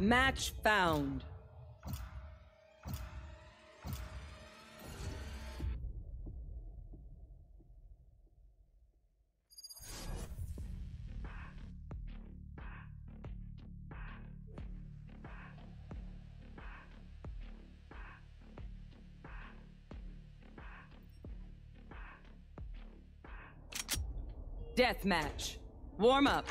Match found. Death match. Warm up.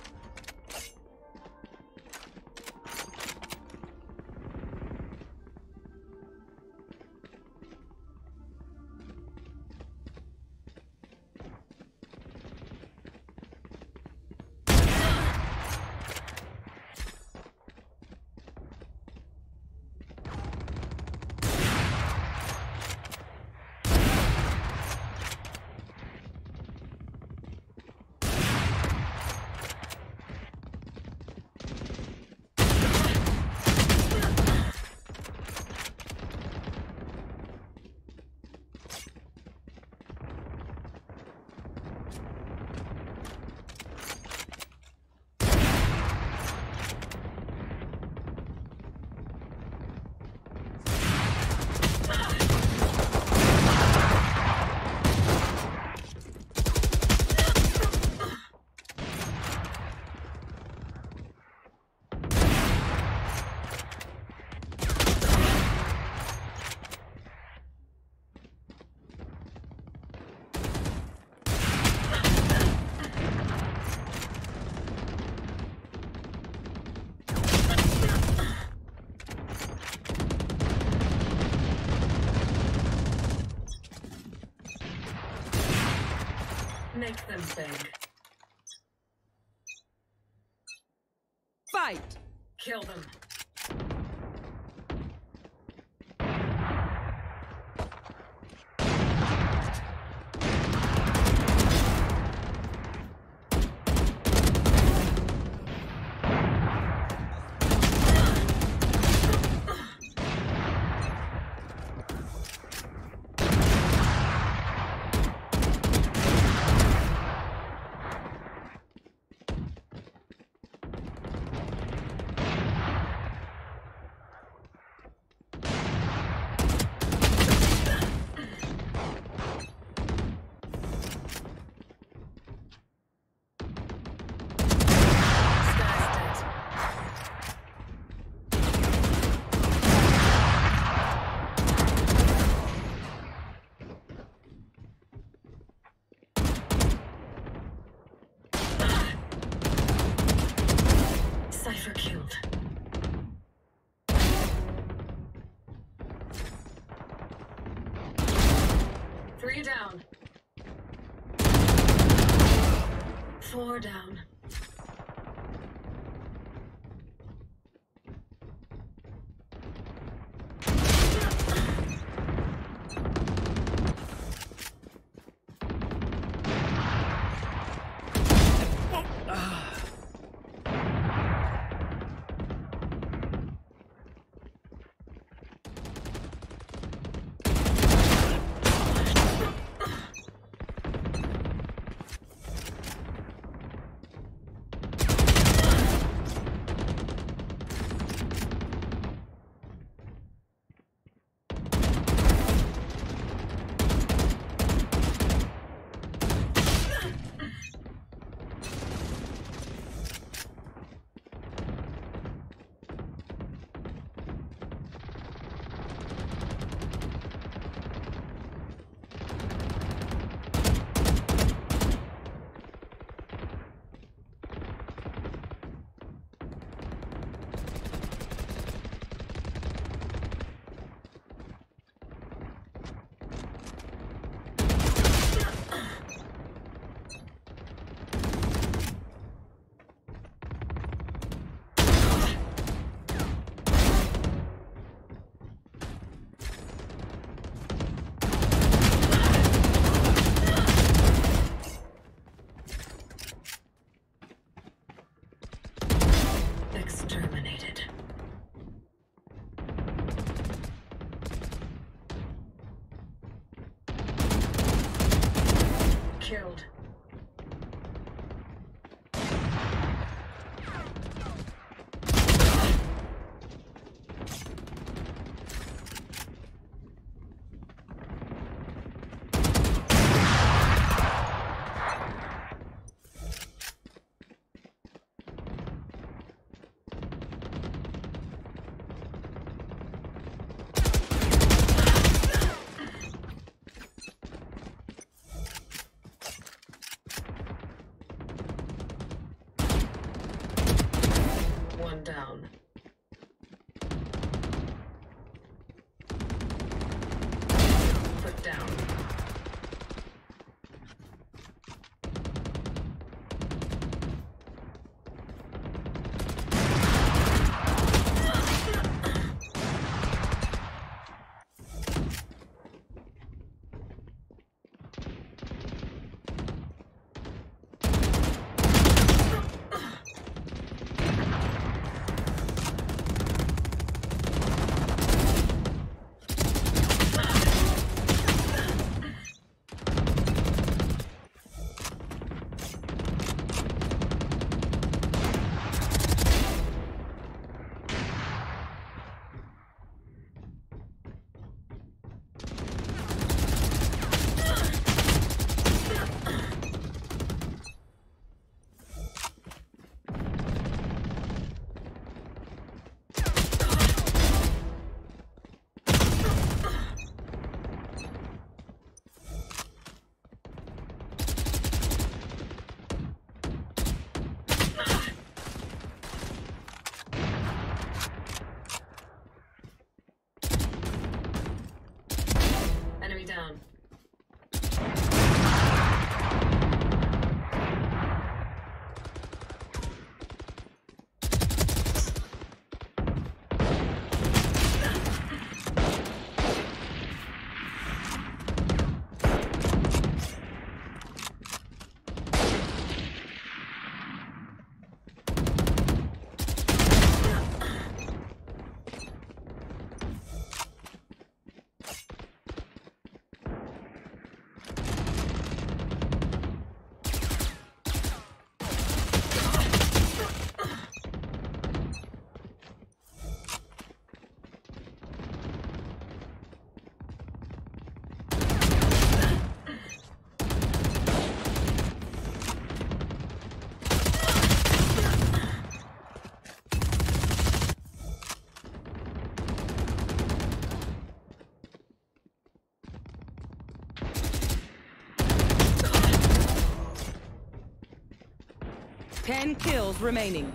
Kills remaining.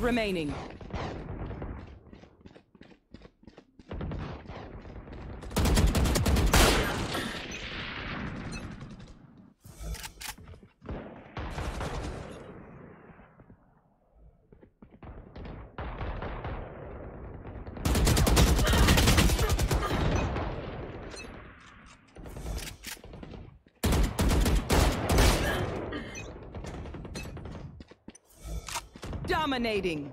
Remaining. Dominating.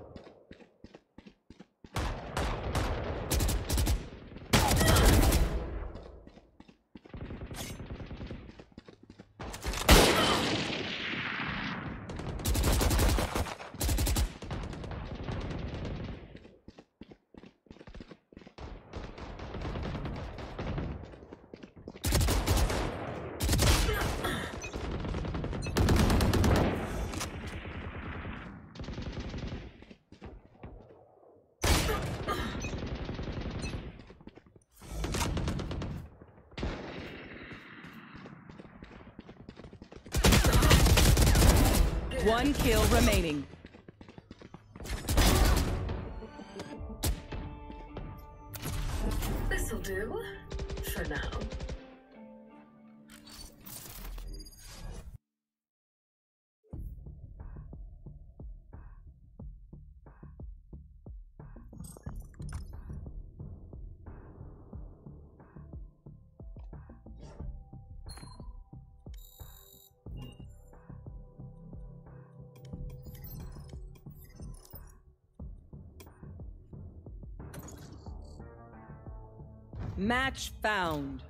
One kill remaining. Match found.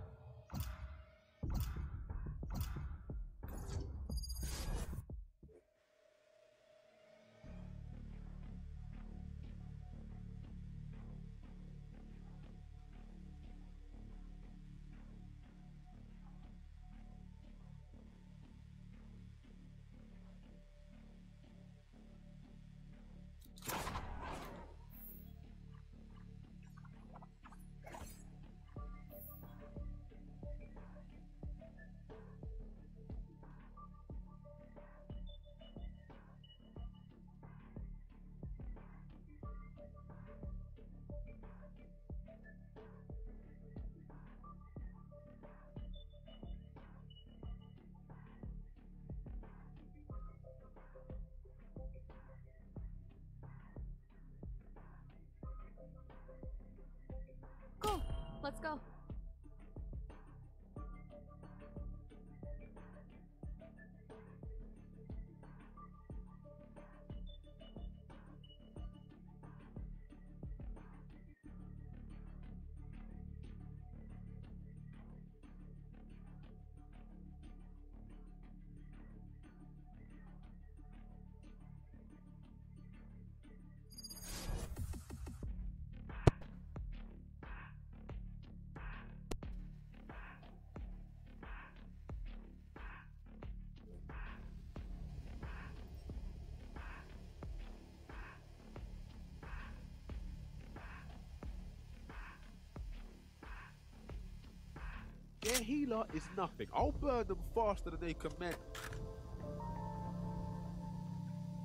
Their healer is nothing. I'll burn them faster than they can mend.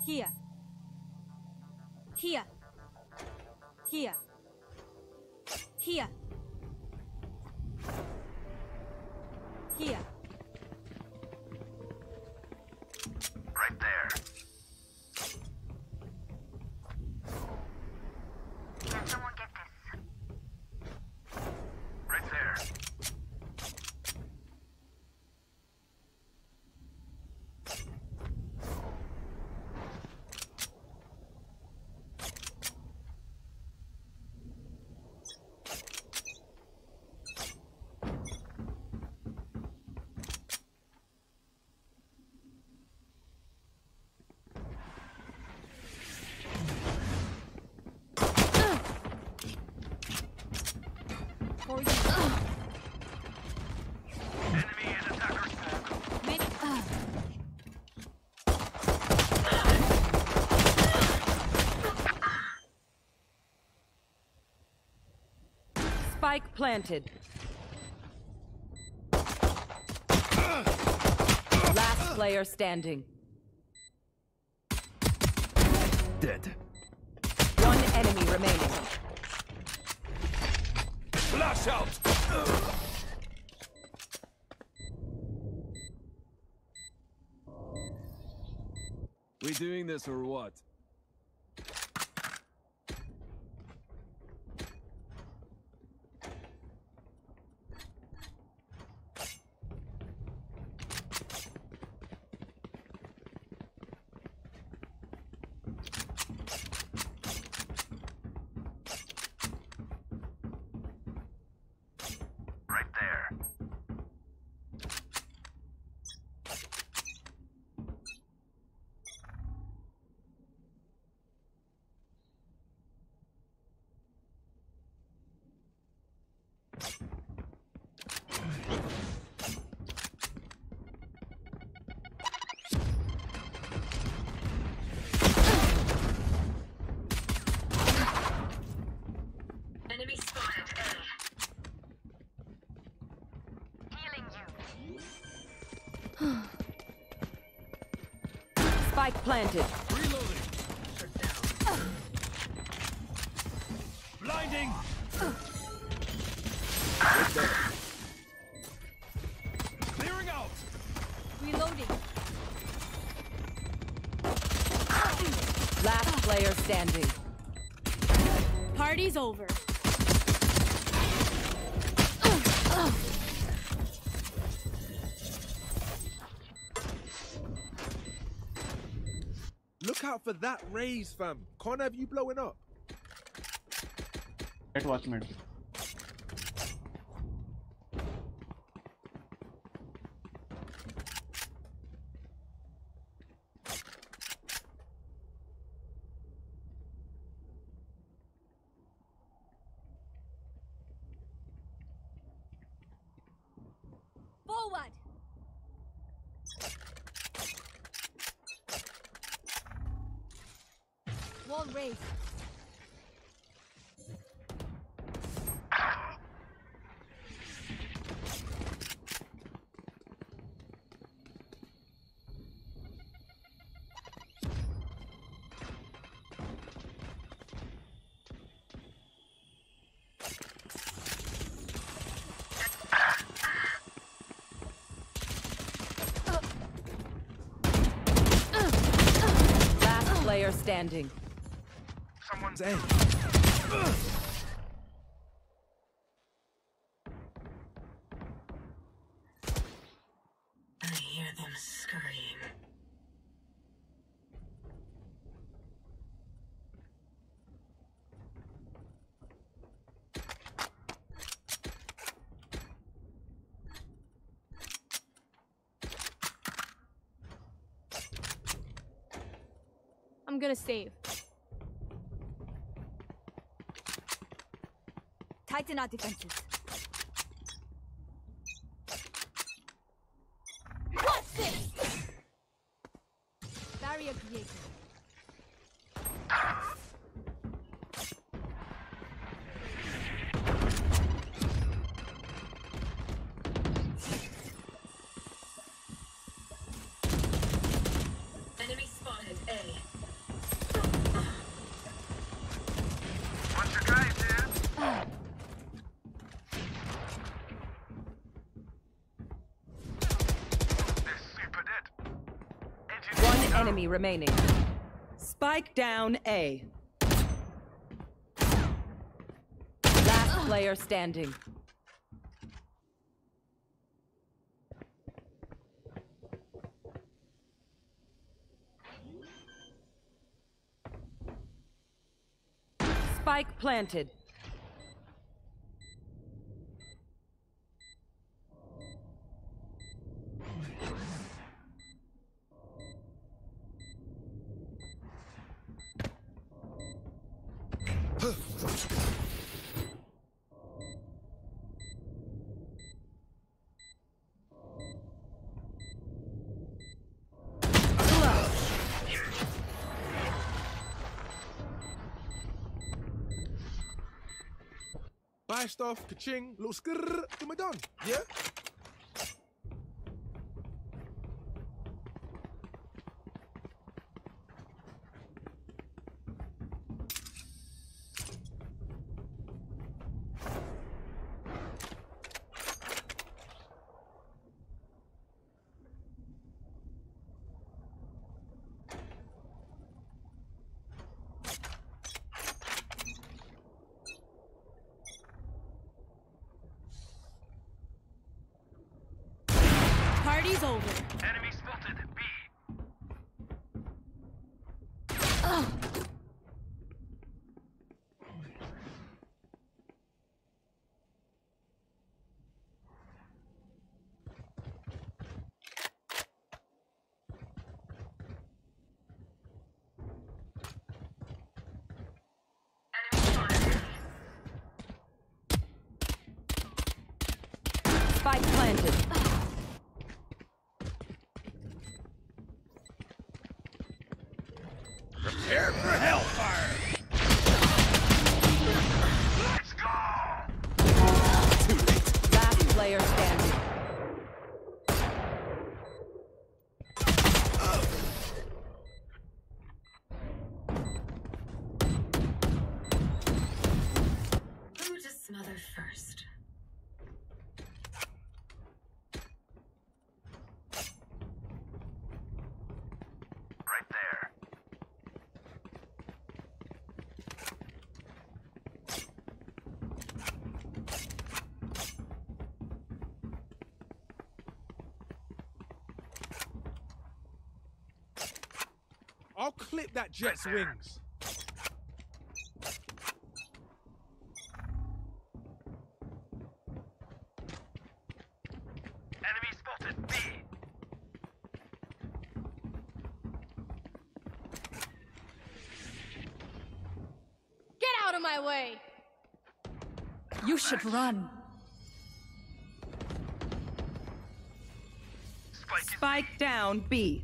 Here. Spike planted. Last player standing. Dead. One enemy remaining. Flash out! We doing this or what? Planted. Reloading! Blinding! Clearing out! Reloading. Last player standing. Party's over. Out for that raise, fam. Can't have you blowing up. Get watchman. Forward. Wall raised. Last player standing. Someone's Hey. I hear them scurrying. I'm gonna save. Tighten our defenses. Remaining. Spike down A. Last player standing. Spike planted. Nice stuff, ka-ching, little skrrr, then we're done. Yeah? Spike planted. Prepare for hellfire! Let's go. Too late. Last player standing. Who to smother first? Right there. I'll clip that jet's wings. Enemy spotted. B. Get out of my way! You should run. Spike Spike down B.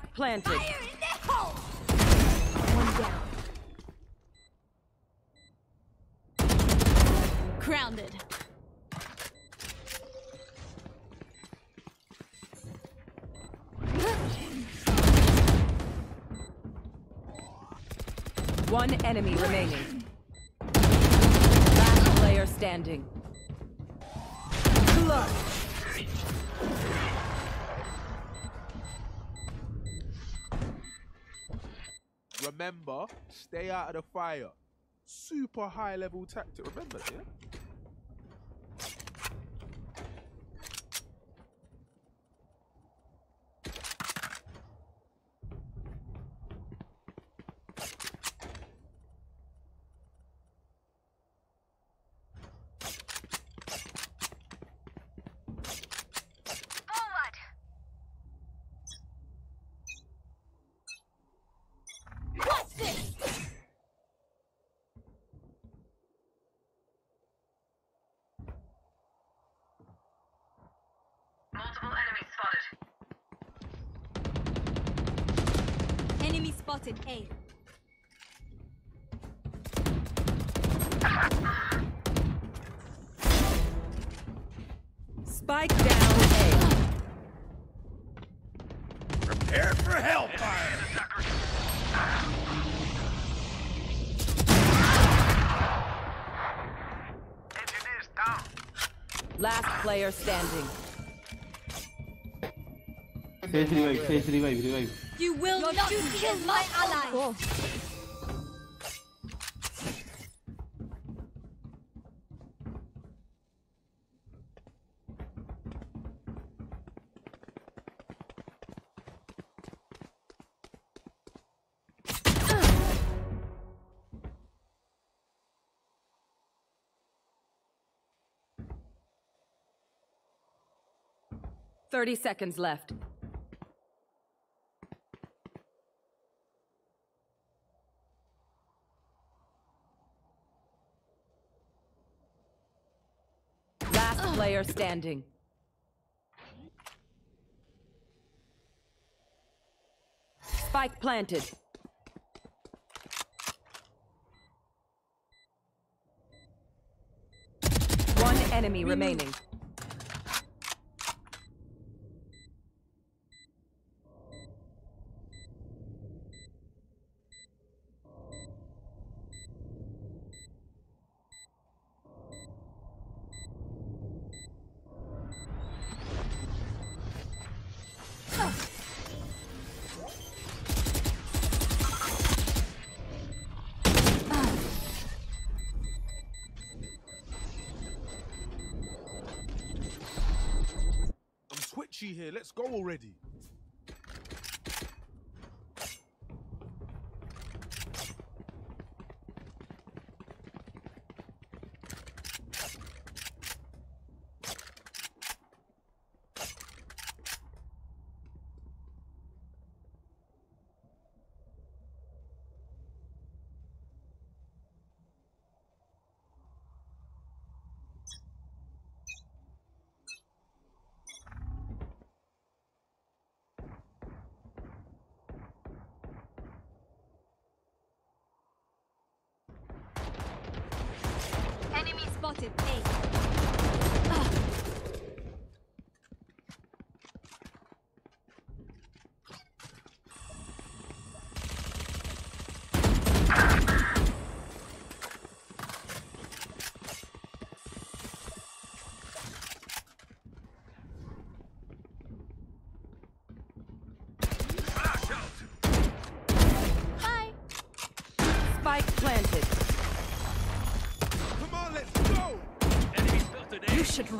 Spike planted. One down. Grounded. One enemy remaining. Last player standing. Stay out of the fire. Super high level tactic. Remember yeah? player standing. Face revive, face revive, revive. You will not, kill my ally. Oh. 30 seconds left. Last player standing. Spike planted. One enemy remaining.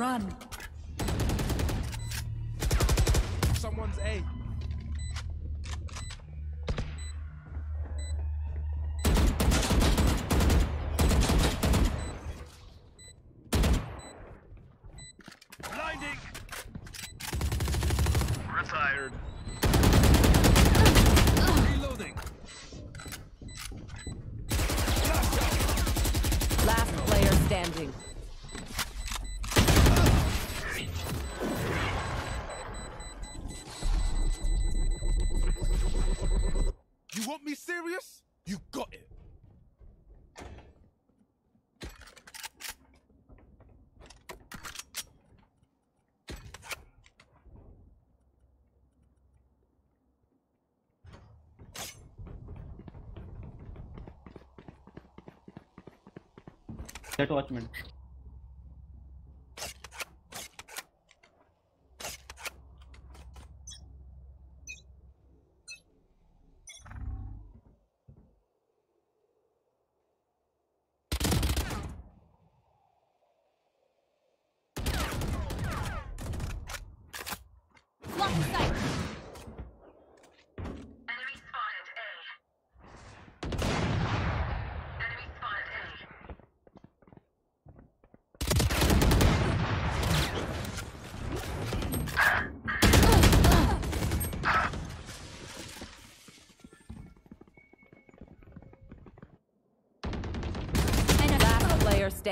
run. that watchman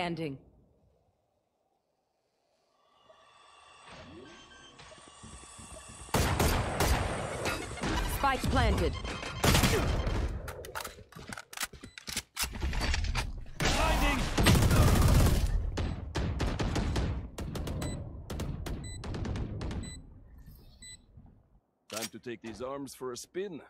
landing. Spike planted. Blinding. Time to take these arms for a spin.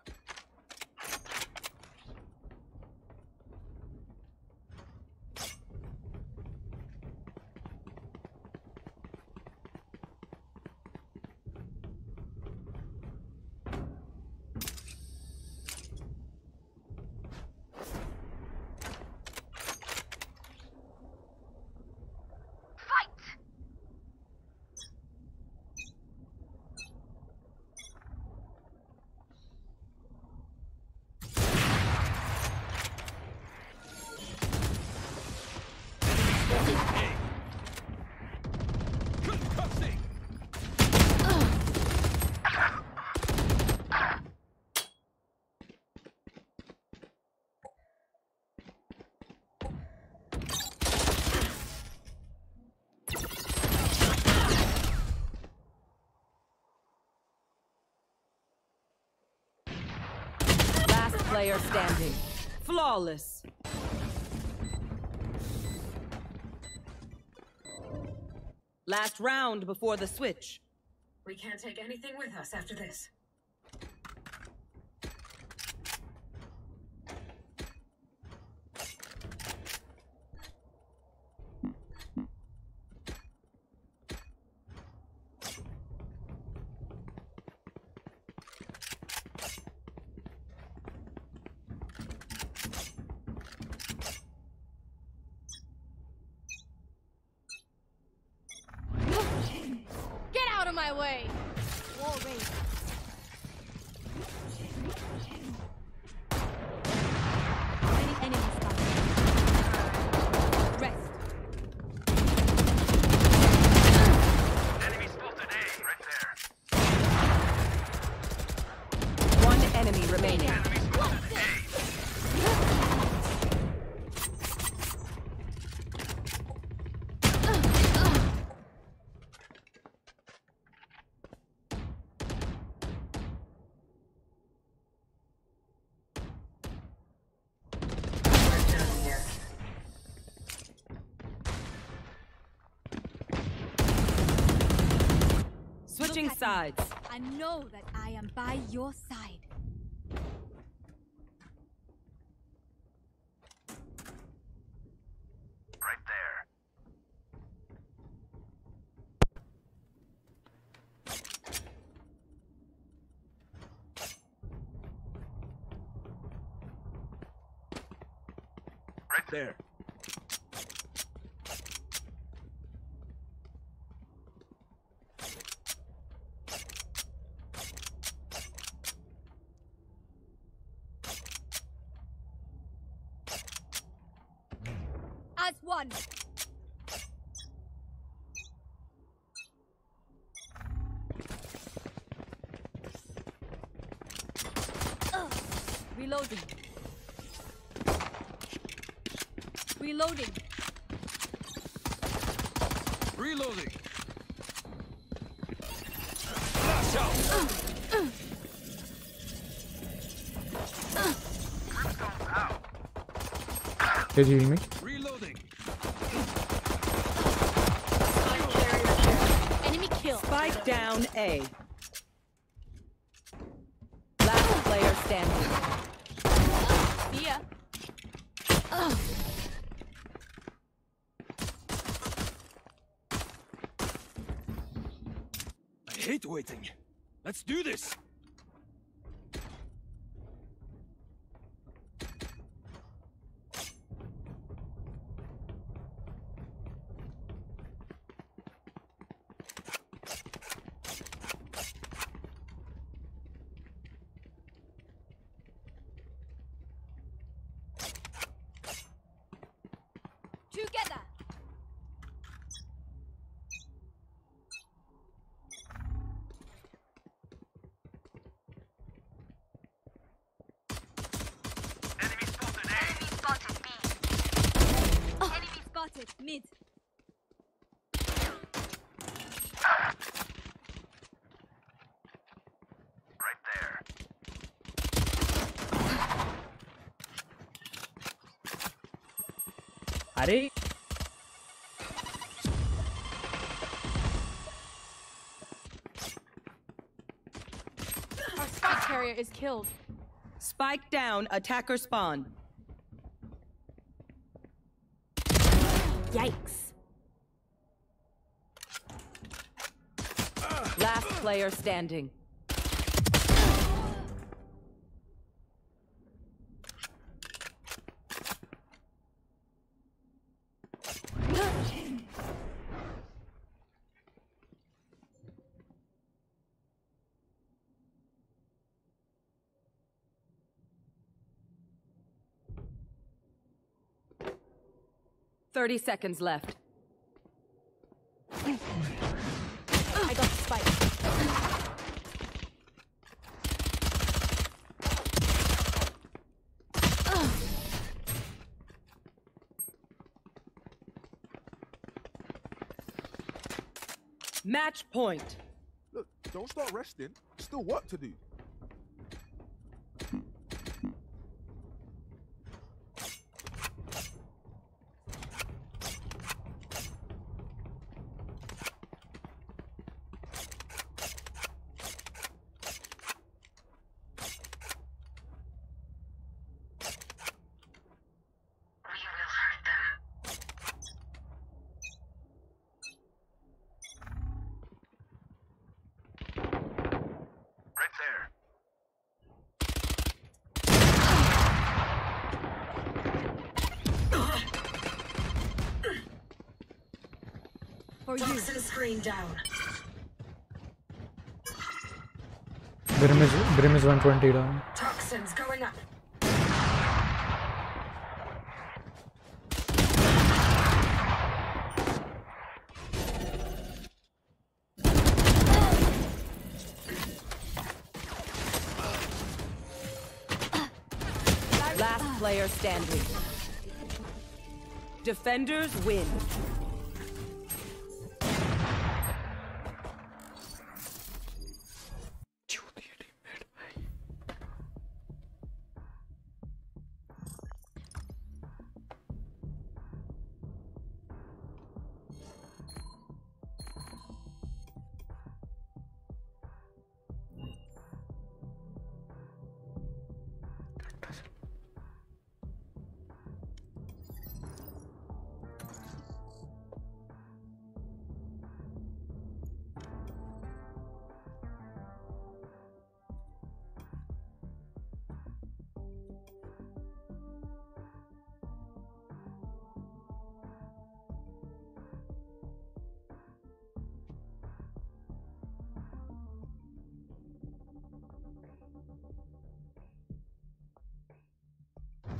Player standing. Flawless. Last round before the switch. We can't take anything with us after this. Get out of my way! Wall raised. Many enemies spotted. Rest. Enemy spotted A. Right there. One enemy remaining. Enemy spotted A. We're done here. Switching Look at me. Sides. I know that I am by your side. Right there. Right there. As one. Ugh. Reloading. Reloading. Reloading. Flash out. Did you hear me? Reloading. Enemy kill. Spike down A. Last player standing. See ya. I hate waiting. Let's do this. Together. Enemy spotted A. Enemy spotted B. Enemy spotted. Mid. Right there. अरे carrier is killed. Spike down, attacker spawn. Yikes. Last player standing. Thirty seconds left. I got the spike. Match point. Look, don't start resting. Still work to do. Screen down. Brim is Brim is 120 down. Toxins going up. Last player standing. Defenders win.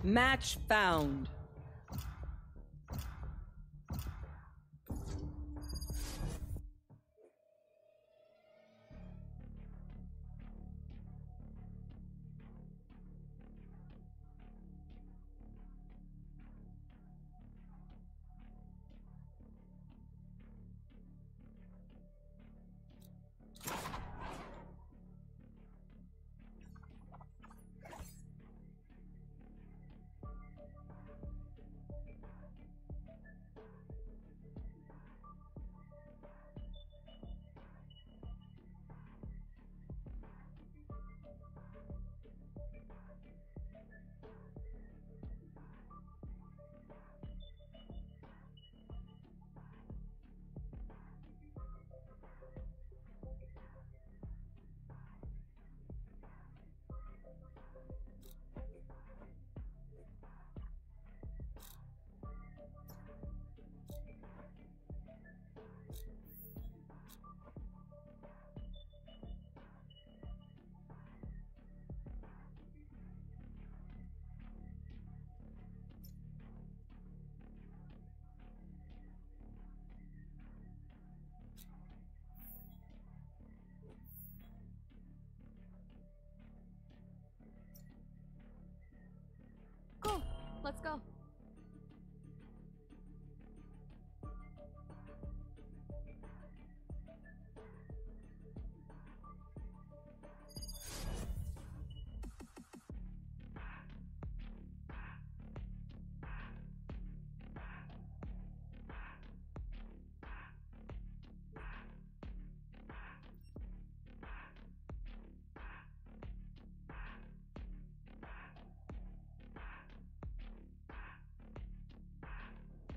Match found.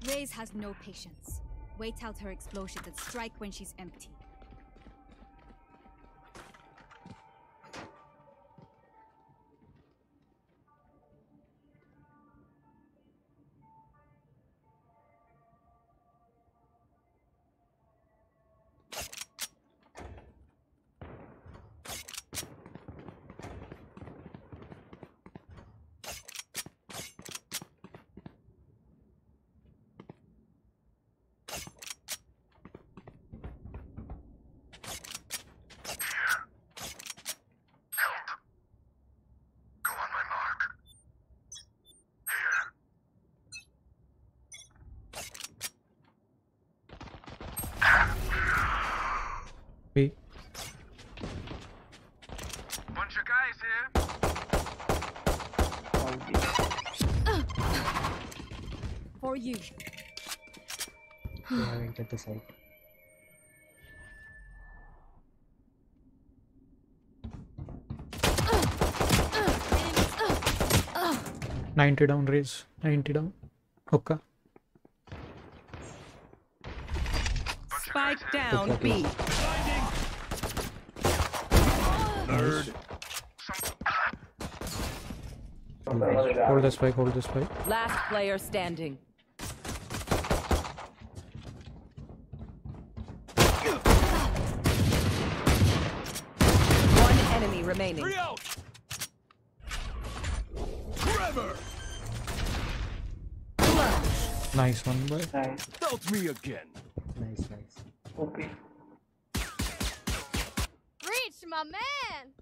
Raze has no patience. Wait out her explosions and strike when she's empty. Have entered the site. Ninety down. Raze. Ninety down. Hookah. Spike down B. Nerd. Hold the spike. Hold the spike. Last player standing. One enemy remaining. Three out. Forever. Nice one, boy. Nice. Felt me again. Nice, nice. Okay. Reach, my man!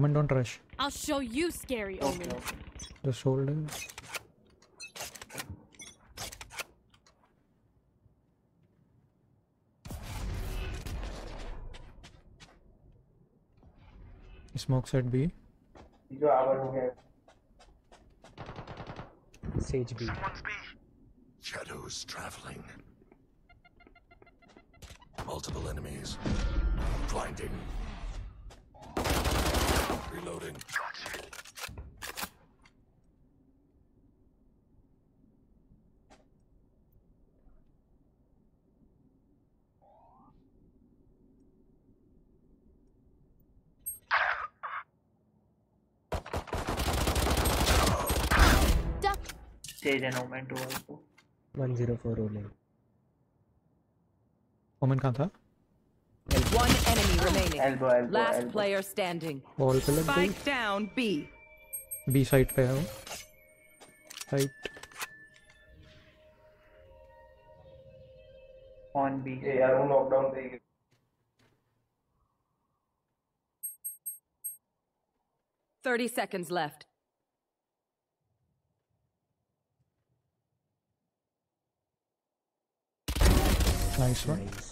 Woman, don't rush. I'll show you, scary Omen. Just hold it. Smokes at B. Sage B. Someone's B. Shadows traveling. Multiple enemies. Blinding. Reloading. Duck! Sage and Omen too also. 104 rolling. Woman कहाँ था? One enemy remaining. Elbow, elbow, Last elbow. player standing. Wall पे लग गई. Spike down B. B side पे है वो. Right. On B. Thirty seconds left. Nice one. Nice.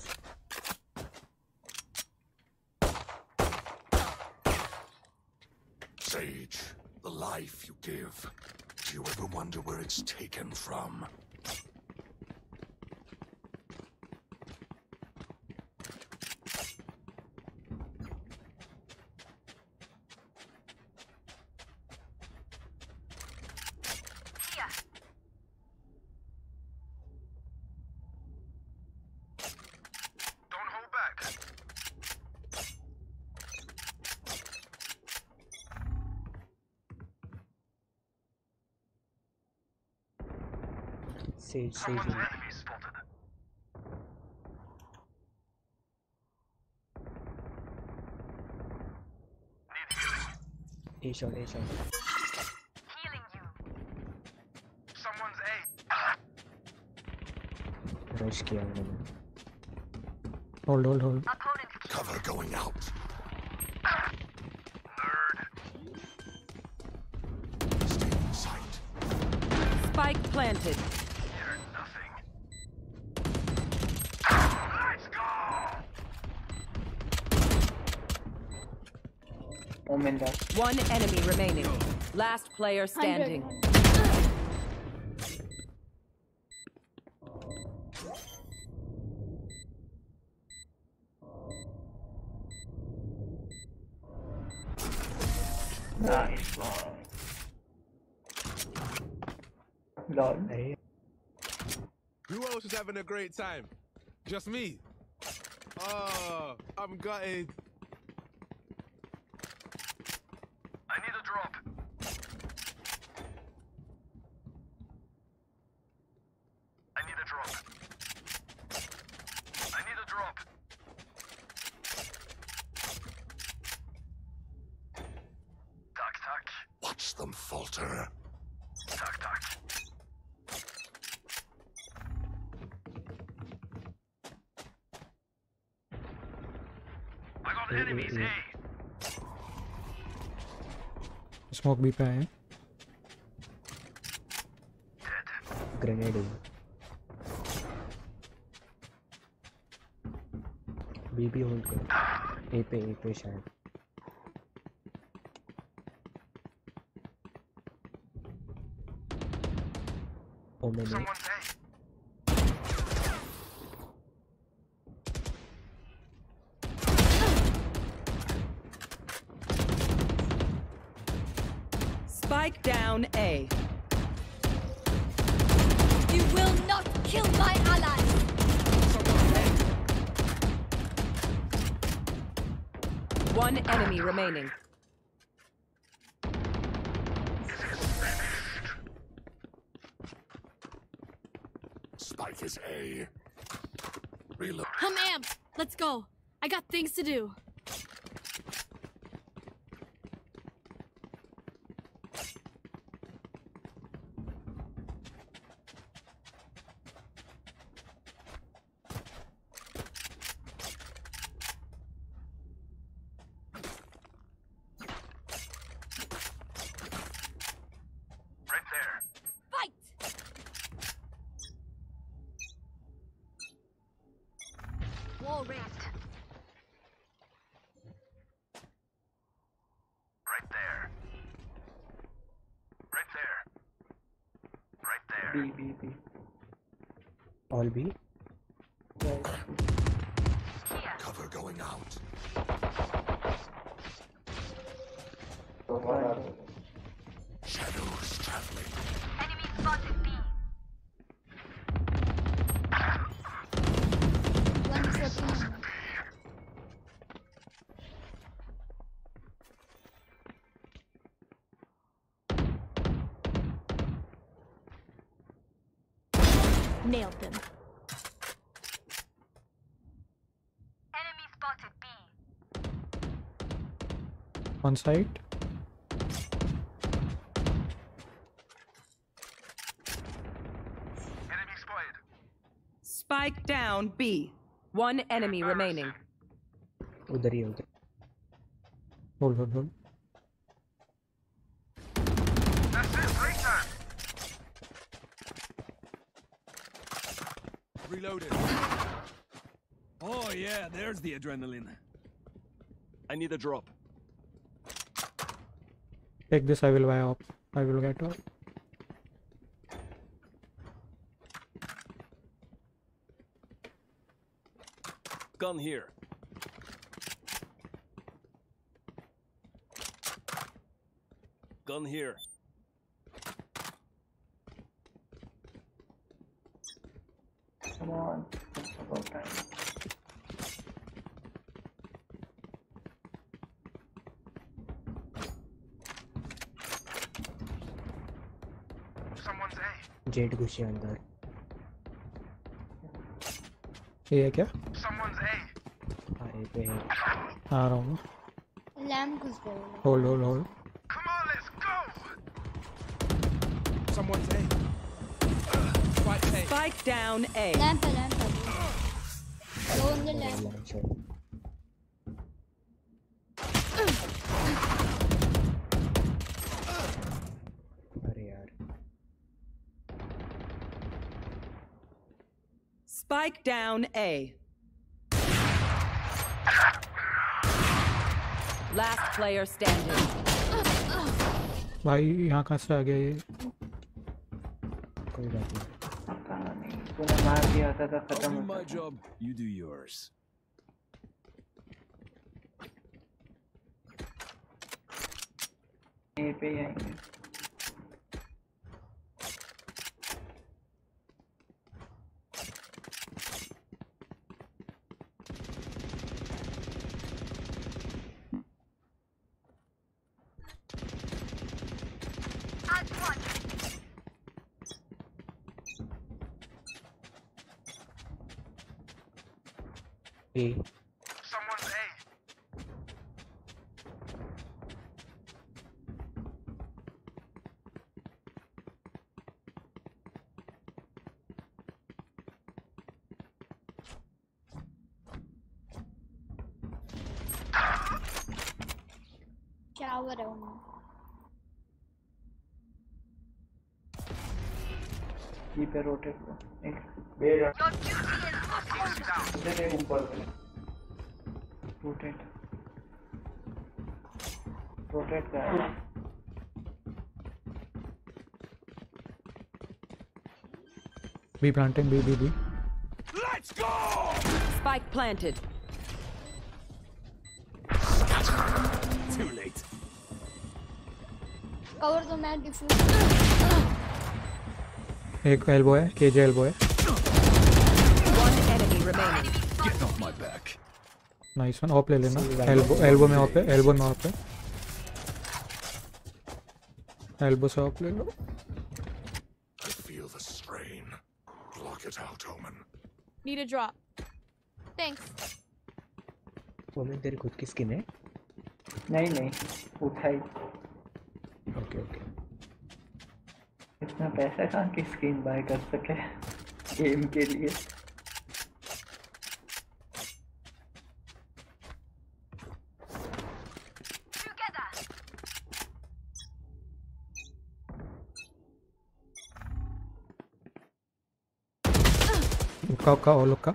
The life you give. Do you ever wonder where it's taken from? Sage, Sage. Someone's B. enemy spotted. Need healing. A shot, A shot. Healing you. Someone's A. Rush किया उन्होंने. Hold, hold, hold. Opponent Cover going out. Nerd. Stay in sight. Spike planted. One enemy remaining. Last player standing. Nice. Lol. Who else is having a great time? Just me. Oh, I'm gutted. Smoke भी पे आए grenade. बीबी hold कर। ए पे A पे शायद। Omen remaining. Spike is A. Reload. Oh, I'm amped. Let's go. I got things to do. Right there. Fight! Wall raised. Right there. Right there. Right there. B B B. All B. Cover going out. Shadows traveling. Enemy spotted B. One second. Nailed them. Enemy spotted B on site Enemy spotted. Spike down B. One enemy remaining. उधर ही है उधर hold hold hold That's it. Right time. Reloading. Oh yeah, there's the adrenaline. I need a drop. take this I will buy up I will get up Gun here. Gun here. Come on. It's about time. Someone's A. Jet घुसी अंदर ये है क्या Someone's A. हाँ ए पे है आ रहा हूँ Lamb घुस गए hold hold hold Come on, let's go. Someone's A. Spike A. Spike down A. Lamp है lamp है Go on the lamp down A. Last player standing. भाई यहाँ कहाँ से आ गया ये कोई बात नहीं पता नहीं तूने मार दिया था तो I'll खत्म do हो my जाता job, you do yours. यहीं पे ही आएंगे पे रोटेट कर एक Your duty is इधर एक ऊपर पे रोटेट रोटेट कर B planting B B B Let's go! Spike planted. Too late. Cover तो मैं डिफ्यूज एक एल्बो है केजे एल्बो है. नाइस वन ऑप ले लेना। एल्बो एल्बो में ऑप है एल्बो में ऑप है। एल्बो से ऑप ले लो. Need a drop thanks Omen तेरी खुद की स्किन है? नहीं नहीं उठाई। ओके ओके इतना पैसा कहाँ की स्किन बाय कर सके गेम के लिए? का का उक्का लोग लुक्का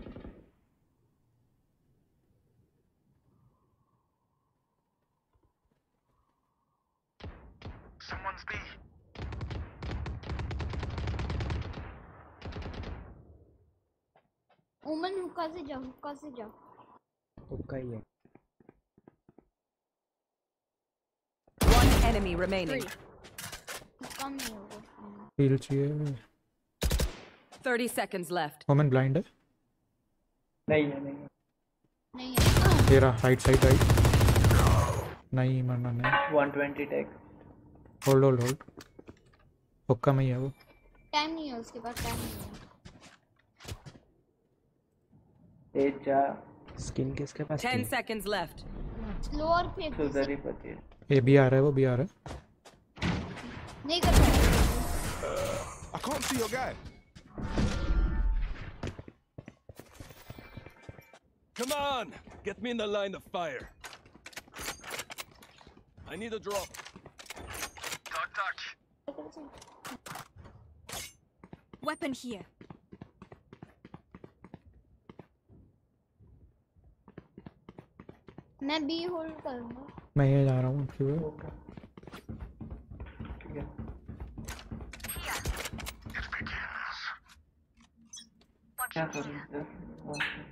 sıcak. Çok. One enemy remaining. Heal 30 seconds left. Omen blind है? नहीं है नहीं. नहीं है. तेरा right side right. नहीं मरना नहीं 120 tech. होल्ड होल्ड होल्ड हुक्का में ही है वो टाइम नहीं है उसके पास टाइम नहीं तेज जा स्किन किसके पास 10 seconds left. स्लोअर पे सुधर ही पति है ये भी आ रहा है वो भी आ रहा है नहीं कर सकते I can't see your guy. Come on! Get me in the line of fire. I need a drop. Dog touch. weapon here मैं बी होल्ड करूँगा। मैं ये जा रहा हूँ आपकी ठीक है? क्या करूँ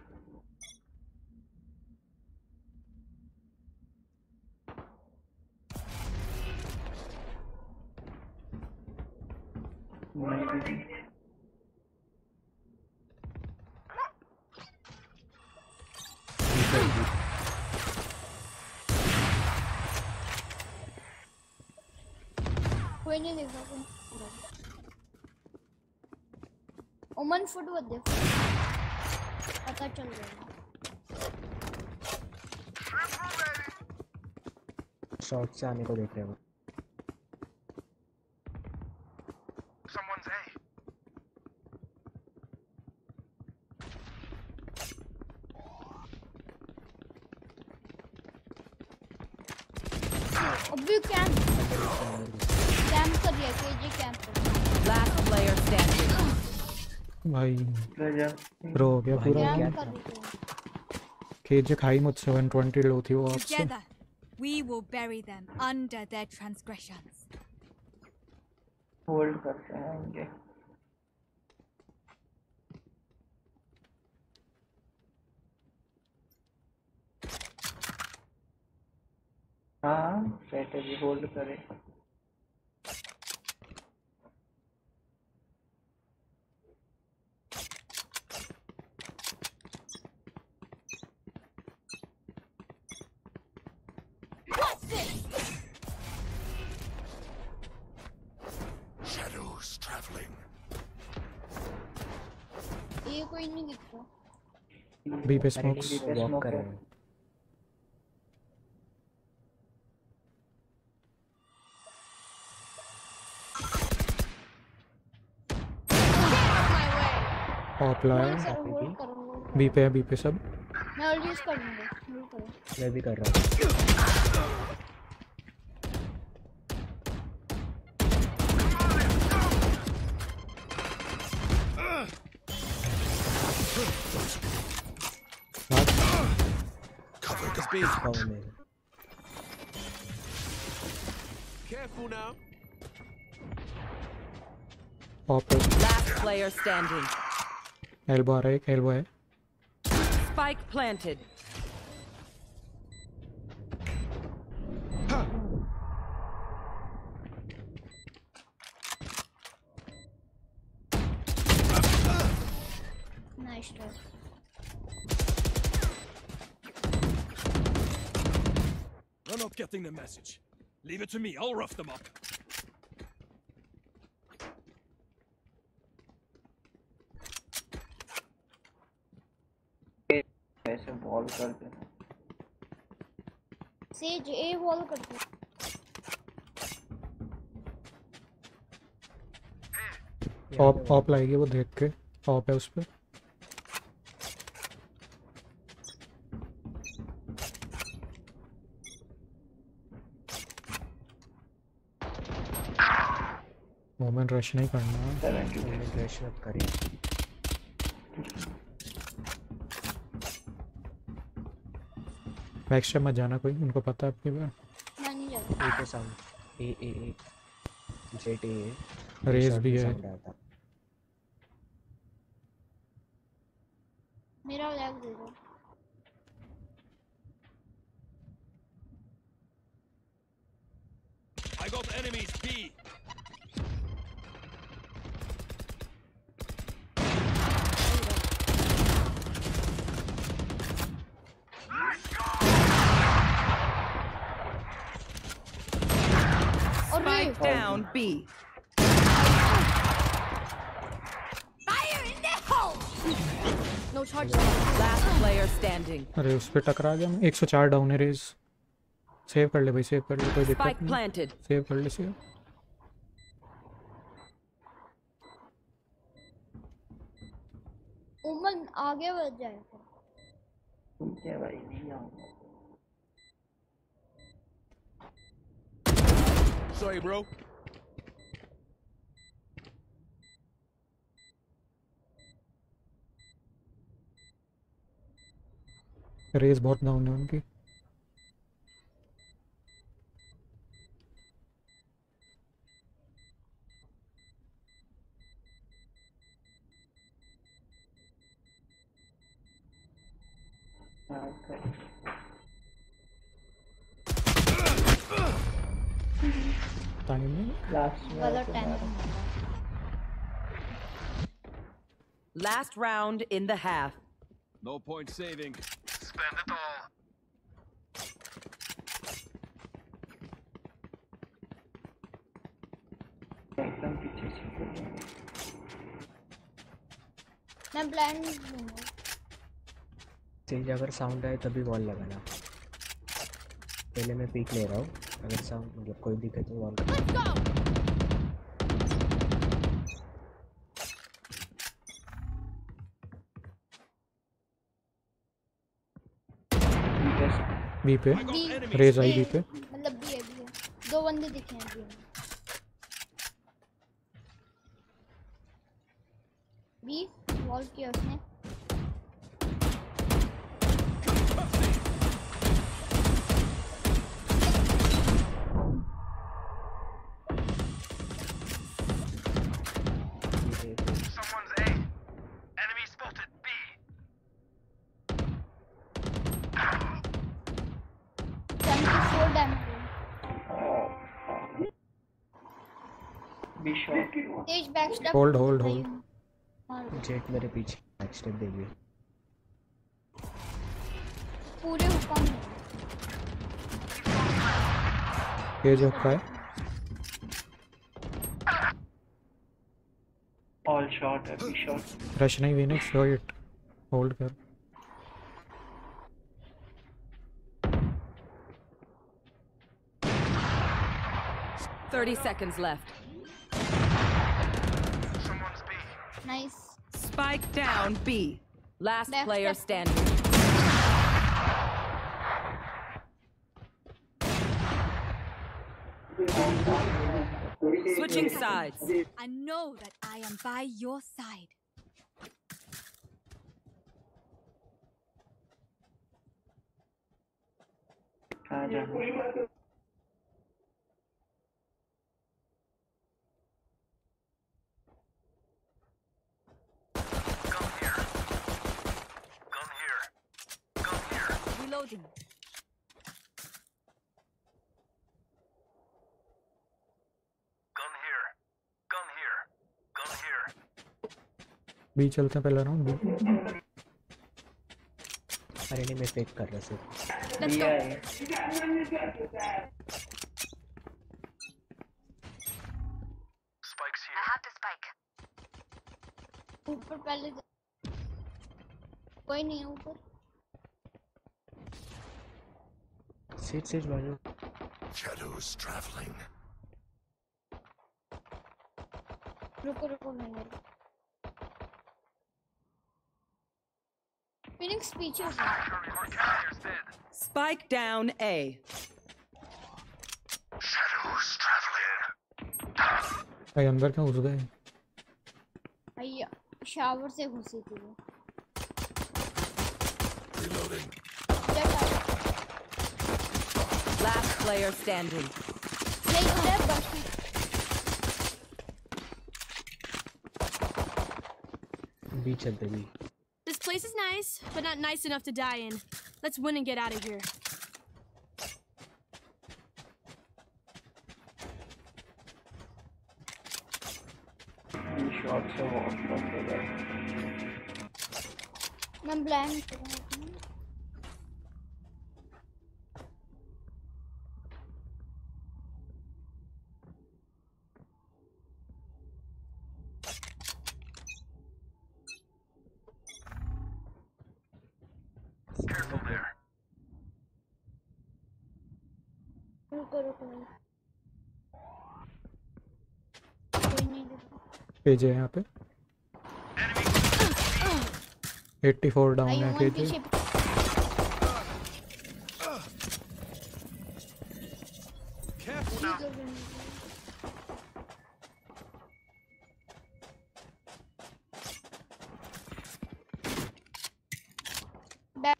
देख ओमन फुटवर दे पता चल गया। शॉर्ट से आने को देख रहे हो Someone's A. अभी कैंप कैंप कर रही है केजी कैंप कर रही है Last player standing. भाई गजब प्रो हो गया पूरा है केजे खाई मुझसे 120 लो थी वो आपसे। We will bury them under their transgressions. Hold करते हैं इनके हाँ स्ट्रेटेजी होल्ड करे। ये कोई नहीं दिख। रहा बी पे स्मोक्स वॉक कर। रहे हैं ऑफलाइन बी पे बी पे सब। मैं ऑलवेज कर। लूँगा मैं भी कर रहा हूँ। speed's. Careful now. Pop. Last player standing. Elbow, right? Elbow. Eh? Spike planted. They're not getting the message. Leave it to me. I'll rough them up. ऐसे बॉल करते हैं सेज ए वॉल कर दो ऑफ ऑफ लाएगी वो देख के of है उस पे मोमेंट रश नहीं करना। है मत जाना कोई उनको पता है आपके बार मैं। नहीं जाता। A sound A A A Jett A Raze भी है। उस पे टकरा गया मैं। 104 डाउन है रेज सेव कर ले भाई सेव कर ले कोई दिक्कत नहीं। सेव कर ले सेव उमन आगे बढ़ जाएगा। ठीक है भाई नहीं आऊँगा। Sorry, bro. रेस बहुत डाउन है उनकी Last round in the half. No point saving. Spend it all. एकदम पीछे से मैं ब्लाइंड तेज अगर साउंड आए तभी वॉल लगाना। पहले मैं पीक ले रहा हूँ। अगर साउंड मतलब कोई दिक्कत तो वॉल बी पे रेज आई बी पे। मतलब बी है बी है दो बंदे दिखे हैं बी में तेज back step hold hold hold मार जेट मेरे पीछे बैक स्टेप देगी पूरे हुक्म में। ये जो का है। All shot B shot rush नहीं विनिक्स वेट होल्ड कर। Thirty seconds left. Nice. Spike down B. Last left, player left. standing. Switching sides. I know that I am by your side. Yeah. Reloading. Gun here. Gun here. Gun here. B चलते हैं पहला round अरे नहीं मैं fake कर रहा सिर्फ़ पहले कोई नहीं है ऊपर सीट सीट बाजू Shadows traveling. रुको रुको मैंने फिनिक्स पीछे उठा Our carrier's dead. Spike down A. Shadows traveling. भाई अंदर क्यों घुस गए भैया शावर से घुसी थी वो Reloading. Last player standing. Beach at the beach. This place is nice, but not nice enough to die in. Let's win and get out of here. देखो पेज है यहाँ पे 84 डाउन आई है वन पेज पीछे Careful now. Back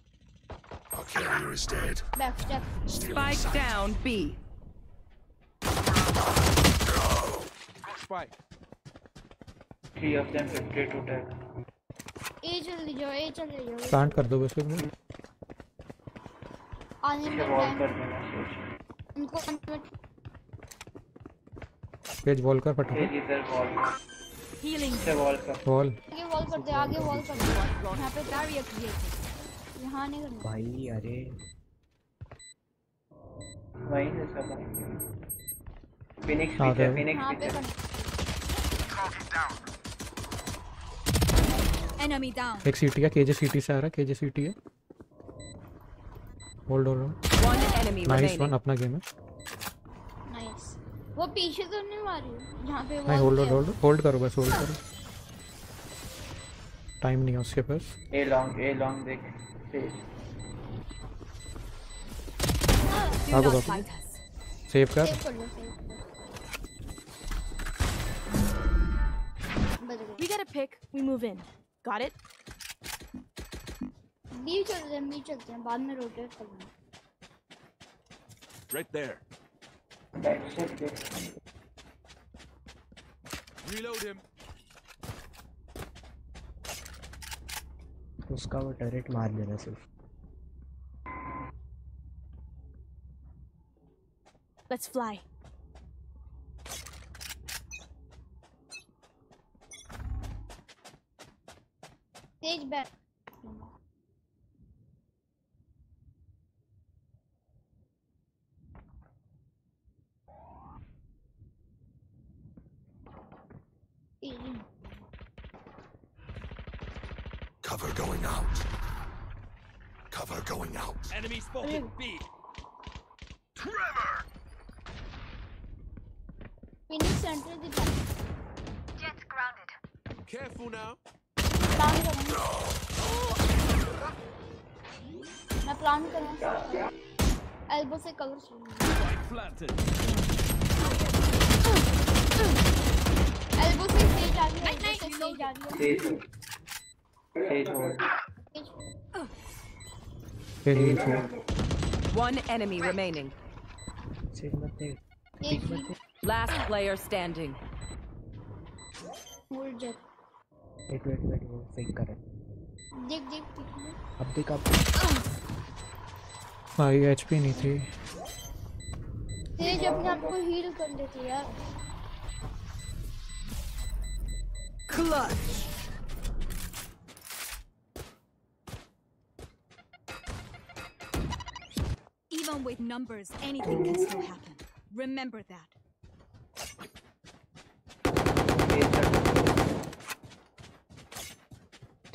Our carrier is dead. Back step Spike down B. Three of them 52 tag A चले जाओ ए चले जाओ प्लांट कर दो बस एक मिनट आने में वॉल कर देना सोच। उनको पेज वॉल कर फटाफट। इधर वॉल Healing. इसे वॉल कर। वॉल आगे वॉल कर दे आगे वॉल कर दे। यहाँ पे Barrier created. यहाँ नहीं करना। भाई अरे। वहीं से सब फिनिक्स पीछे फिनिक्स पीछे। करना Target down. एक सीटी है केजे सीटी से आ रहा है केजे सीटी है hai होल्ड हो नाइस वन अपना गेम है। नाइस वो पीछे तो नहीं मारी यहाँ पे वो होल्ड होल्ड होल्ड करो बस होल्ड करो। टाइम नहीं है उसके पास। ए लॉन्ग ए लॉन्ग देख आगो बाप सेव कर। We got a pick. We move in. Got it? B चलते हैं बी चलते हैं बाद में रोटेट कर लेंगे Right there. बैक सेट देख Reload him. उसका वो टरेट मार देना सिर्फ Let's fly. is better. Cover going out. Cover going out. Enemy spotted mm. B. Trevor! We need to enter the Jets grounded. Careful now. elbow से cover elbow से stage आ गया elbow से stage आ गया stage stage one enemy remaining last player standing wait wait wait वो fake कर रहा है देख देख अब देख आप भाई एचपी नहीं थी तेज अपने आप को हील कर लेती यार Clutch. Even with numbers, anything can still happen. Remember that.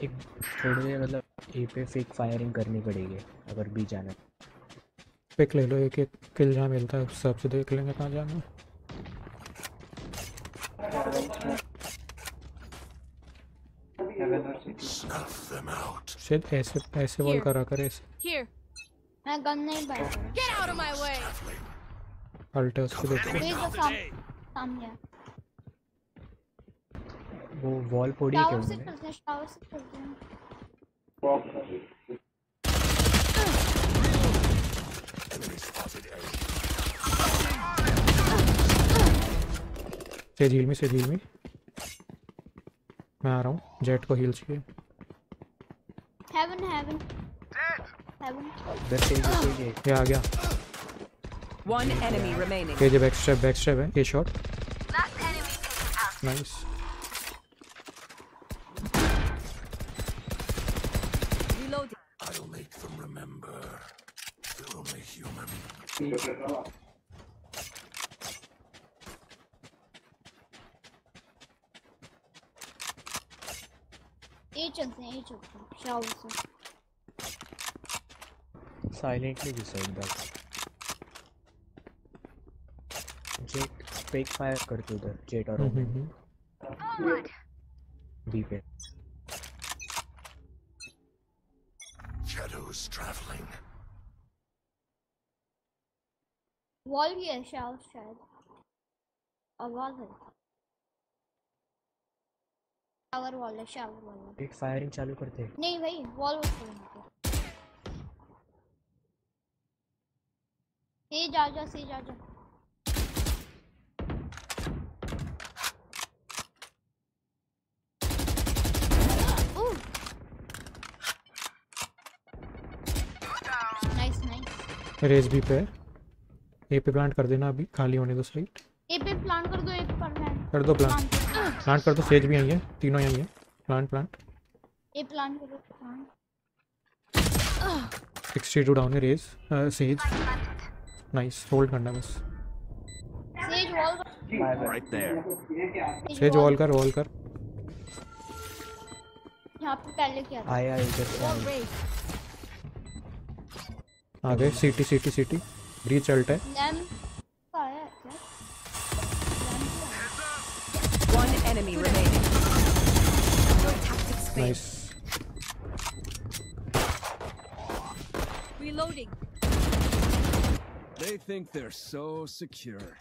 एक थोड़ी देर मतलब ए पे फेक फायरिंग करनी पड़ेगी अगर बी जाना है। पिक ले लो एक एक किल जहाँ मिलता है उस हिसाब से देख लेंगे कहाँ जाना. शायद ऐसे ऐसे वॉल Here. करा कर ऐसे मैं गन नहीं बाय कर Get out of my way. Ult उसको देखो। सामने वो वॉल फोड़ी है टावर से चलते हैं टावर से चलते हैं। से झील में से झील में मैं आ रहा हूँ जेट को हील चाहिए हेवन हेवन हेवन इधर से है ये आ गया One enemy remaining. KJ back step back step है ये shot Last enemy taken out. Nice Reloading. I'll make them remember. human. Silently decide that. Jett, fake fire करते the Jett और Omen. Deep in. Shadows traveling. Wall भी है shower शायद। आवाज़ है। Shower wall है शावर वॉल जेट फायरिंग चालू करते हैं। नहीं भाई वॉल वॉल करेंगे तेज आ जा तेज आ जा नाइस नाइस रेस भी पे ए पे प्लांट कर देना अभी खाली होने दो साइड ए पे प्लान कर दो ए पे प्लान कर दो प्लांट प्लांट कर दो। सेज भी आई है तीनों आई है। प्लांट प्लांट ए प्लान करो प्लान 62 डाउन है रेस सेज नाइस होल्ड करना बस। Sage wall Right there. Sage wall कर वॉल कर। यहाँ पे पहले क्या आया इधर. आ गए सीटी सीटी सीटी ब्रीच अल्ट है लैम का आया क्या One enemy remaining. Nice Reloading. They think they're so secure.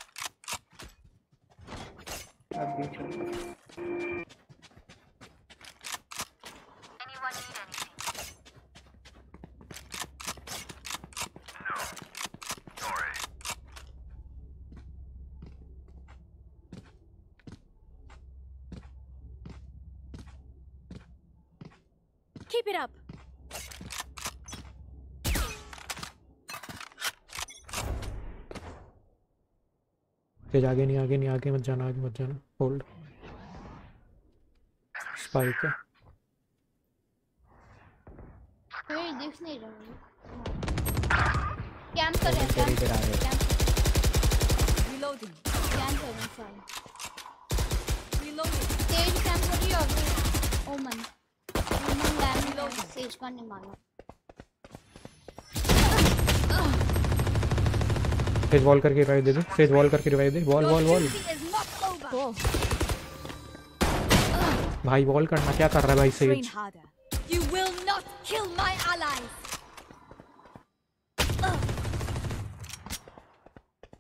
तेज आगे नहीं आगे नहीं आगे मत जाना आगे मत जाना। होल्ड स्पाइक है। कोई दिख नहीं रहा कैंप कर रहे हैं। कैंप रहे हैं। कैंप कर रहे हैं Reloading. तेज कैंप कर रही है अभी। ओमन ओमन लैम लो सेज का नहीं माना। तेज वॉल करके रिवाइव दे दे तेज वॉल करके रिवाइव दे वॉल वॉल वॉल. भाई वॉल करना क्या कर रहा है भाई Sage. You will not kill my allies.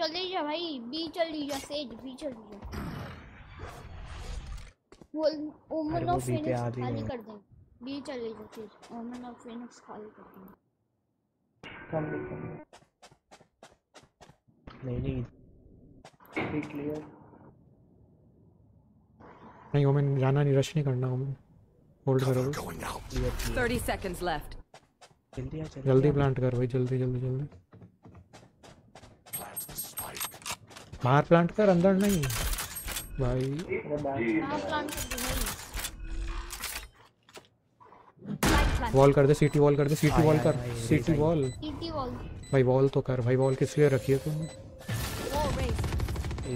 चले जा भाई बी चली जा सेज बी चली जा वो ओमन ऑफ़ फिनिक्स खाली कर देंगे बी चले जा सेज ओमन ऑफ़ फिनिक्स खाली कर देंगे कम लिखेंगे नहीं नहीं। क्लियर नहीं ओमेन जाना नहीं रश नहीं करना ओमेन होल्ड करो। बस। Going out. Clear clear 30 seconds left. जल्दी आ जल्दी जल्दी प्लांट कर भाई जल्दी जल्दी जल्दी. बाहर प्लांट कर अंदर नहीं। भाई। वॉल कर दे सीटी वॉल कर दे सीटी वॉल कर सीटी वॉल सीटी वॉल भाई वॉल तो कर भाई वॉल किस लिए रखी है तुमने. ए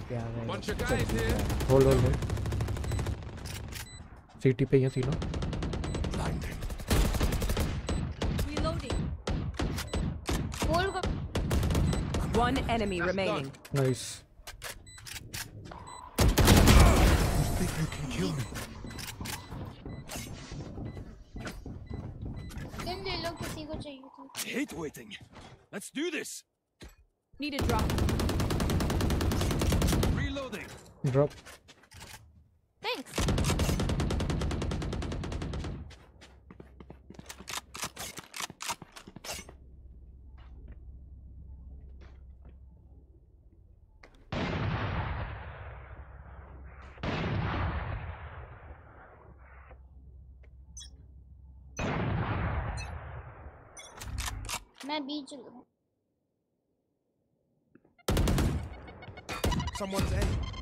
पे आ गए Bunch of guys here. Hold hold hold सीटी पे ही हैं तीनों Blinding. Reloading. होल्ड कर One enemy remaining. Nice Think you can kill me? तुम ले लो किसी को चाहिए तो I hate waiting. Let's do this. Need a drop. Reloading. Drop Thanks. मैं बी चल रहा हूँ Someone's A.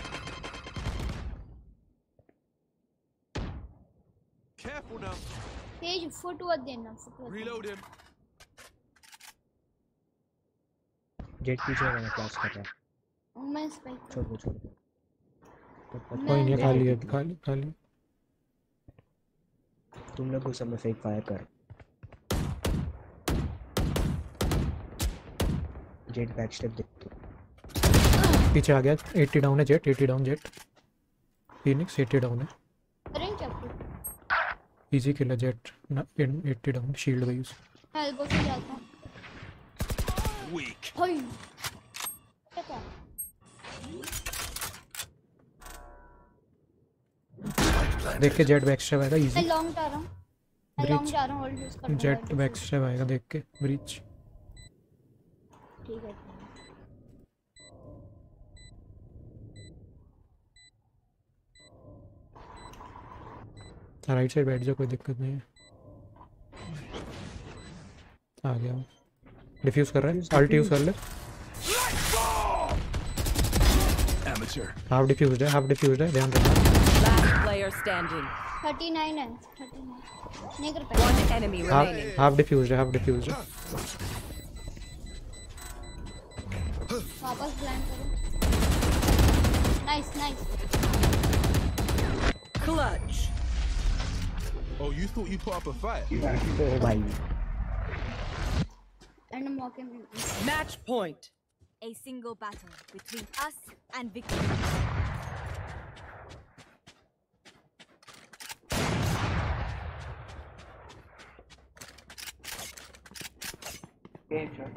Careful now. तेज फुटवर्क देना फुटवर्क Reload him. जेट पीछे मैंने क्लास कर रहा मैं स्पाइक छोड़ दो छोड़ दो। कोई नहीं खाली है खाली खाली। तुम लोग उस समय फेक फायर कर। जेट बैक स्टेप देखते पीछे आ गया 80 डाउन है Jett 80 down Jett Phoenix 80 down है। इजी किल है जेट 80 डाउन शील्ड उसकी मैं एल्बो से जाता हूँ। Weak. हाय देख के जेट बैक स्टेप आएगा मैं इजी लॉन्ग जा रहा हूँ। मैं लॉन्ग जा रहा हूँ होल्ड यूज़ कर जेट बैक। स्टेप आएगा देख के। ब्रीच ठीक है। राइट साइड बैठ जाओ कोई दिक्कत नहीं है। आ गया डिफ्यूज कर रहा है? अल्ट यूज़ कर ले। हाफ़ डिफ्यूज्ड है हाफ़ डिफ्यूज्ड है ध्यान रखना। Last player standing. 39 है 39 नहीं कर पाया One enemy half remaining. Half defused है हाफ़ डिफ्यूज्ड है। वापस ब्लाइंड करो। Nice nice Clutch. Oh, you thought you put up a fight? Match point. A single battle between us and victory. Danger.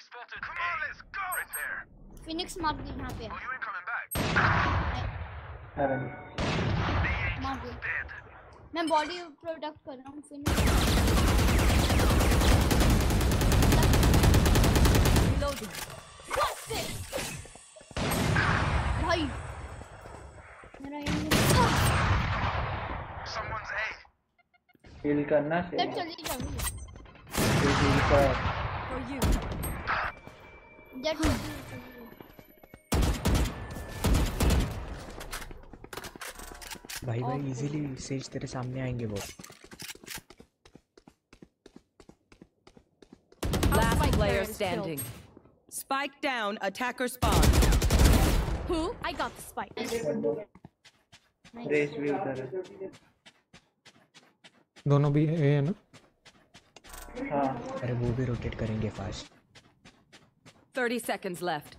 Spotted. Come on, let's go. Right there. Phoenix मार दी यहाँ पे Oh, you ain't coming back. मार दी मैं body product कर रहा हूँ Phoenix Reloading. भाई मेरा ये Someone's A. हील करना से तब चली जाऊँगी जेट भाई भाई इजीली सेज तेरे सामने आएँगे वो। Last player standing spike down attacker spawn who I got the spike Raze भी उधर है। दोनों भी है ना? हाँ। अरे वो भी रोटेट करेंगे फास्ट 30 seconds left.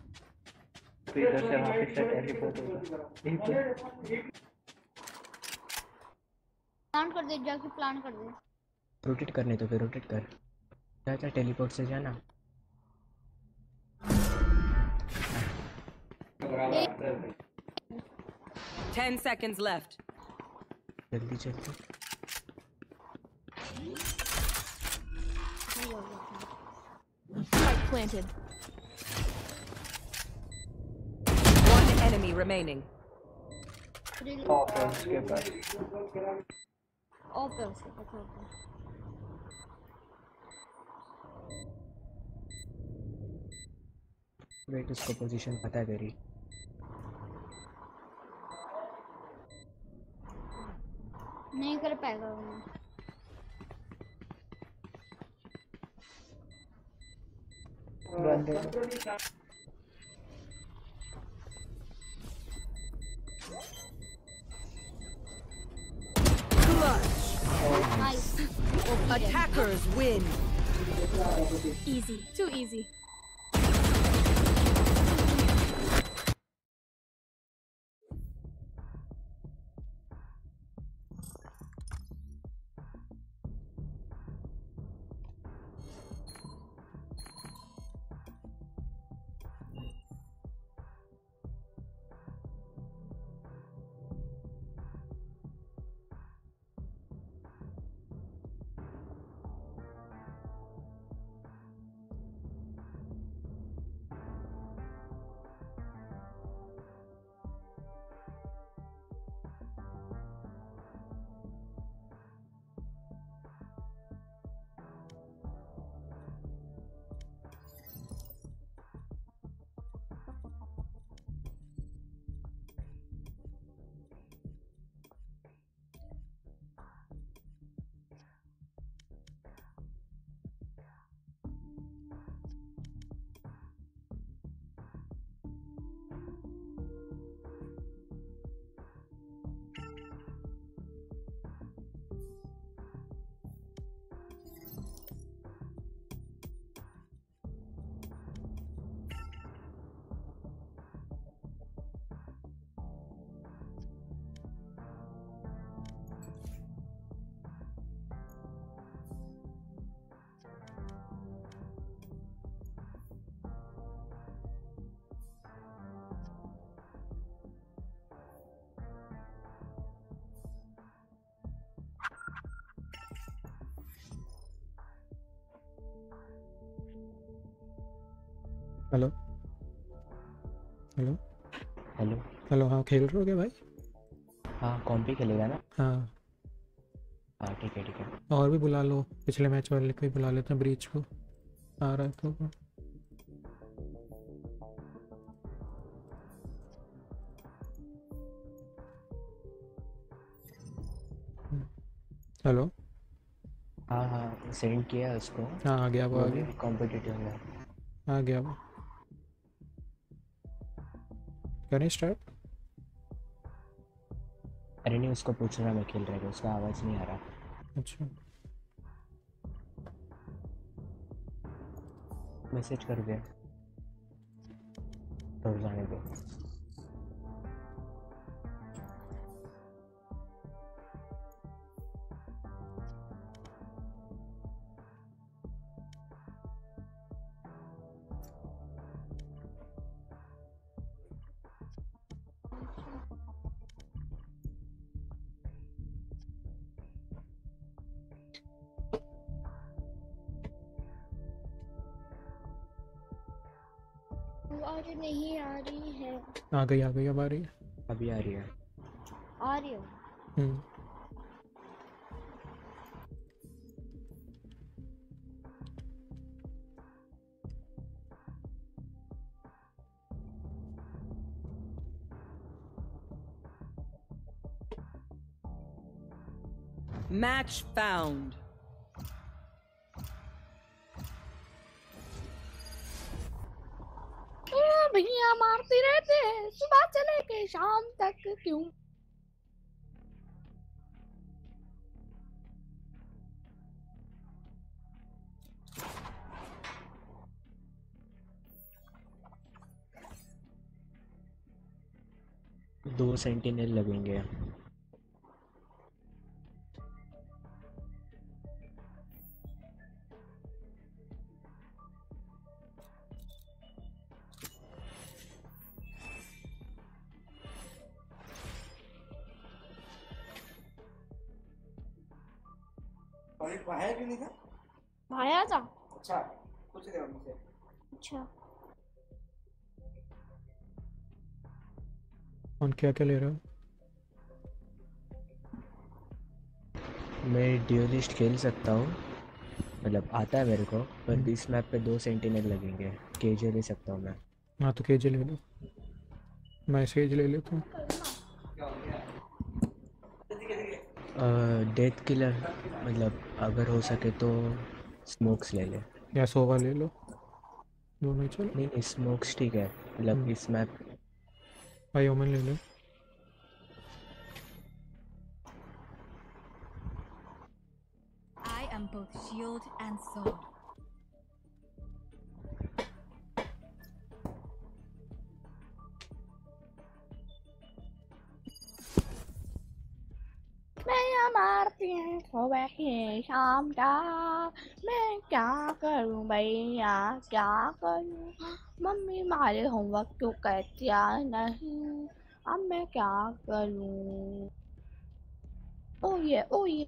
तो इधर से वहाँ पे से टेलीपोर्ट होगा यहीं पे प्लान कर दे जाके प्लान कर दे रोटेट करने तो फिर रोटेट कर जा जा टेलीपोर्ट से जाना Ten seconds left. जल्दी जल्दी Spike planted. enemy remaining. Of है उसके पास ऑफ है उसके पास ऑफ है वेट उसको पोजीशन पता है तेरी नहीं कर पाएगा वो बंदे Attackers win. Easy. Too easy. Hello हाँ खेल रहे हो क्या भाई? हाँ कॉम पे खेलेगा ना? हाँ। हाँ ठीक है ठीक है। और भी बुला लो पिछले मैच वाले को भी बुला लेते हैं ब्रीच को। आ रहा है तो। हेलो? हाँ हाँ सेंड किया उसको। हाँ आ गया वो आ गया। कॉम्पिटिटिव में आ गया वो। करें स्टार्ट नहीं उसको पूछ रहा मैं खेल रहा है उसका आवाज़ नहीं आ रहा। अच्छा। मैसेज कर दिया तो जाने दो। गई आ गई अब आ रही है अभी आ रही है। आ रही हो। हम्म। Match found. तक क्यों दो सेंटिनल लगेंगे। और क्या क्या ले रहे हो? मैं ड्यूलिस्ट खेल सकता हूँ। मतलब आता है मेरे को पर इस मैप पे दो सेंटिनल लगेंगे। केजे ले सकता हूँ मैं। हाँ तो केजे ले लो। मैं सेज ले लेता हूँ। डेथ किलर मतलब अगर हो सके तो स्मोक्स ले ले। या सोवा ले लो। दोनों चलो। नहीं नहीं स्मोक्स ठीक है। मतलब इस मैप भाई ओमन ले लो I am both shield and sword. मैं यहाँ मारती हैं सुबह के शाम तक मैं क्या करूँ भैया क्या करूँ मम्मी मारे होमवर्क क्यों कहती नहीं अब मैं क्या करूँ? ओ ये ओ ये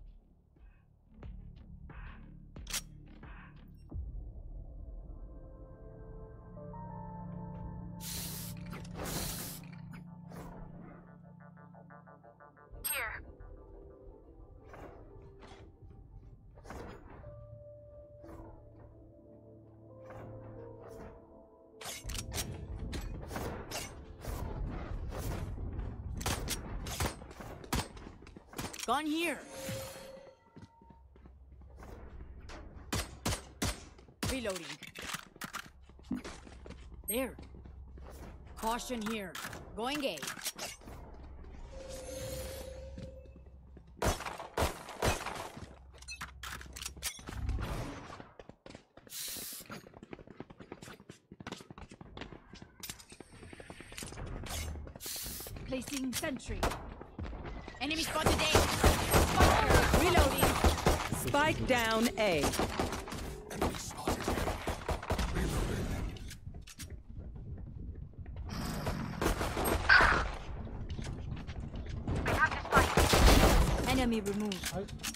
here. Reloading. There. Caution here. Going A. Placing sentry. Enemy spotted A. Reloading. Spike down A. Enemy removed.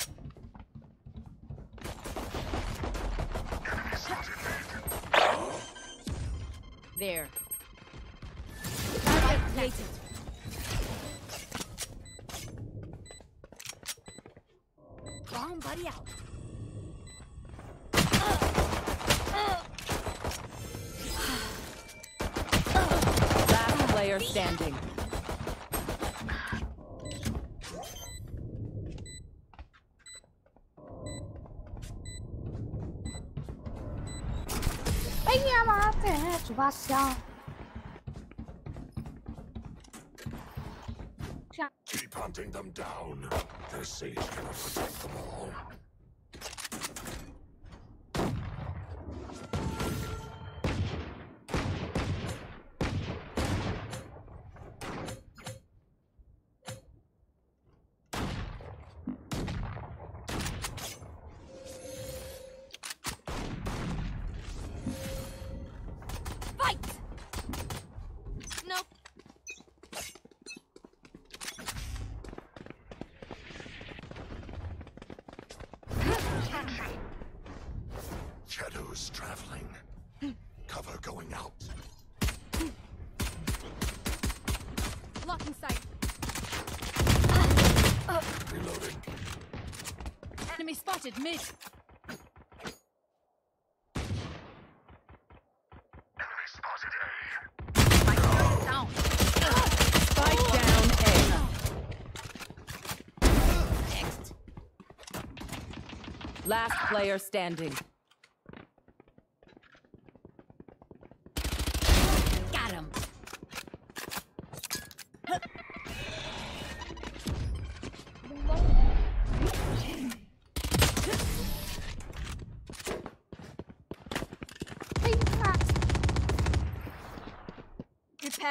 发香。Going out. Blocking sight. Reloading. Enemy spotted mid. Down. Spike down A. Next. Last player standing.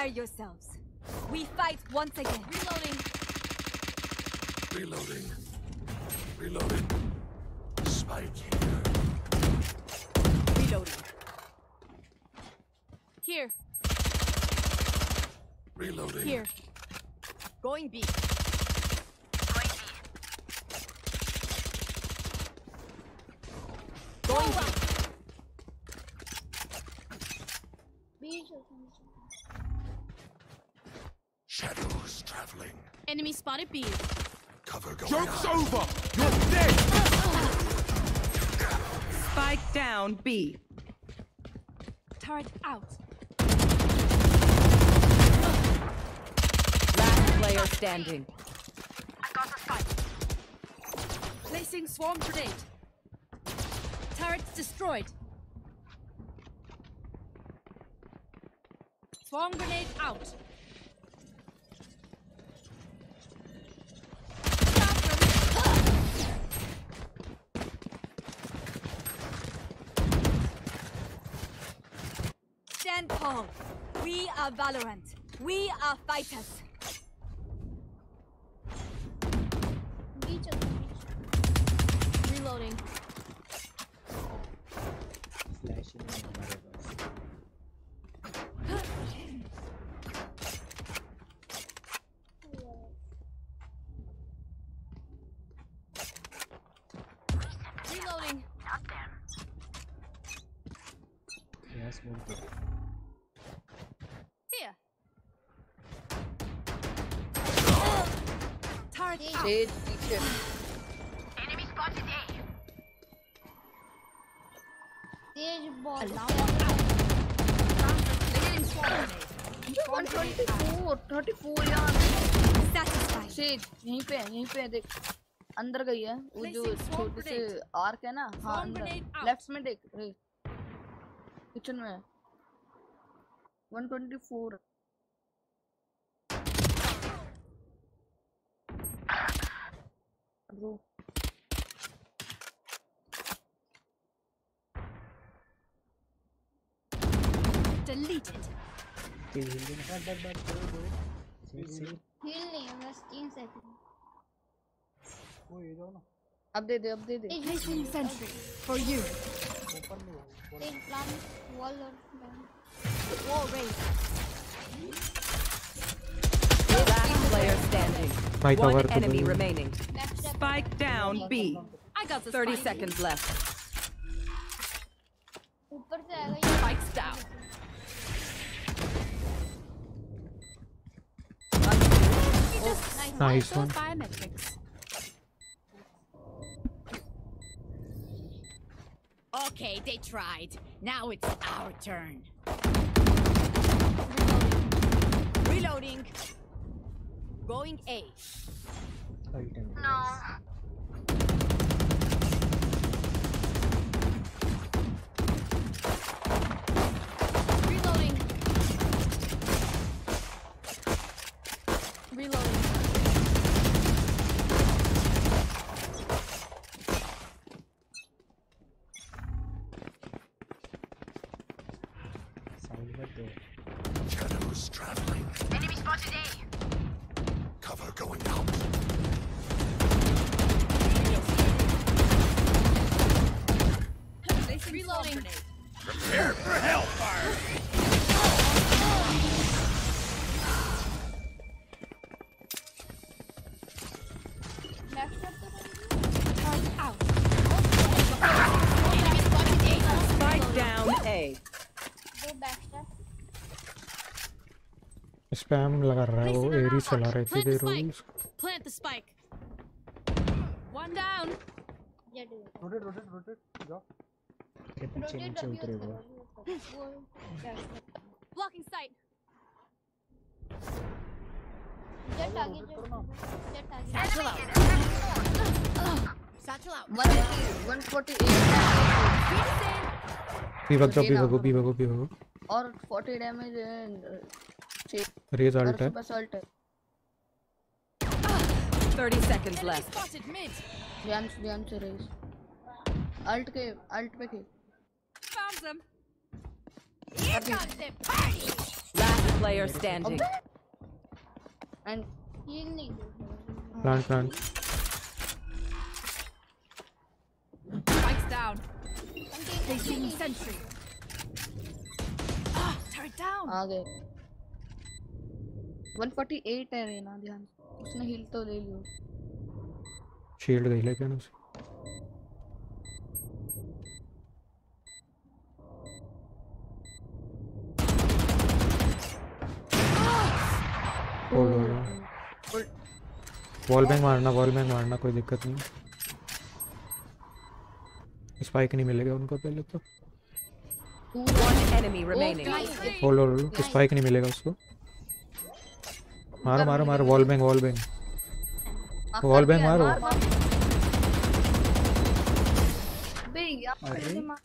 Prepare yourselves. We fight once again. Reloading. Reloading. Reloading. Spike here. Reloading. Here. Reloading. Here. Going B. Going B. Shadows traveling. Enemy spotted B. Cover going Joke's out. over! You're dead! Spike down B. Turret out. Last player standing. Placing swarm grenade. Turrets destroyed. Swarm grenade out. Stand tall. We are Valorant. We are fighters. Shade यहीं पे यहीं पे देख। अंदर गई है वो जो छोटी से आर्क है ना हाँ अंदर। लेफ़्ट में देख किचन में 124 Bro. Deleted. He's healing. But, but, but, do it, do it. Heal, heal. Heal sentry for you. Open लो। Take wall or. Wall raise. Last player standing. One enemy remaining. Spike down B. I got 30 seconds left. Spike's down. Nice one. Okay, they tried. Now it's our turn. Reloading. Reloading. Going A ultimate. No. Reloading. Reloading. Spam लगा रहा है वो एरी चला रहे थे दे Plant the spike. One down. Jett rotate rotate rotate जाओ के पीछे नीचे उतरे वो Blocking sight. जेट आगे जेट जेट आगे Satchel out. Satchel out. 148 भी भग जाओ भी भगो भी भगो भी भगो और 40 damage Raze Raze 30 seconds left. ध्यान से ध्यान से रेज अल्ट के ult found them. Here comes the party. Last player standing. And plant plant. Spikes down. They see me sentry. Ah turret down. Okay. 148 है रेना ध्यान उसने हील तो ले लियो। शील्ड गई लेकिन उसे वॉल बैंग मारना वॉल बैंग मारना कोई दिक्कत नहीं। स्पाइक नहीं मिलेगा उनको पहले तो। स्पाइक नहीं मिलेगा उसको। मारो मारो मारो wall bang wall bang wall bang मारो। बे यार मार।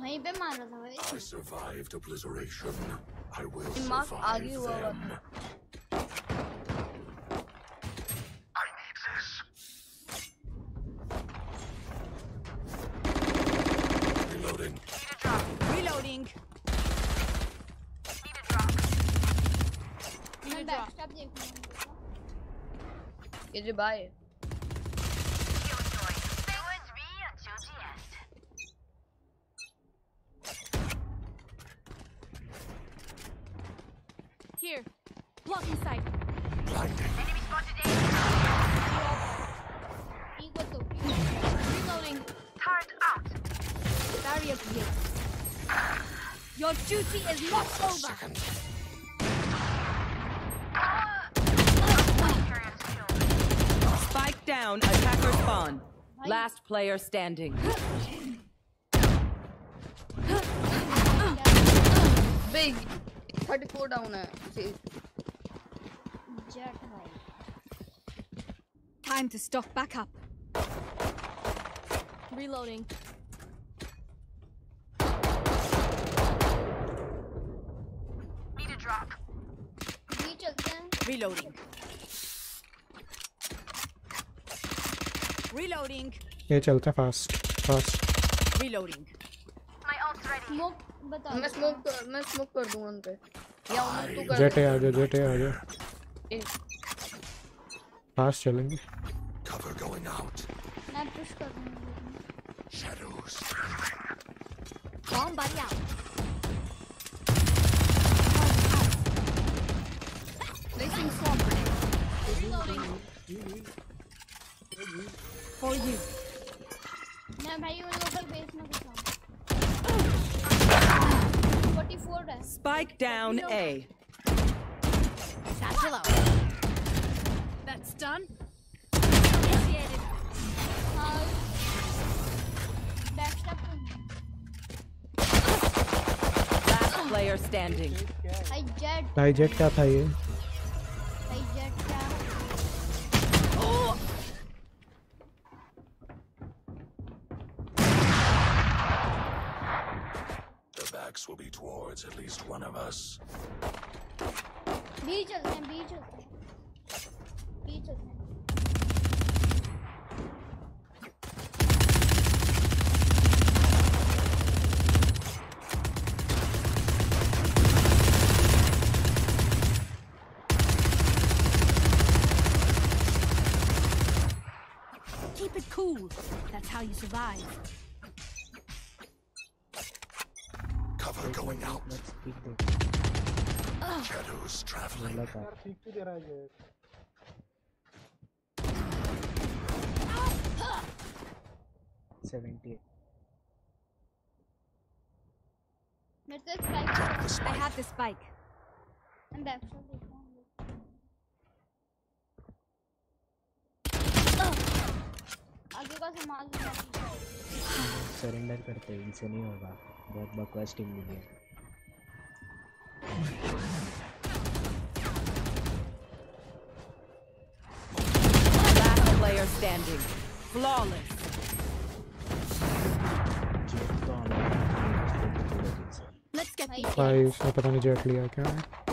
वहीं पे मार रहा था भाई। I survived obliteration. I will survive आगे हुआ हुआ them. You buy it. Here. Blocking sight. Blinding. Enemy spotted A. Eagle Reloading. Turret out. Barrier here. Your duty is not over. Second. Spawn. Last player standing. Big. 34 down uh, Time to stock back up. Reloading. Need a drop. Reloading. Reloading. ये चलता है fast fast Reloading. My ult's ready. Smoke बता मैं smoke मैं smoke कर दूं उन पे या उन तू कर जेट आ जा जेट आ जा फास्ट चलेंगे cover going out. मैं पुश कर दूंगा shadows. Bomb buddy out. Placing swarm grenade reloading For you. मैं भाई उन लोगों पे बेस में घुसा 44 है Spike down A. Satchel out. That's done. Initiated. हाँ बैकस्टैप Last player standing. भाई जेट भाई जेट क्या था ये The backs will be towards at least one of us. B चलते हैं बी चलते हैं बी चलते हैं Keep it cool. That's how you survive. ये सेवेंटी मेरे तो एक spike I have the spike. मैं बैक शॉट देखता हूँ आगे का संभाल लूंगा सरेंडर करते हैं इनसे नहीं होगा बहुत बकवास टीम मिली है Last player standing. Flawless. Jet तो आना है Let's get these. भाई उसने पता नहीं जेट लिया क्या करते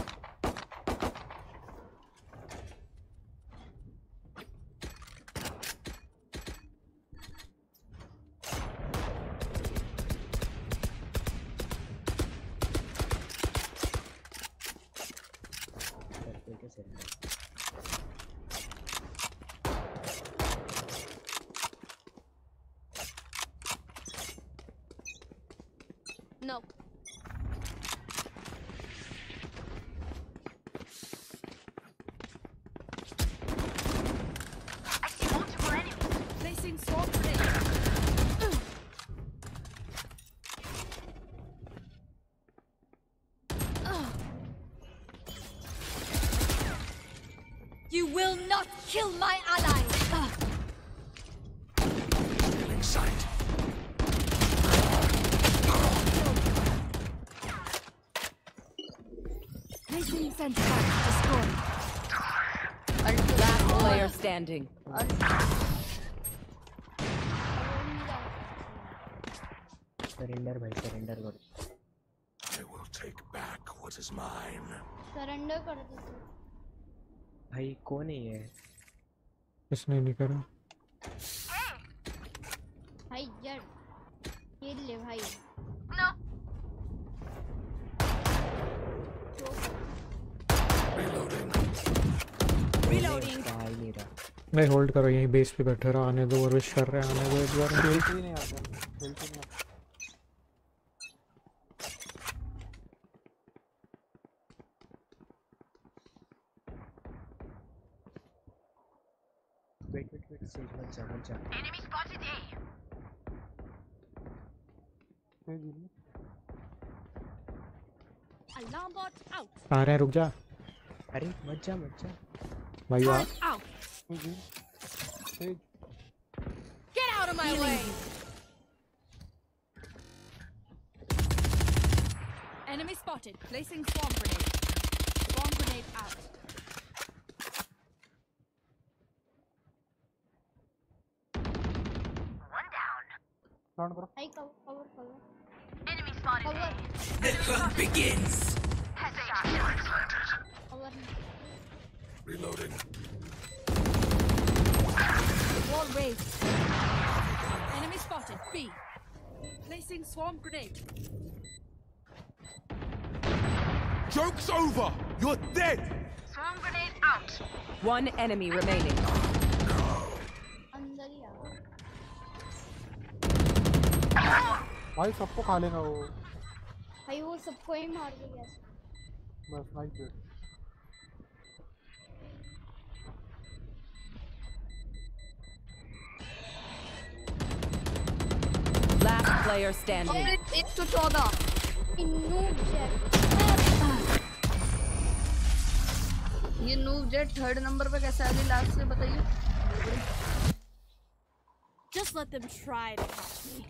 Standing. सरेंडर भाई सरेंडर कर I will take back what is mine. Surrender कर दे भाई कौन है ये इसने नहीं करा भाई जड ये ले भाई No. Reloading. आ ही नहीं रहा नहीं होल्ड करो यहीं बेस पे बैठे रहो आने दो और विश कर रहे हैं आने दो एक बार। खेलते ही नहीं आता खेलते ही नहीं Enemy spotted A. Alarm bot out. आ रहे हैं रुक जा। अरे मत जा मत जा। भाई आ Mm-hmm. Get out of my way! Enemy spotted. Placing swarm grenade. Swarm grenade out. One down. Down, bro. I cover, cover, cover. Enemy spotted. Cover. The hunt begins. One enemy remaining. अंदर ही आ भाई सबको खा लेगा वो भाई वो सबको ही मार देगा बस nice jet Last player standing. एक सौ चौदह नूब जेट ये नूब जेट थर्ड नंबर पे कैसे आ गई लास्ट से बताइए Just let them try to catch me.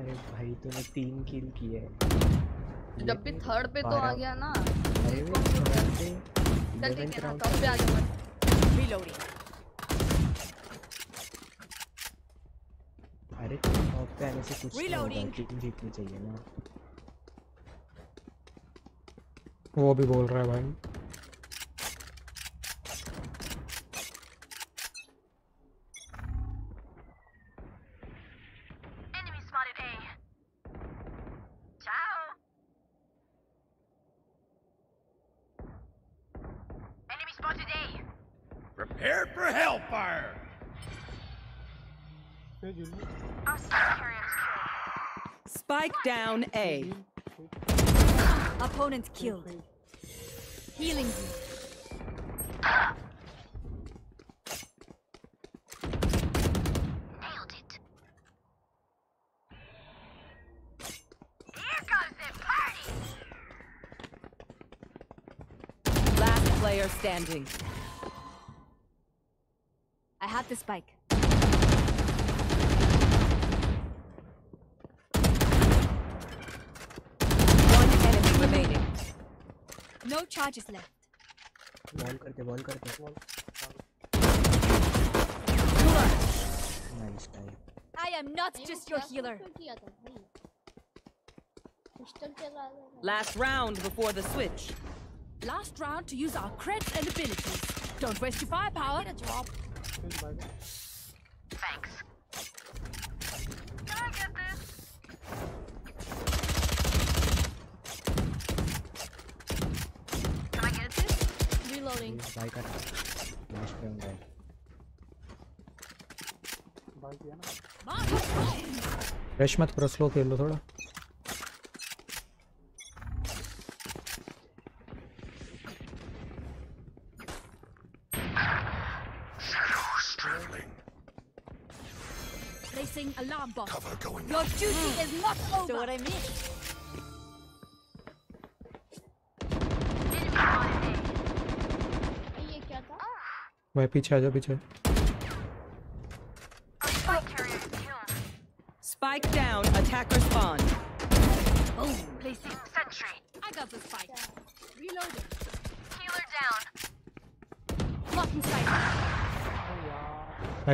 अरे भाई तूने तो तीन किल किए जब भी थर्ड पे तो आ गया ना अरे वो थर्ड पे चल ठीक है ना टॉप पे आ गया मैं Reloading. अरे टॉप पे आने से कुछ. टीम जीतनी चाहिए ना वो भी बोल रहा है भाई Our spike carrier is killed. Spike down A. Opponent killed. Healing you. Last player standing. I have the spike. One enemy remaining. No charges left. Wall करते वॉल करते nice time I am not just your healer. किया था भाई pistol चला रहा था Last round before the switch. Last round to use our creds and abilities. Don't waste your firepower. Get a drop. Rush मत करो slow खेल लो थोड़ा। पीछे आ जाओ पीछे।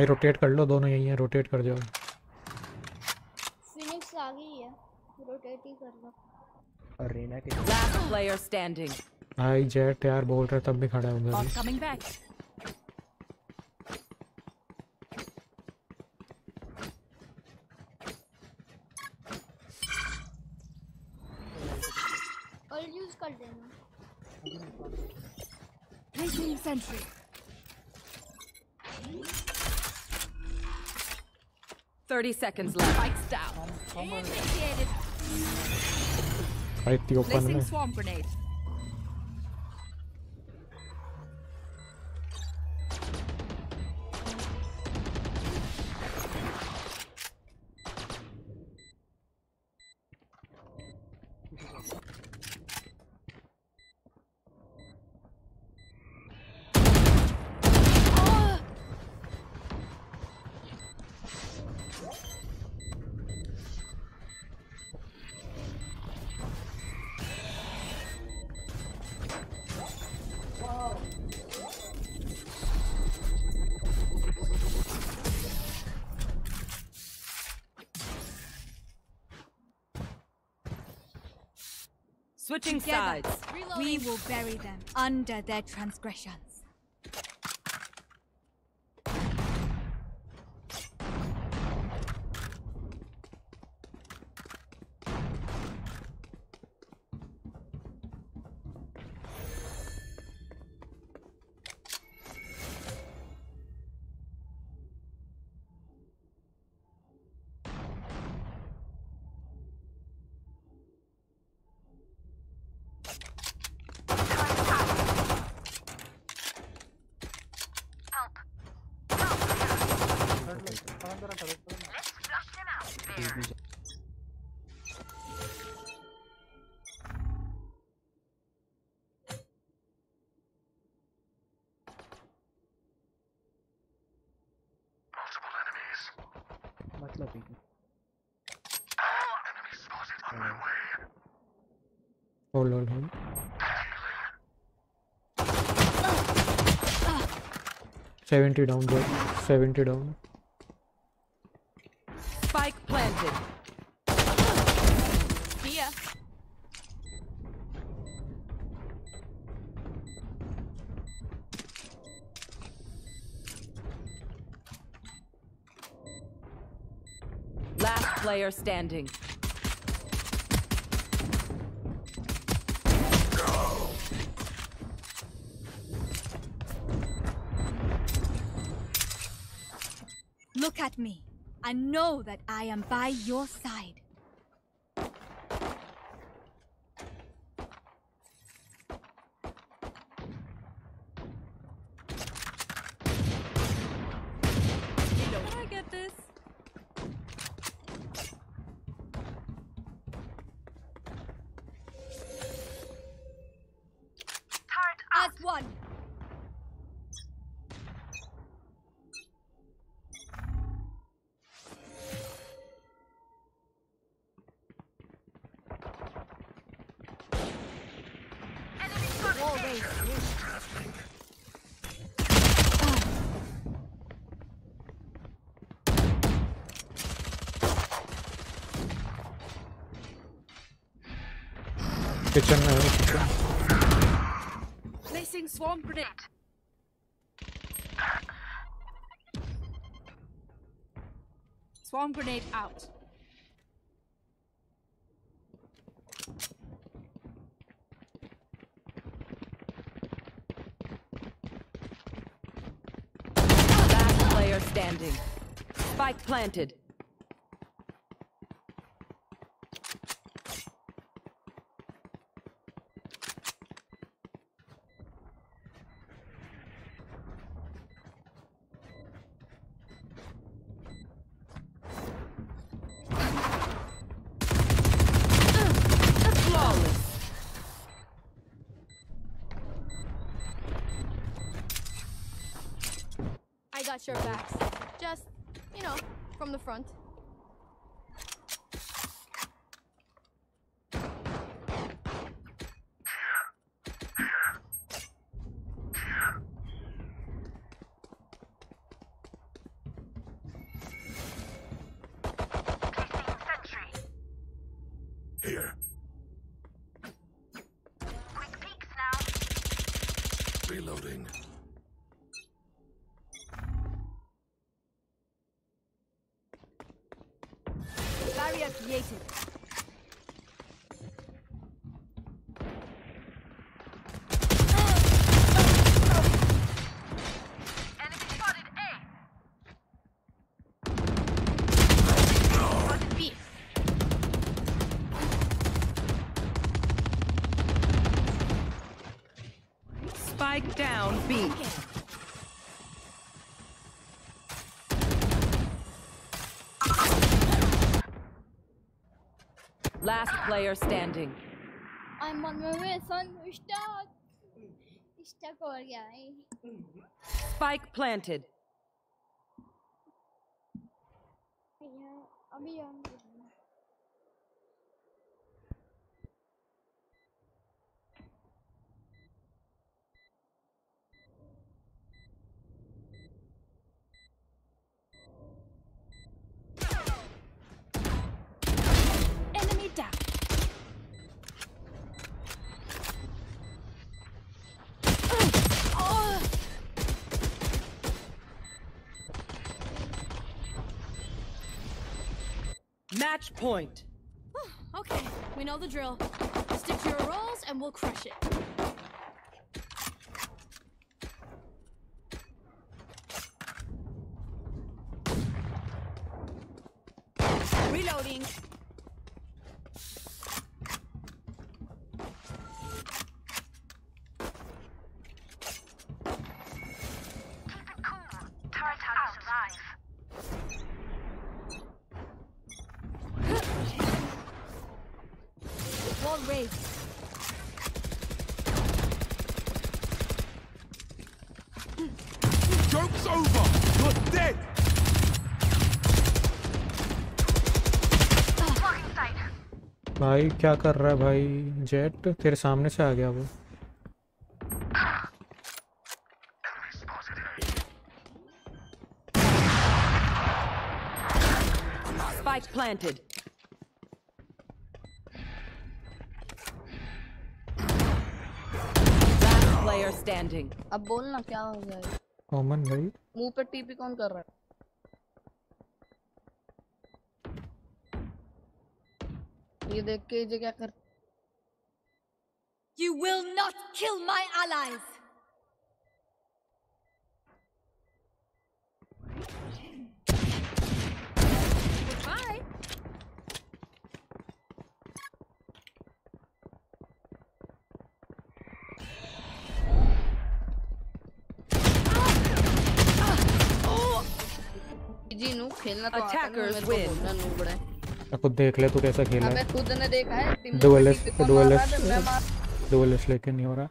भाई रोटेट कर लो दोनों यही हैं रोटेट कर जाओ फिनिक्स आ गई है रोटेट ही कर लो और रेना के Last player standing. भाई जेट यार बोल रहे तब भी खड़ा है back. यूज़ कर देना Placing sentry. 30 seconds left. Lights down. Initiated. Right, Placing swarm grenade. Switching Together, sides. we will bury them under their transgressions. 70 down, bro. 70 down. Spike planted. Last player standing. Know that I am by your side. Kitchen। Placing swarm grenade. Swarm grenade out. Last player standing. Spike planted. Flawless. I got your backs. Just, you know, from the front. Created. Spike down B. Last player standing. I'm on my way, son. Spike planted. Point. Oh, okay, we know the drill. Stick to your roles and we'll crush it. भाई क्या कर रहा है भाई jet तेरे सामने से आ गया वो Spike planted. Last player standing. अब बोल ना क्या हो गया? कॉमन भाई मुँह पे टीपी कौन कर रहा है ये देख के ये क्या कर You will not kill my allies. Goodbye. जी नू खेलना तो आता नहीं Attackers मेरे को win. बोलना नू बड़ा है अब खुद देख ले तू कैसा खेला हाँ, है खुद ने देखा है डुअल डुअल डुअल लेके नहीं हो रहा।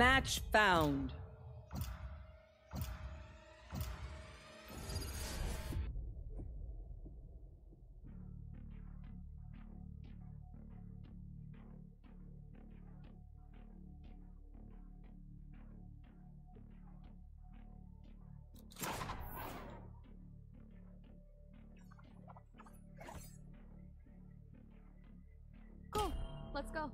Match found. Cool. Let's go.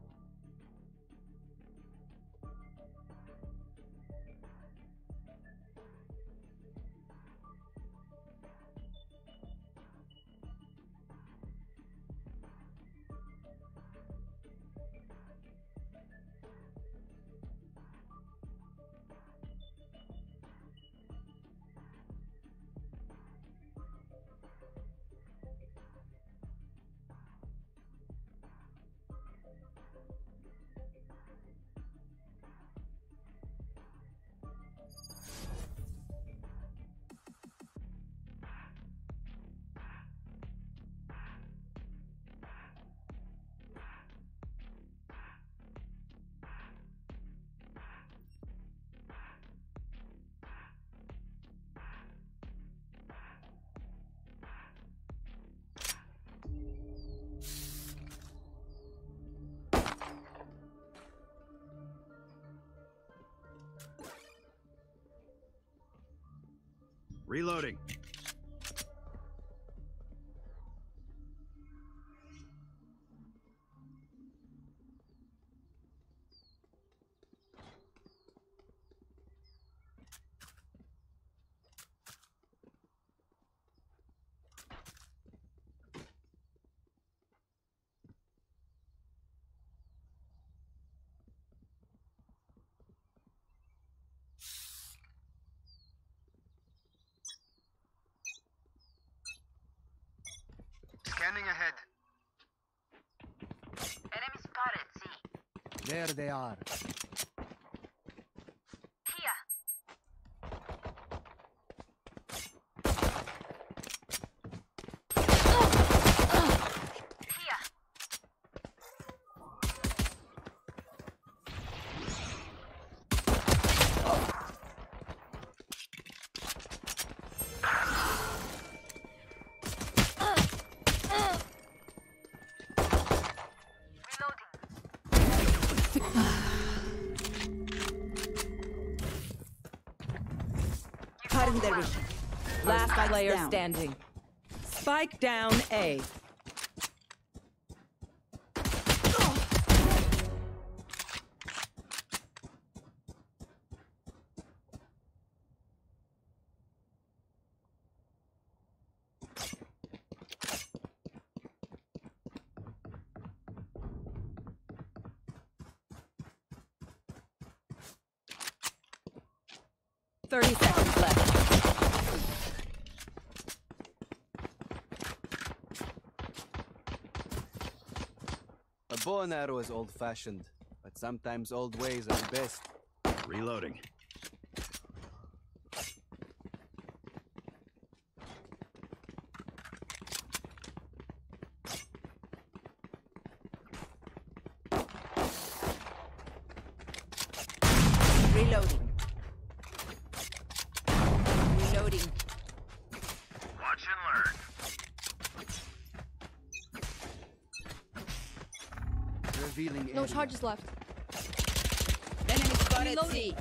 Reloading. Scanning ahead. Enemy spotted, C. There they are. Last player down. standing. Spike down A. Thirty seconds left. A bow and arrow is old fashioned, but sometimes old ways are best. Reloading. Reloading. Watch and learn. Revealing No area. Charges left. Enemy spotted C.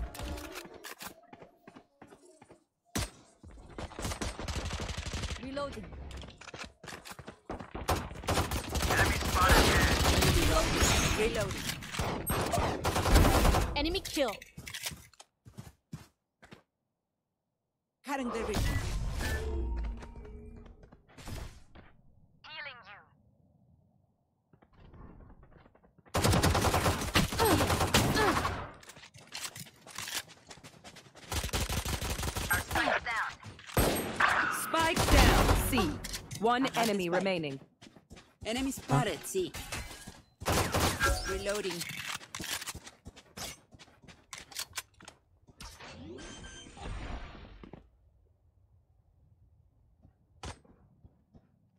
One enemy remaining. Enemy spotted C. Reloading.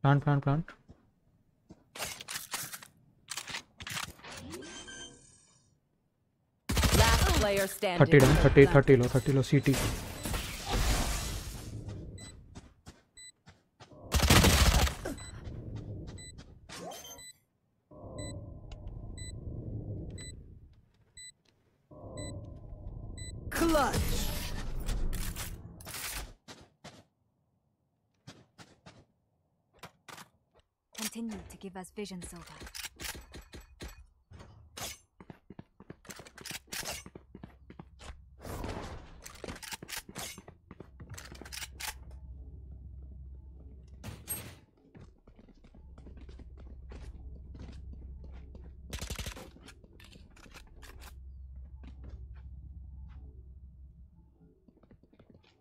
Plant, plant, plant. Last player 30 down 30 30 low 30 low CT vision, Silva.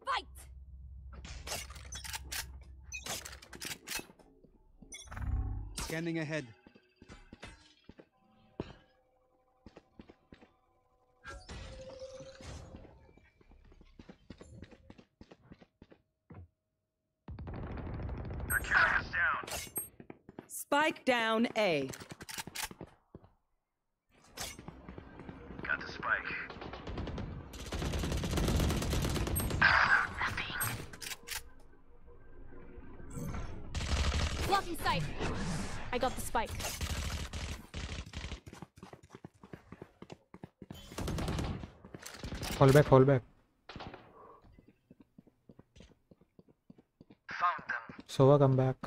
Fight! Ahead. Spike down A. Got the spike. Blocking sight. I got the spike. fall back fall back Found them. Sova come back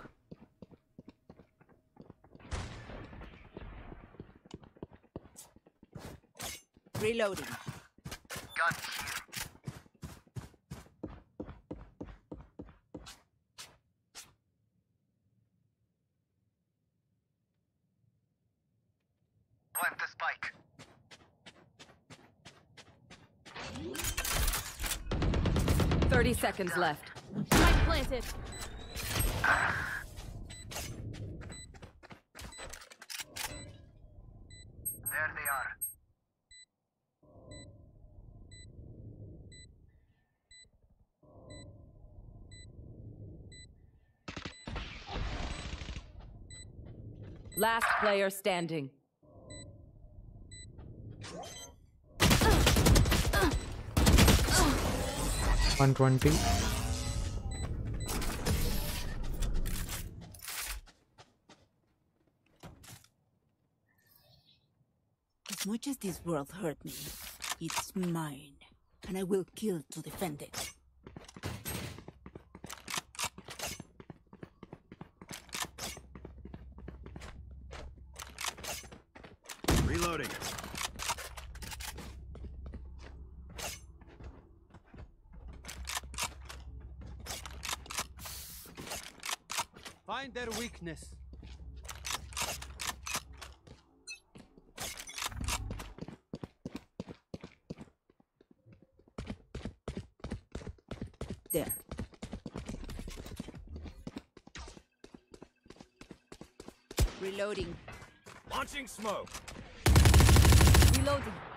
Reloading. Gun here. Plant the spike. Thirty seconds left. Spike planted. There they are. Last player standing. One twenty. As much as this world hurt me, it's mine, and I will kill to defend it. Reloading. Find. There. Reloading. Launching smoke. Reloading.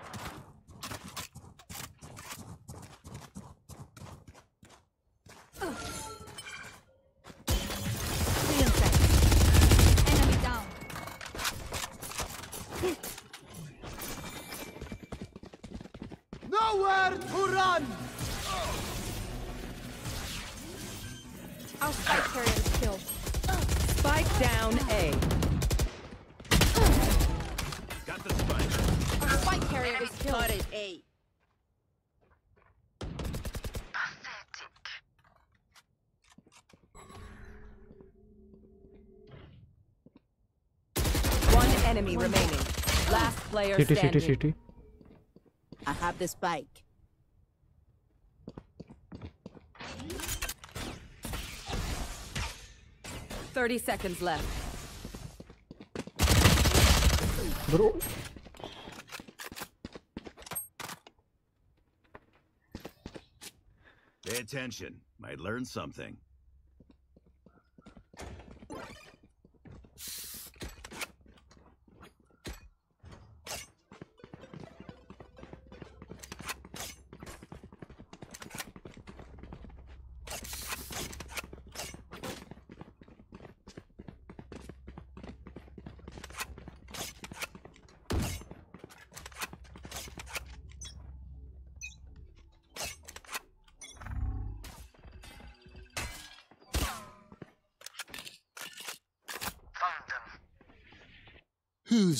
Enemy remaining. Last player CT standing. CT CT I have this spike. Thirty seconds left. bro Pay attention. Might learn something.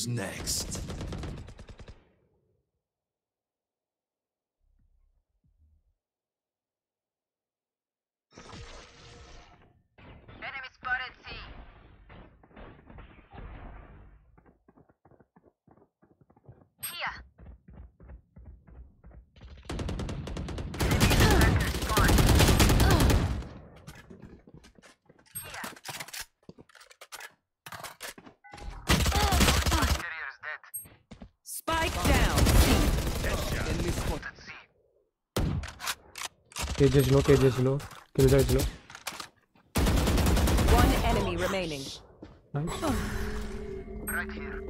Who's next? Here. Spike down. C. Enemy spotted. Cage is low, cage low. Killjoy is low. One enemy remaining. Nice. Right here.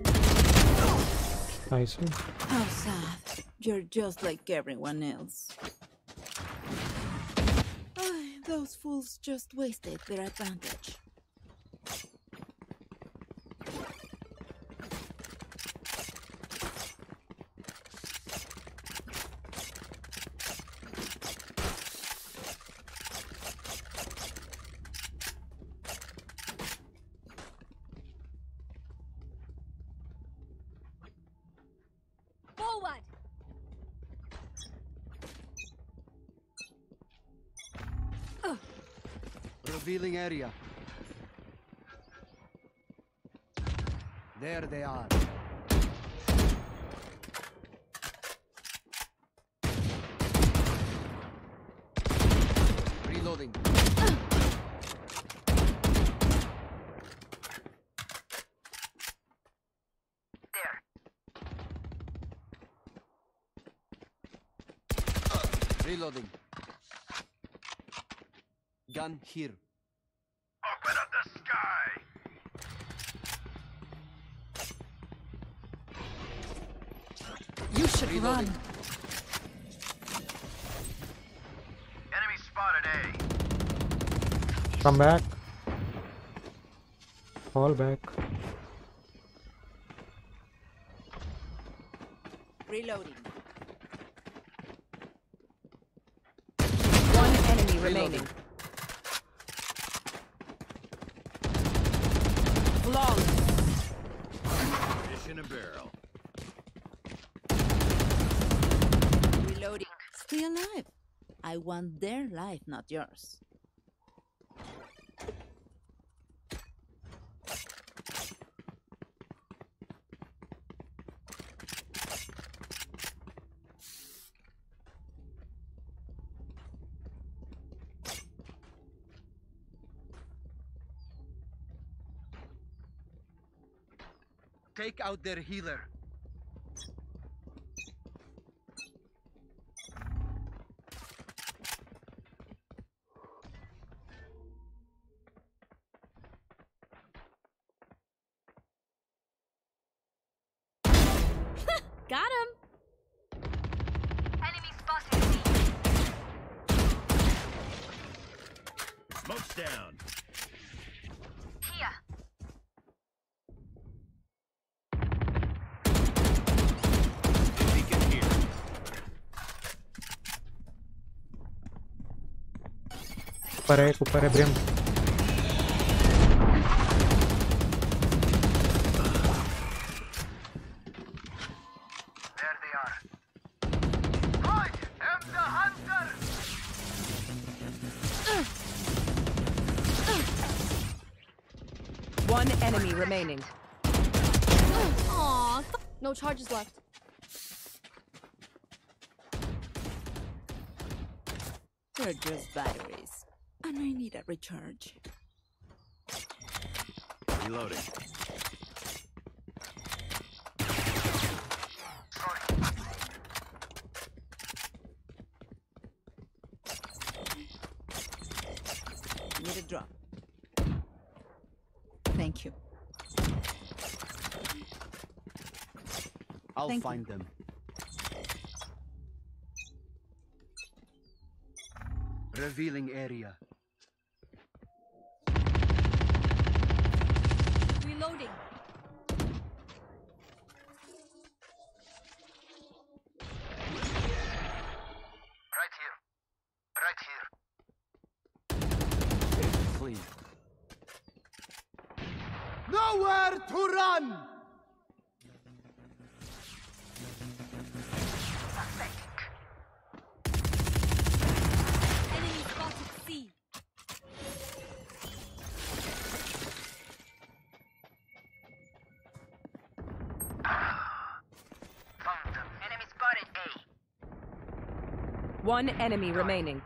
Nice. How sad. You're just like everyone else. Ay, those fools just wasted their advantage. Forward! Revealing area. There they are. Reloading. Reloading. Gun here. Run. Enemy spotted A. Come back. Fall back. Reloading. One enemy remaining. Flawless. Fish in a barrel. Reloading. Stay alive. Want their life, not yours. Take out their healer. para Eco, para Breno. I need. Reloading. Need a drop. Thank you. I'll Thank you. find them. Revealing area. Reloading. Right here. Right here. Clean. Nowhere to run! One enemy remaining. Spike planted. Enemy spotted A. I killed you quickly. Gun here. Gun here. enemy remaining.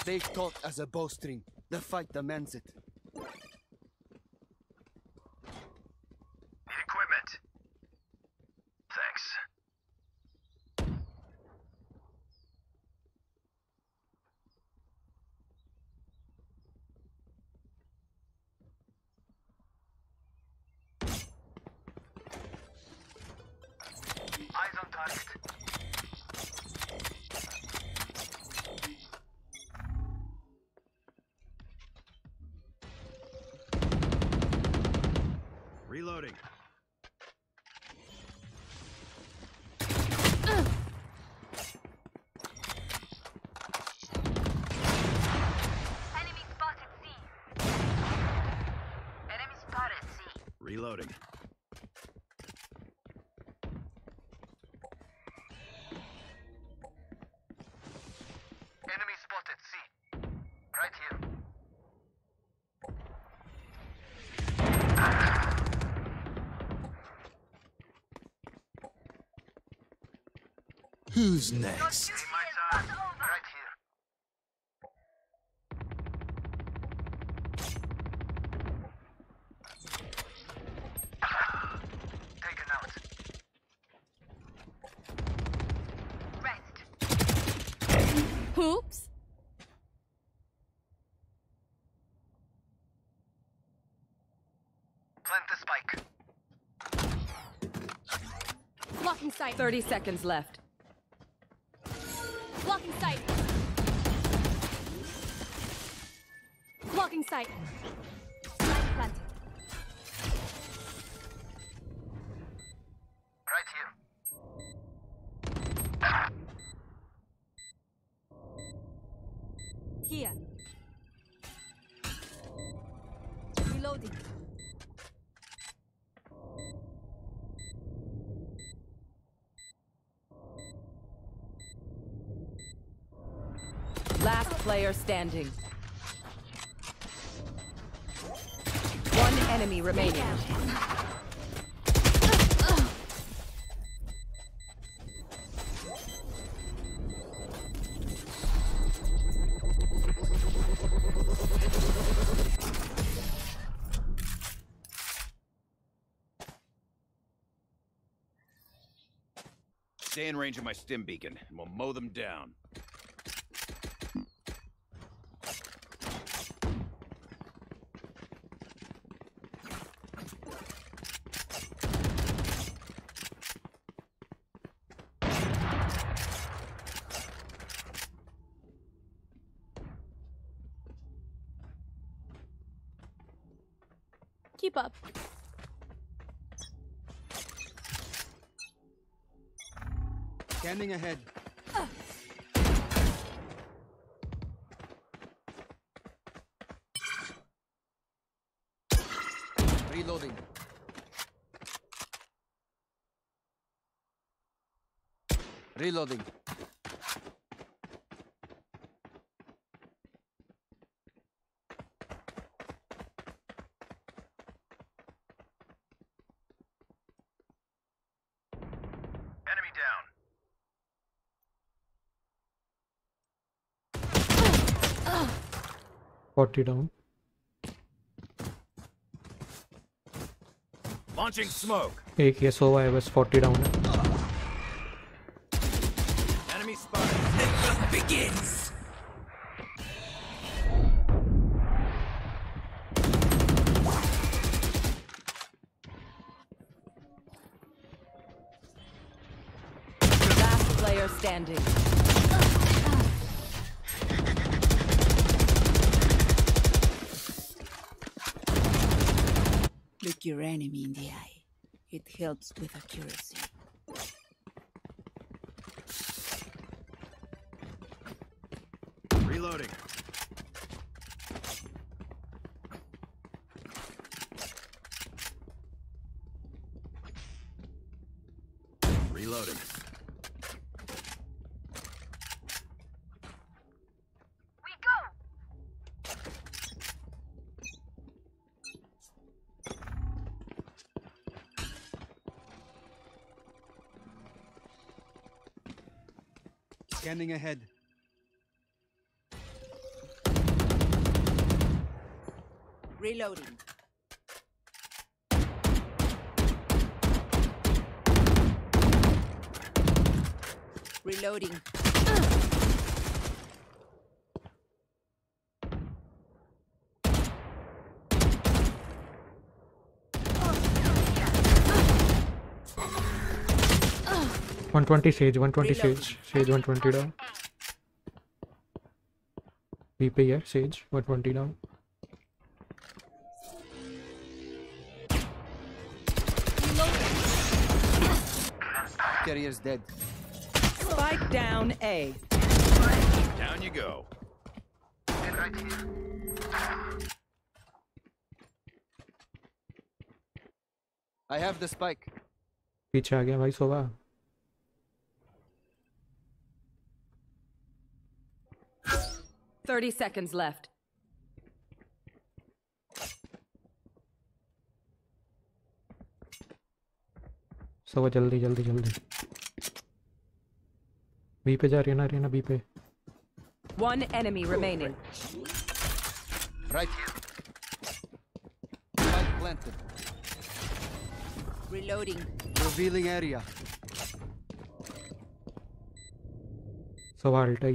Stay taut as a bowstring. The fight demands it. Who's next? Right here. Taken out. Rest. Oops. Plant the spike. Blocking sight. 30 seconds left. Player standing. One enemy remaining. Stay in range of my stim beacon, and we'll mow them down. Keep up. Scanning ahead. Reloading. Reloading. 40 down. Launching smoke. AK, so I was 40 down. Scanning ahead. Reloading. Reloading. Uh. 120 sage, 120 sage, sage 120 down. VP here, sage 120 down. Carrier's dead. Spike down A. Down you go. I have the spike. पीछे आ गया भाई सोवा Thirty seconds left. सोवा जल्दी जल्दी जल्दी B पे जा रही है ना रीना बी पे One enemy remaining. Right here. Spike planted. Reloading. Revealing area. Sowa अल्टा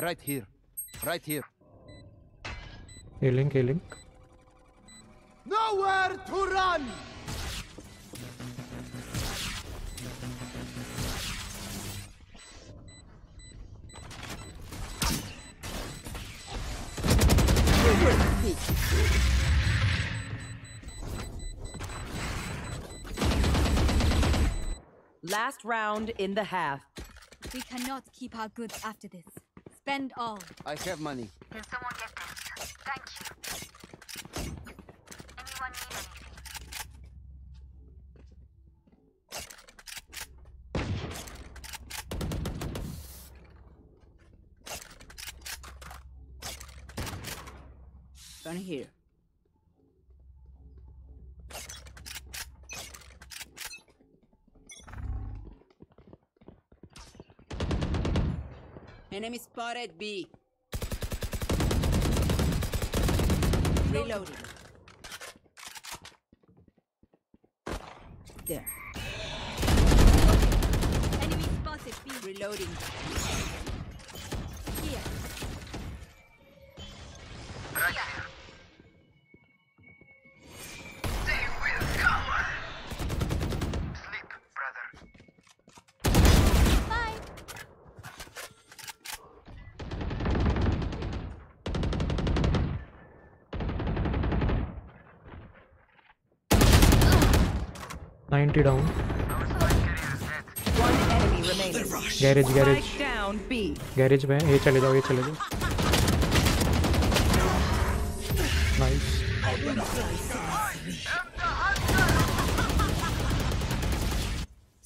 Right here. Right here. Healing, healing. Nowhere to run! Last round in the half. We cannot keep our goods after this. Spend all. I have money. Can someone get Enemy spotted B. Reloading. There. Enemy spotted B. Reloading. 90 down. Garage, garage. Garage में ये चले जाओ ये चले जाओ nice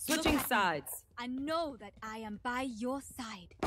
Switching sides. I know that I am by your side.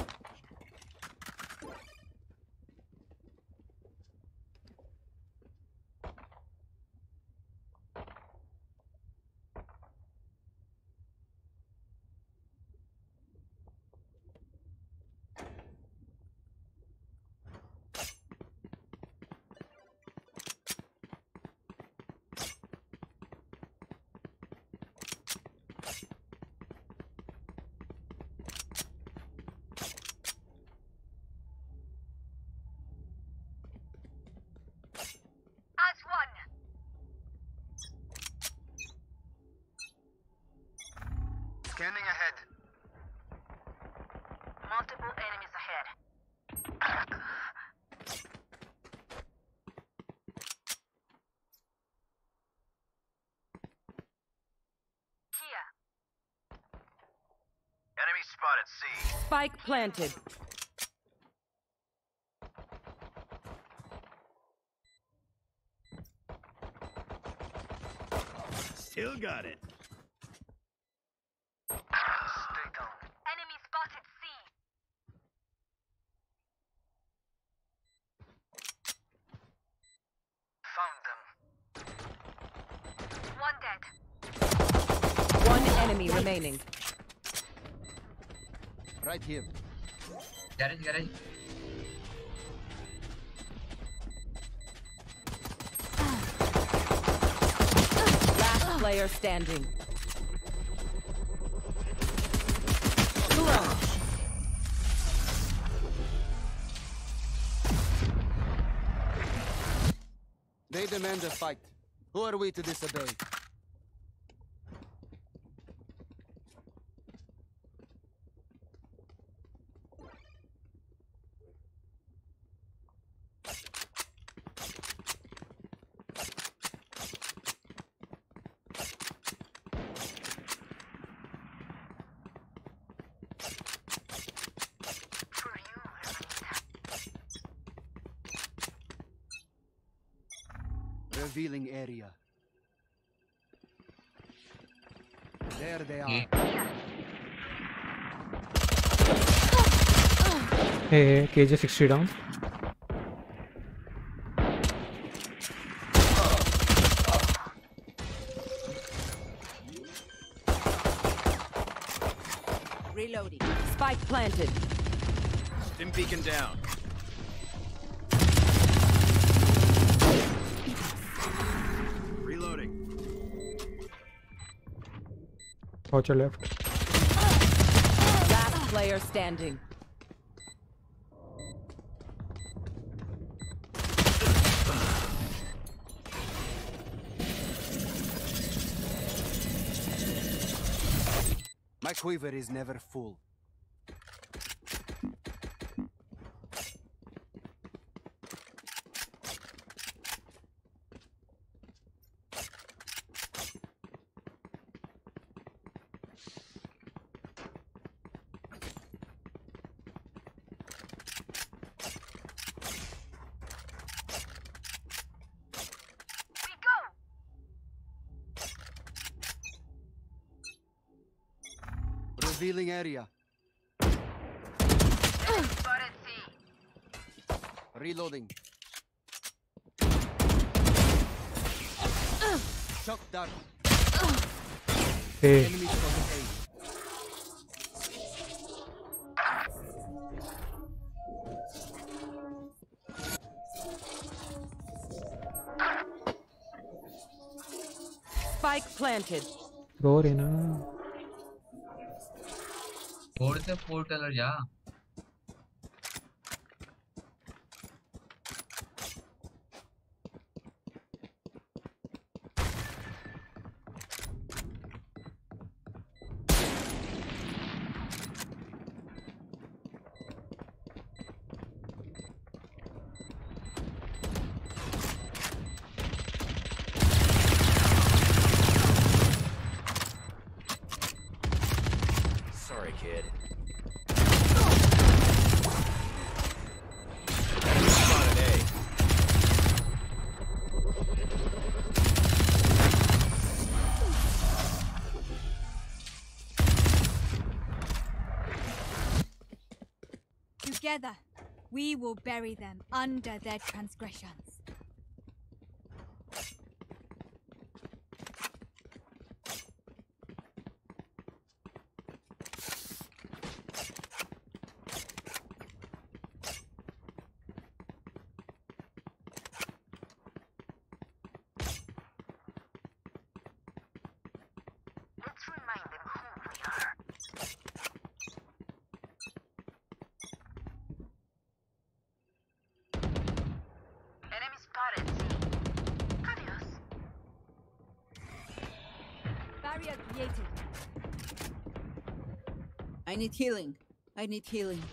Spike planted. Still got it. Stay down. Enemy spotted C. Found them. One enemy remaining. Right here. Garage, garage. Last player standing. They demand a fight. Who are we to disobey? Revealing area. There they are. Hey, KJ 60 down. Reloading. Spike planted. Stim beacon down. Reloading. Watch your left. Last player standing. Quiver is never full. dealing area. Reloading. Shock dart. Hey. Enemy Spike planted. Go, Rena. Fourth है four colour या will bury them under their transgressions. Let's remind them who we are. Enemy spotted. C. Adios. Barrier created. I need healing. I need healing.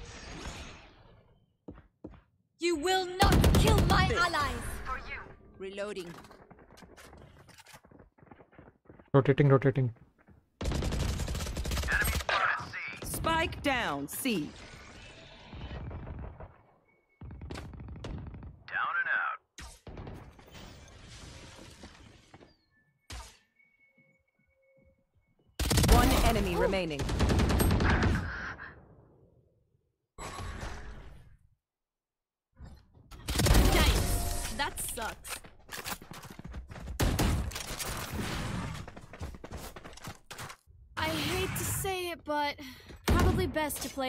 You will not kill my allies! Reloading. rotating rotating Spike down. C.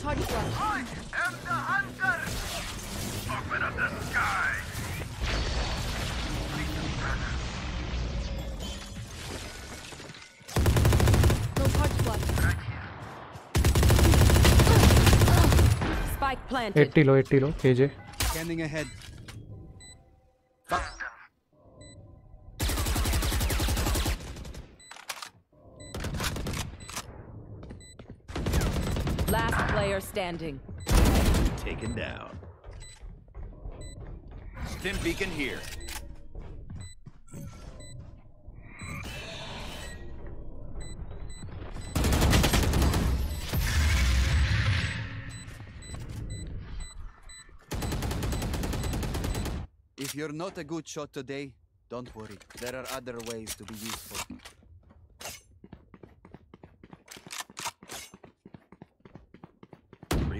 charges left. I am the hunter. Open up the sky. No charges left. Spike planted. 80 low 80 low KJ Scanning ahead. Last player standing. Taken down. Stim beacon here. If you're not a good shot today, don't worry. There are other ways to be useful.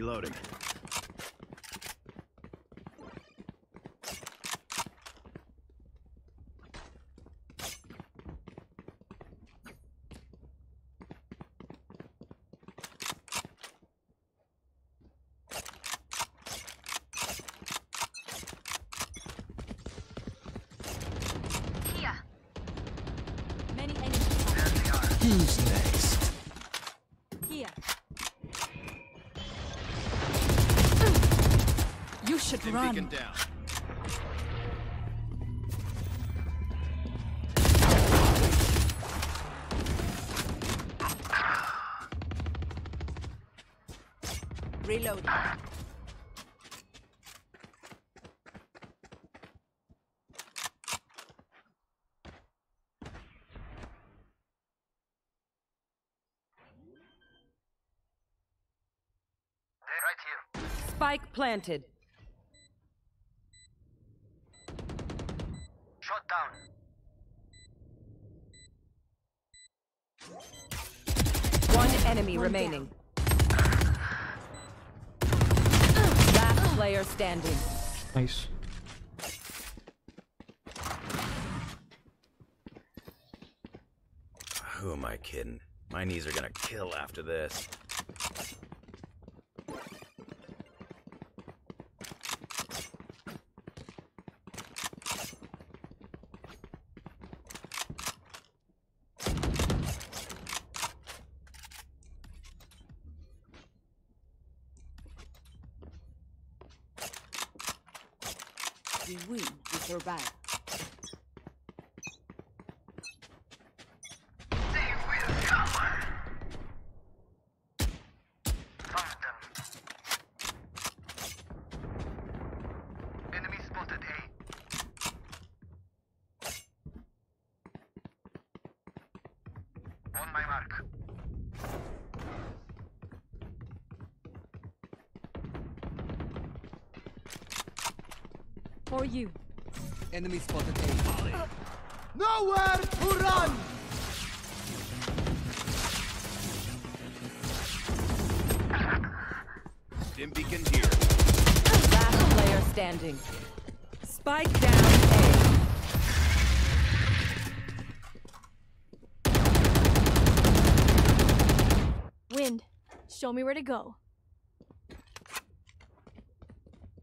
Reloading. Here. Many enemies. Who's next? Here. You should Stim run. beacon down. Reloading. Right here. Spike planted. Shot down. One enemy remaining. Last player standing. nice Who am I kidding? My knees are gonna kill after this. We win. We survive. They will come. Found them. Enemy spotted A. On my mark. For you. Enemy spotted A. Nowhere to run! Stim beacon here. Last player standing. Spike down A. Wind, show me where to go.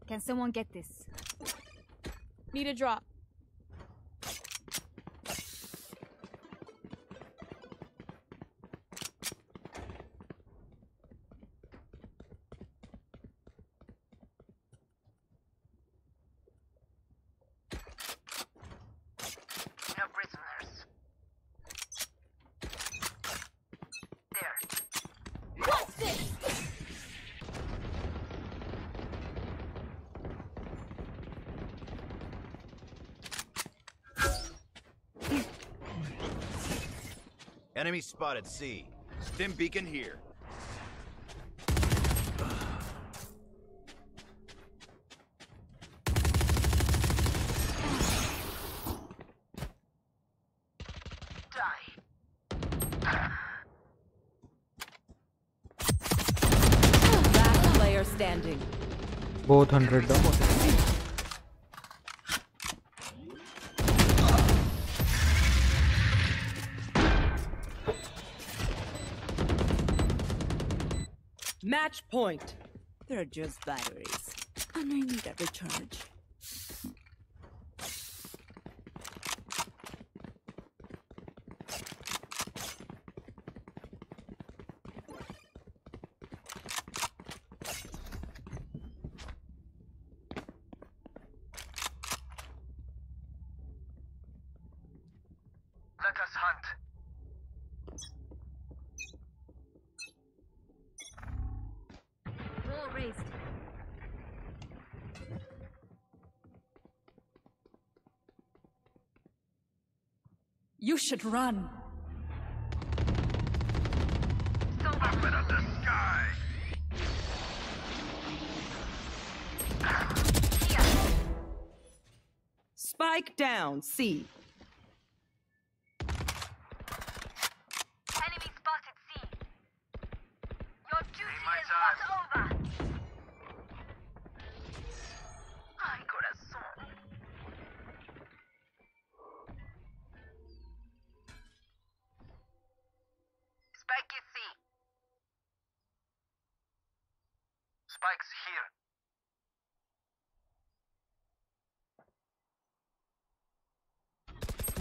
Can someone get this? Need a drop. Enemy spotted C. Stim beacon here. Last player standing. Both 100 down. Point. They're just batteries. And I need a recharge. Run. Open up the sky. Spike down. C.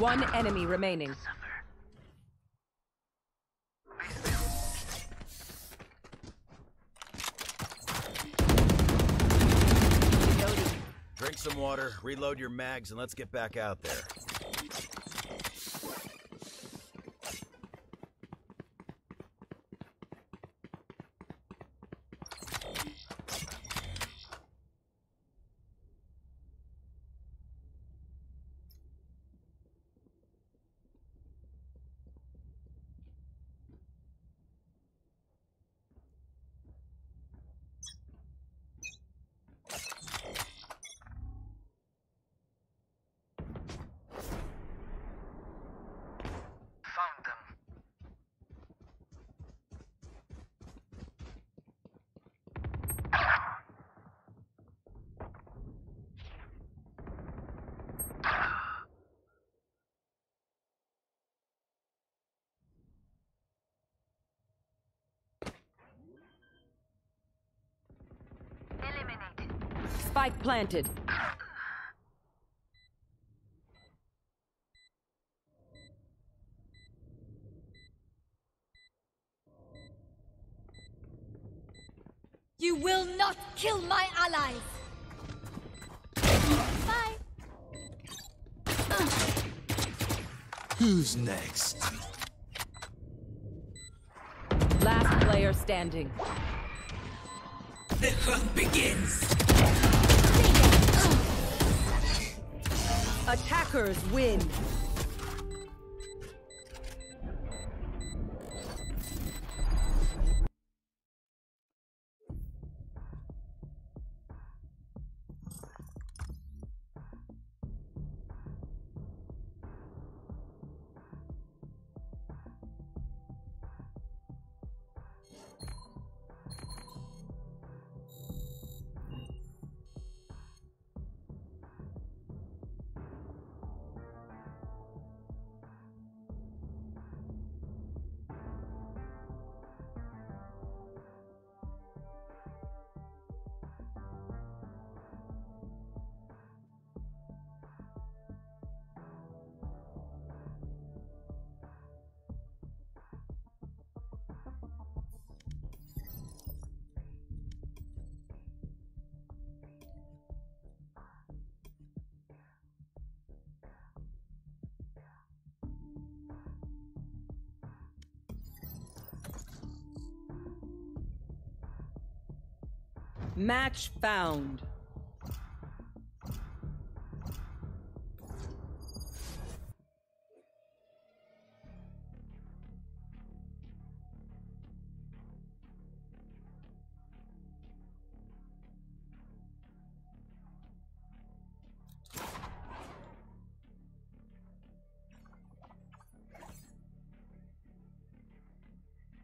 One enemy remaining. Drink some water, reload your mags, and let's get back out there. Planted. You will not kill my allies. Bye. Who's next? Last player standing. The hunt begins. Attackers win. Match found.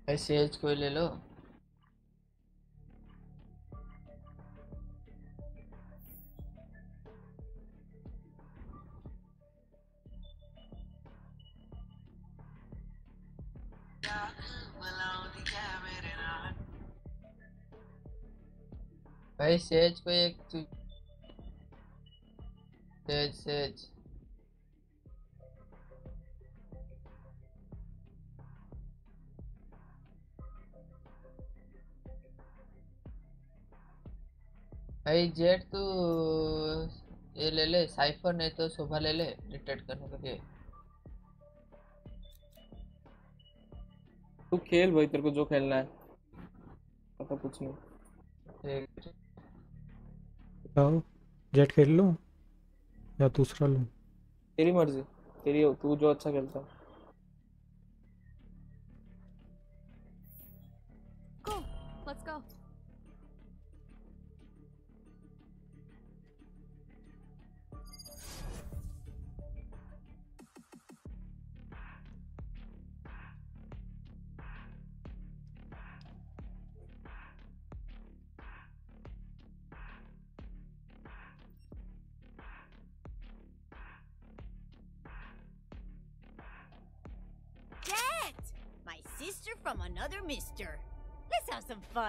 ऐसे as कोई ले लो भाई says को एक says says भाई jet तू, ये ले ले साइफर नहीं तो शोभा ले ले डिटेक्ट करने के लिए। तू खेल भाई, तेरे को जो खेलना है। पता कुछ नहीं। बताओ जेट खेल लूँ या दूसरा लूँ? तेरी मर्ज़ी, तेरी तू जो अच्छा खेलता है।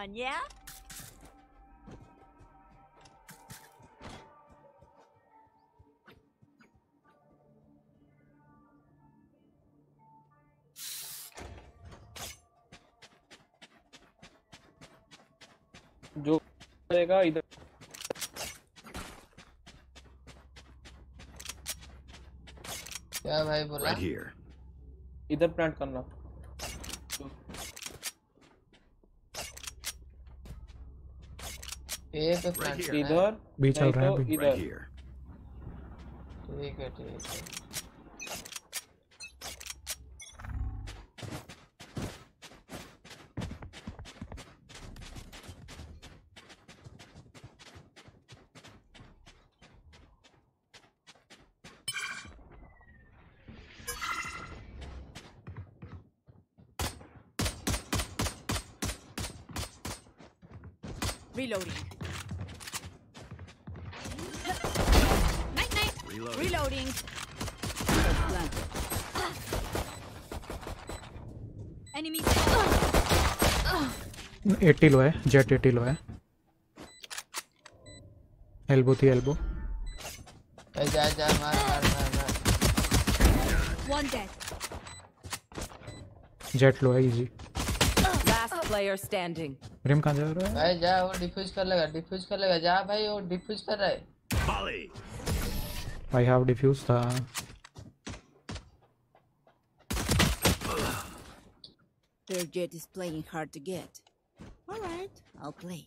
Fun, yeah? जो करेगा इधर क्या भाई बोला Right here. इधर प्लांट करना ए पे प्लांट here. करना है। इधर भी चल नहीं रहा है तो अभी। इधर Right here. ठीक है ठीक है Reloading. 80 लो है जेट 80 लो है एल्बो थी एल्बो जा जा मार मार मार मार One dead. जेट लो है इजी Last player standing. रिम कहाँ जा रहा है भाई जा वो डिफ्यूज कर लेगा डिफ्यूज कर लेगा जा भाई वो डिफ्यूज कर रहा है. आई हैव डिफ्यूज था Their jet is playing hard to get. All right, I'll play.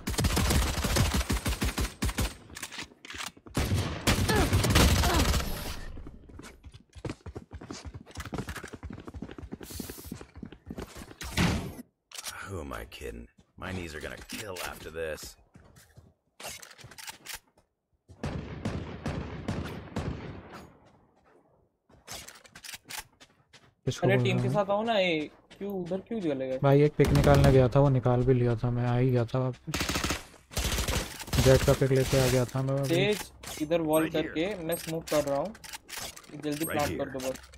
Knees are gonna kill after this. अरे टीम के साथ आओ ना ये क्यों उधर क्यों चले गए भाई एक पिक निकालने गया था वो निकाल भी लिया था मैं आ ही गया था वापस। जेट का पिक लेके आ गया था मैं। तेज इधर वॉल Right करके मैं स्मोक कर रहा हूँ। जल्दी Right प्लांट कर दो बस।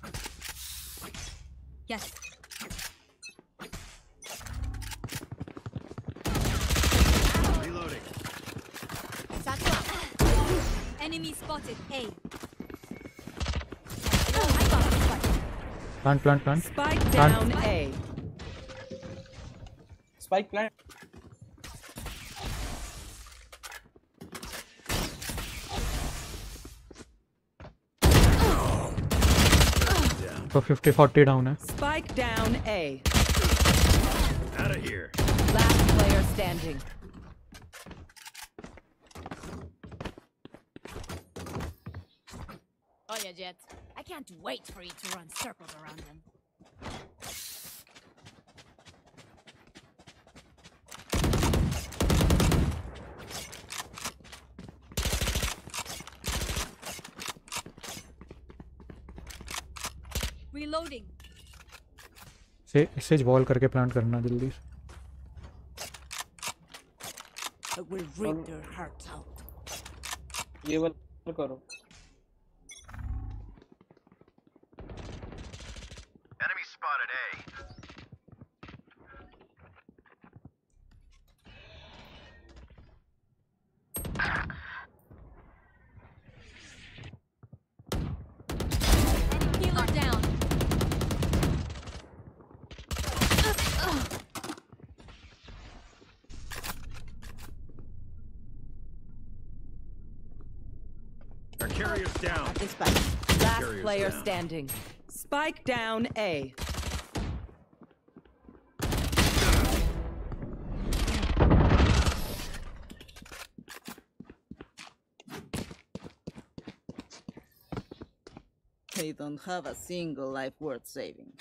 Plant, plant, plant. Spike plant. down A. Spike plant. So 50 40 down है. Spike down A. Out of here. Last player standing. can't wait for you to run circles around them. Reloading. से इसे wall करके plant करना जल्दी से I will rip their hearts out. ये वाला करो player down. standing. Spike down A. They don't have a single life worth saving.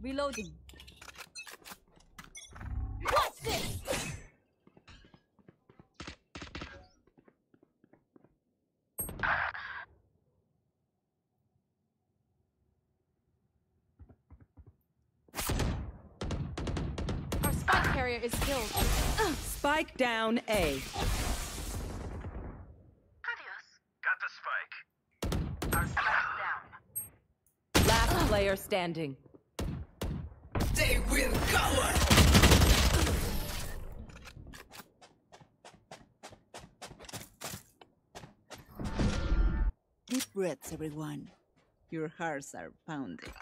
Reloading. What's this? Our spike carrier is killed. Spike down A. Got the spike. Down. Last player standing. They will cover! Deep breaths, everyone. Your hearts are pounding.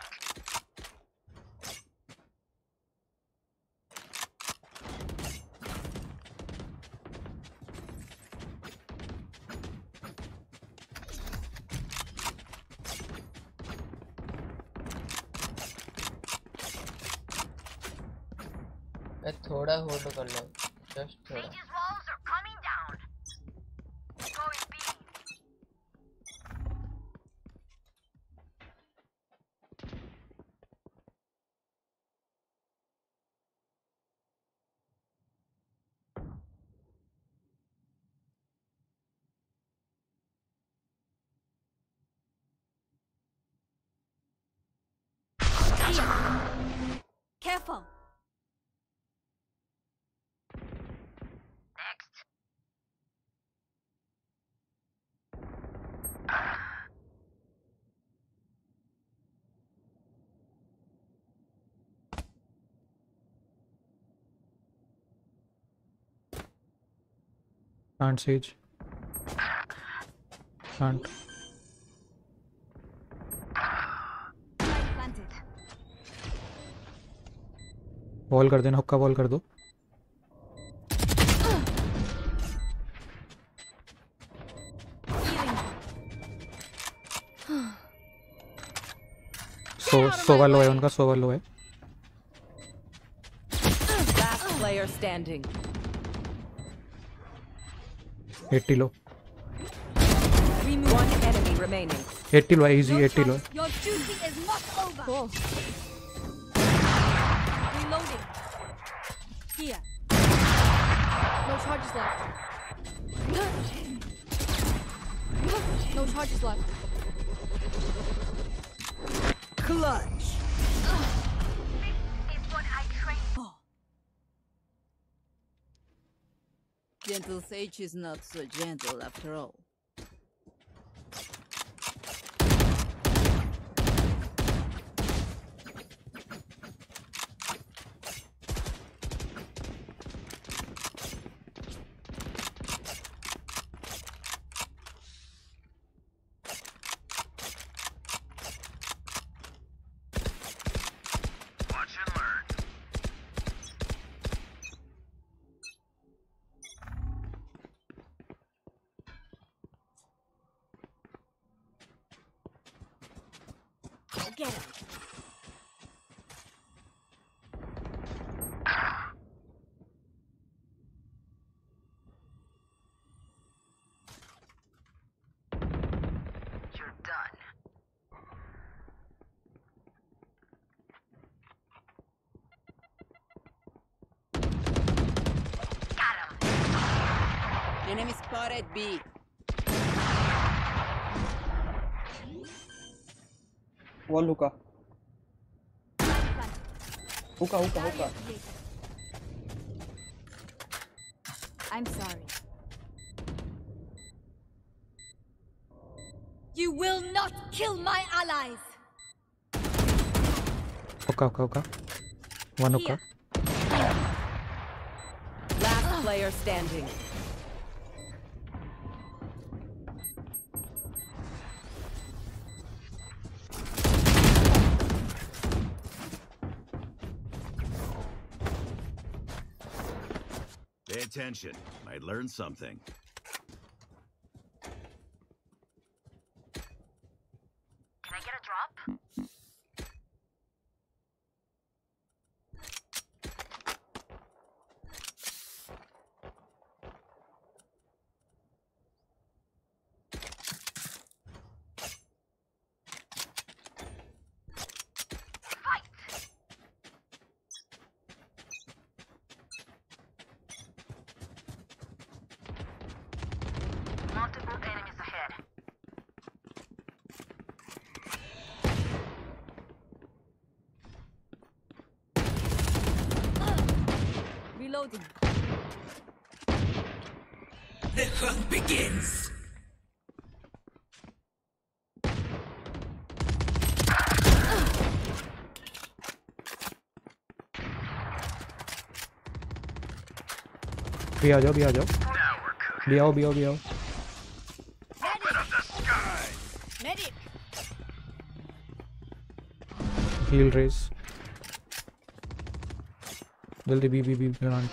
Plant siege. Plant. Wall कर देना, हुक्का ball कर दो सो सोवा लो है उनका सोवा लो है 80 low. 80 low, easy, 80 low. Reloading. Here. No charges left. No charges left. Clutch. Gentle Sage is not so gentle after all. Go get him. Enemy spotted B. Wall hookah. Hookah, hookah, hookah. I'm sorry. You will not kill my allies. Hookah, hookah, hookah. One hookah. Last player standing. Attention. Might learn something. भी आ जाओ भी आ जाओ भी आओ भी आओ भी आओ Open up the sky. Medic! Heal Raze जल्दी B B B plant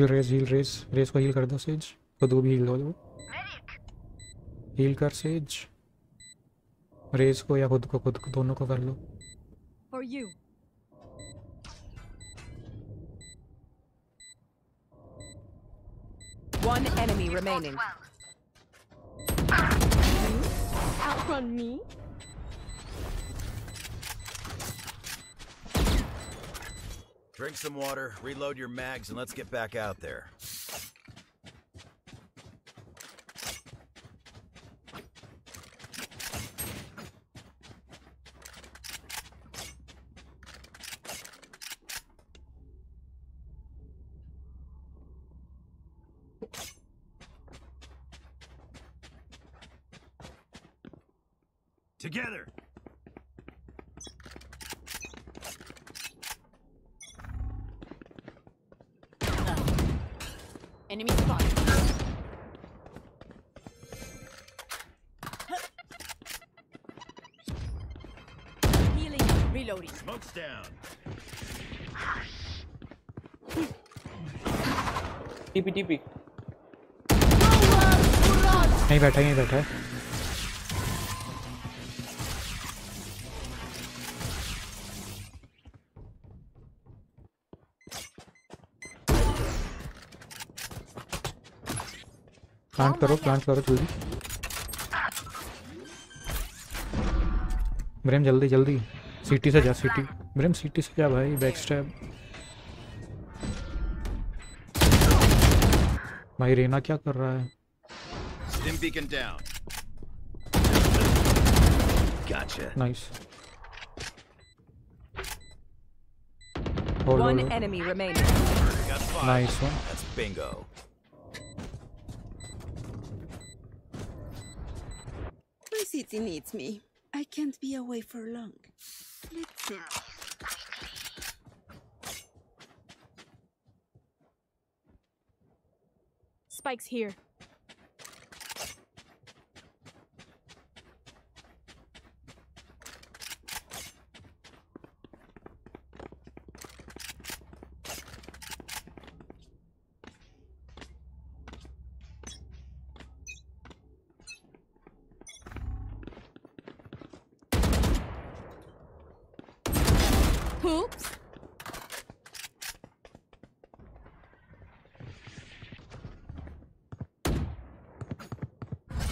heal Raze heal Raze Raze को हील कर दो सेज खुद को भी हील दो दो हील कर सेज रेस को या खुद को खुद को दोनों को कर लो. One enemy remaining. Outrun me? Drink some water, reload your mags, and let's get back out there. TP, TP. यहीं बैठा है यहीं बैठा। प्लांट करो प्लांट करो जल्दी ब्रेम जल्दी जल्दी। सिटी से जा सिटी। ब्रेम सिटी से जा भाई बैक स्टैब भाई रेना क्या कर रहा है Stim beacon down. Gotcha. Nice hold One hold enemy remaining. Got five. Nice one. That's bingo. My city needs me. I can't be away for long. Let's see. Spike's here. Oops.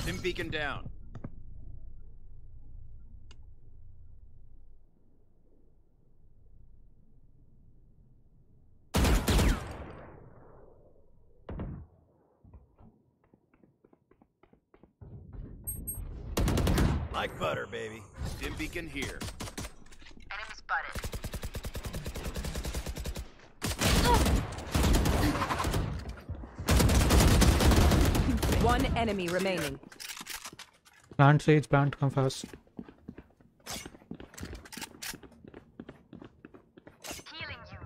Stim beacon down. Like butter, baby. Stim beacon here. Enemy spotted. One enemy remaining. Plant come fast Healing you.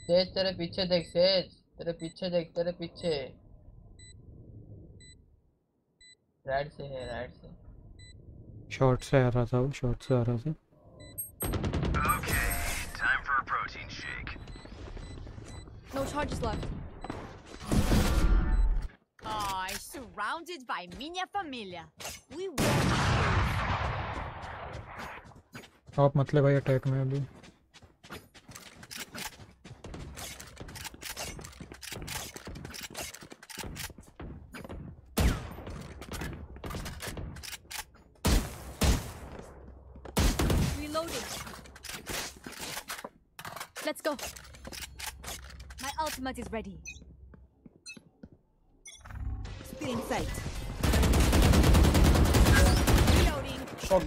Sage तेरे पीछे देख says तेरे पीछे देख तेरे पीछे right से है राइट से शॉर्ट से आ रहा था वो शॉर्ट से आ रहा था Okay, time for a protein shake. No charges left. Oh, surrounded by minha família. We won't आप मतलब भाई अटैक में अभी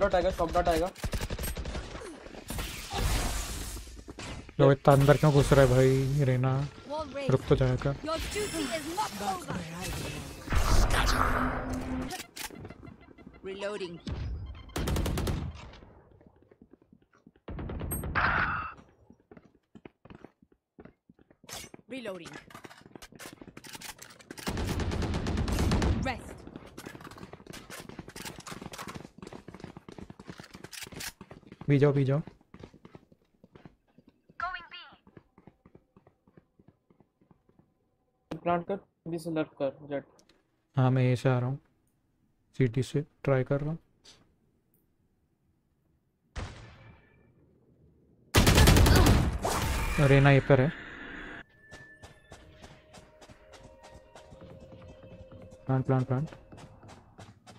डॉट आएगा शॉट डॉट आएगा लो इतना अंदर क्यों घुस रहा है भाई रेना. रुक तो जाएगा. Reloading. Reloading. भी जाओ भी जाओ प्लांट कर बी से लेफ़्ट कर जेट हाँ मैं यहीं से आ रहा हूँ। सिटी से ट्राई कर रहा हूँ। रेना ये पर है। प्लांट प्लांट प्लांट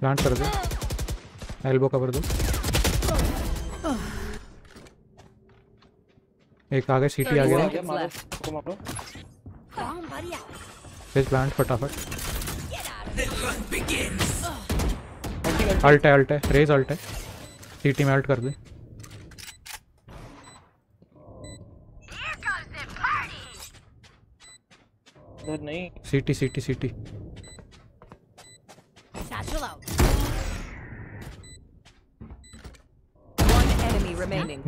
प्लांट कर दो। एल्बो कवर दो। एक आगे सीटी आ गया. फिर प्लांट फटाफट। अल्ट है अल्ट है रेज अल्ट है सीटी में अल्ट कर दे। नहीं। सीटी सीटी सीटी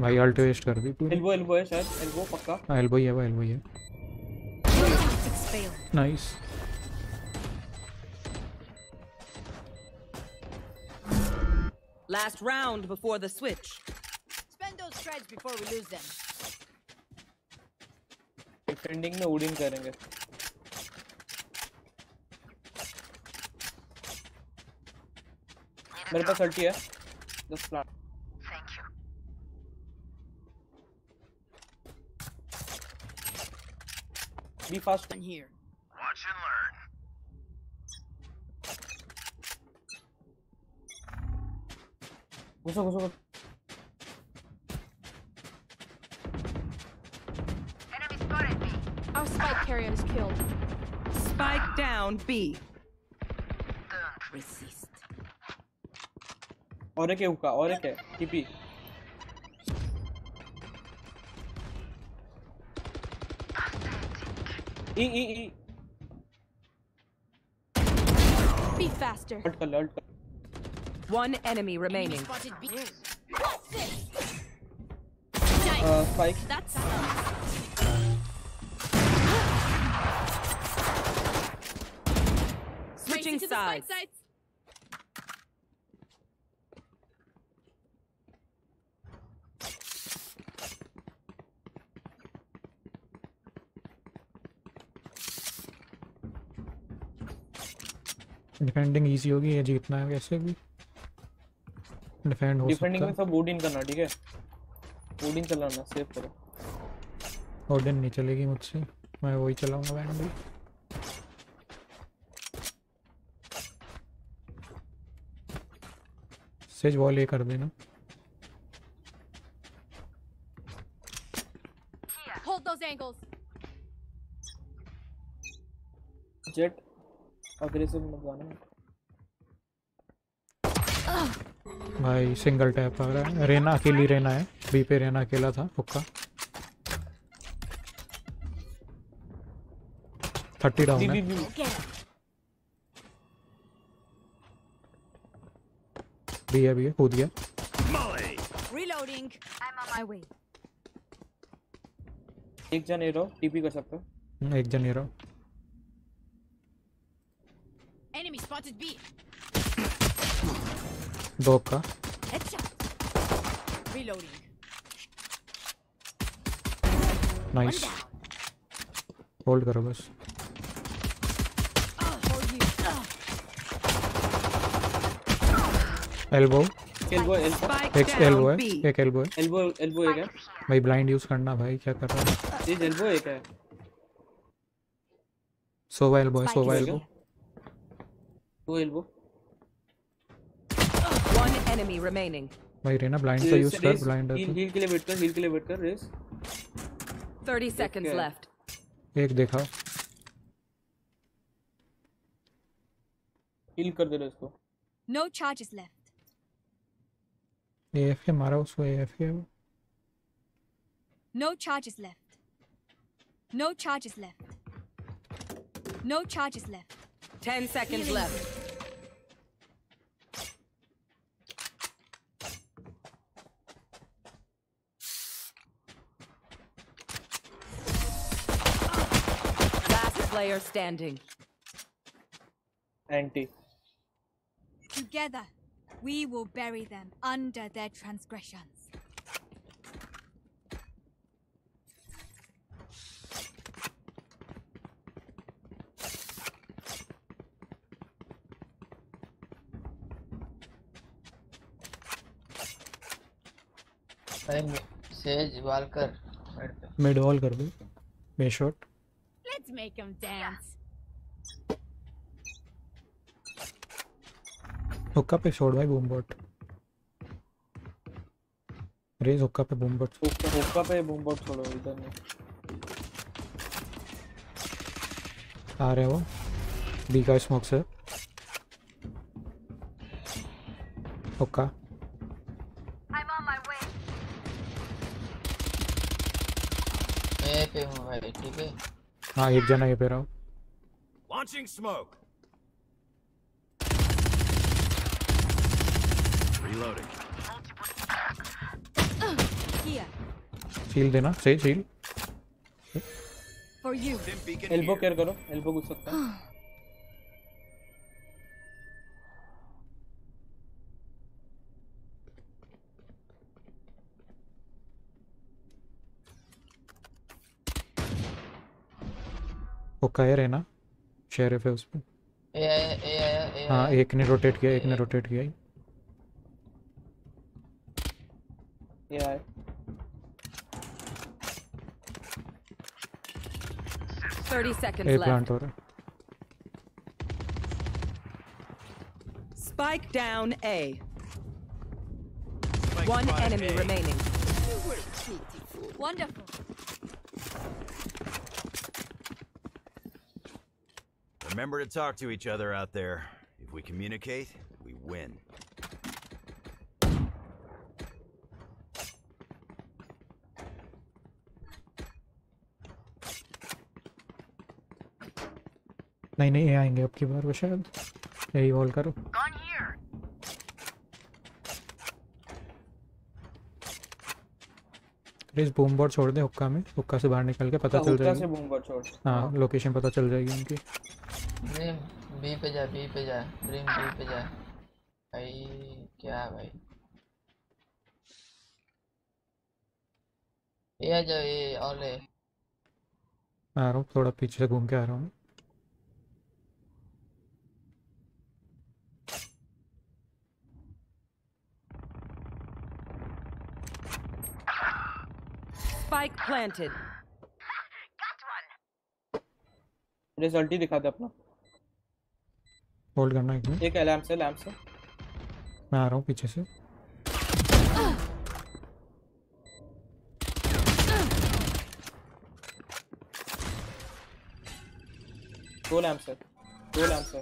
भाई अल्ट वेस्ट कर दी पूरी एल्बो एल्बो है शायद एल्बो पक्का। हाँ एल्बो ही है वो एल्बो ही है। Nice Last round before the switch. Spend those shreds before we lose them. Defending में उडिंग करेंगे। मेरे पास अल्टी है। Just plant Be fast. In here. Watch and learn. Gusto, gusto, gusto. Enemy spotted B. Our spike carrier is killed. Spike down B. Don't resist. Or Ore ke Or ore ke. TP. E, E, E. Be faster. Alt call, alt call. One enemy remaining. What's this? Uh, spike. That's Switching sides. Defending easy होगी ये जीतना है कैसे भी। Defend हो defending में सब Odin करना ठीक है? ओडिन चलाना सेव करो। ओडिन नहीं चलेगी मुझसे। मैं वही चलाऊँगा वैंडल सेज वॉल ये कर देना। Hold those angles. Jett aggressive मत जाना भाई सिंगल टैप आ रहा है। रेना अकेली रेना है। बी पे रेना अकेला था हुक्का। थर्टी डाउन बी है बी है बी है कूद गया. एक जन ए रहो टीपी कर सकते एक जन ये रहा Enemy spotted B. दो का Headshot. Reloading. नाइस होल्ड करो बस. एल्बो एल्बो एल्बो एक एल्बो है. एक एल्बो है। एल्बो एल्बो एक है। भाई ब्लाइंड यूज़ करना भाई क्या कर रहा है? ये एल्बो एक है। सोवा एल्बो है Sova elbow two elbow one enemy remaining भाई रेना ब्लाइंड का यूज़ कर ब्लाइंडर हील हील के लिए वेट कर हील के लिए वेट कर रेस 30 सेकंड्स लेफ़्ट एक देखा। हील कर दे रे इसको नो चार्जेस लेफ़्ट एएफ के मारा उसको एएफ के no charges left no charges left no charges left 10 seconds left. Last player standing. एंटी Together, we will bury them under their transgressions. भाई सेज वालकर मिड मिड वॉल कर दो। बे shot Let's make them dance. हुक्का पे छोड़ भाई boom bot raise हुक्का पे बूम बॉट हुक्का हुक्का पे बूम बॉट छोड़ो इधर नहीं। आ रहे हैं। वो बी का स्मोक से हुक्का। पे हूँ भाई ठीक है हाँ एक जना ये पे रहा Launching smoke. Reloading. Here, शील देना सही शील you. Stim beacon elbow. Care करो एल्बो घुस सकता है वो कायर है ना शेरिफ है उस पर हाँ एक ने रोटेट किया एक ने रोटेट किया यार ए प्लांट हो रहा Spike down A. Spike One enemy A. remaining. Wonderful. Remember to talk to each other out there. If we communicate, we win. नहीं नहीं ये आएंगे अब की बार वो शायद यही वॉल करो प्लीज बूम बोर्ड छोड़ दे हुक्का में हुक्का से बाहर निकल के पता चल हुक्का से जाएगी बूम बोर्ड छोड़ हाँ लोकेशन पता चल जाएगी उनकी ड्रीम बी पे जा बी पे जा ड्रीम बी पे जा। भाई क्या भाई? ये आ जाओ ये ओले आ रहा हूँ थोड़ा पीछे घूम के आ रहा हूँ। Spike planted. रिज़ल्ट ही दिखा दे अपना। होल्ड करना एक मिनट। एक है लैम्प से लैम्प से। मैं आ रहा हूँ पीछे से। दो लैम्प से दो लैम्प से।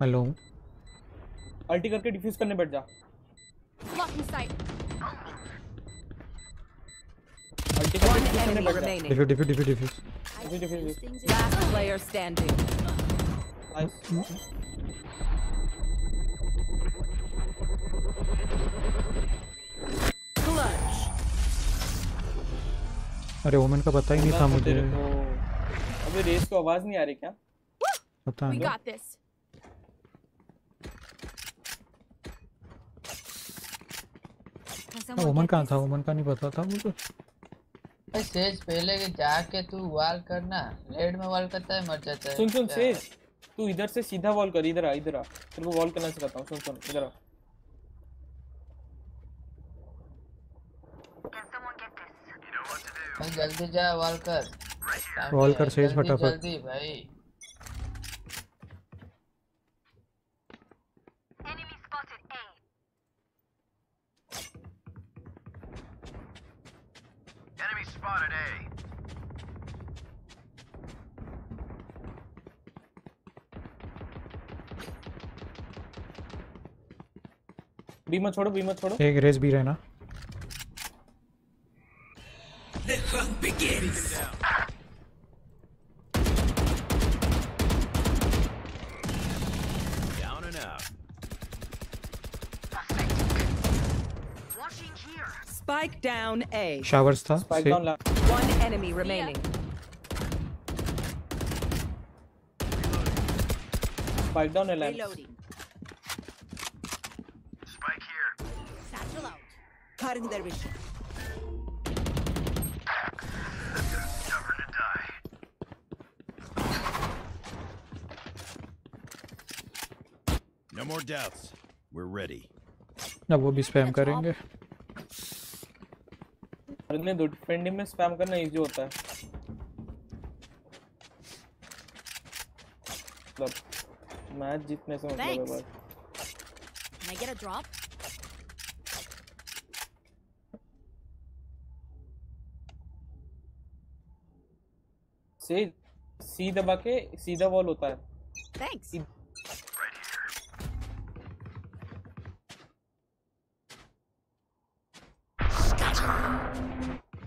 मैं लो हूँ अल्टी करके डिफ्यूज करने बैठ जा. अल्टी करके डिफ्यूज करने बैठ जा। Defuse defuse defuse Last player standing. Clutch. अरे वोमेन का पता ही नहीं था मुझे। अबे रेस को आवाज़ नहीं आ रही क्या? पता नहीं। this. हाँ, वोमन कहाँ था? वोमन का नहीं पता था मुझे। सेज पहले के जाके तू वॉल करना। रेड में वॉल करता है मर जाता है। सुन सुन सेज तू इधर से सीधा वॉल कर इधर आ इधर आ। तेरे को वॉल करना सिखाता हूँ सुन सुन इधर आ। भाई जल्दी जा वॉल कर। वॉल कर सेज फटाफट। जल्दी भाई। Spotted A. बीमा छोड़ो बीमा छोड़ो एक रेस भी रहना down A. शावर्स था स्पाइक से- डाउन ला One enemy remaining. Spike down है lamp Reloading. Spike here. Satchel out. Cutting their vision. Stubborn to die. No more doubts. We're ready. अब वो भी स्पैम करेंगे अगले दो डिफेंडिंग में स्पैम करना इजी होता है मतलब मैच जीतने से मतलब है बस Can I get a drop? से सी दबा के सीधा वॉल होता है Thanks.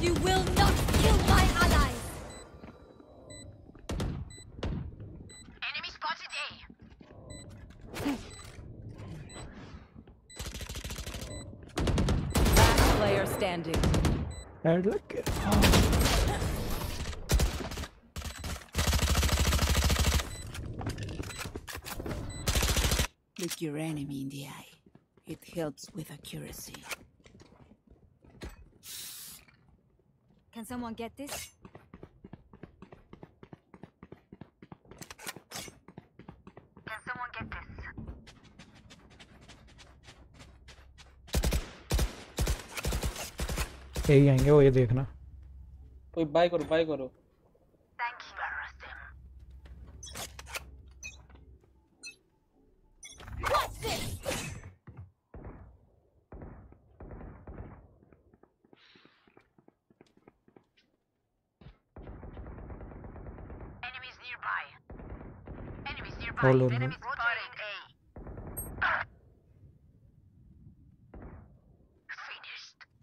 You will not kill my allies! Enemy spotted A! Last player standing. And look at oh. Look your enemy in the eye. It helps with accuracy. Someone get this? Can someone get this? यही आएँगे वो ये देखना कोई bye करो bye करो Hold on, Enemies spotted A.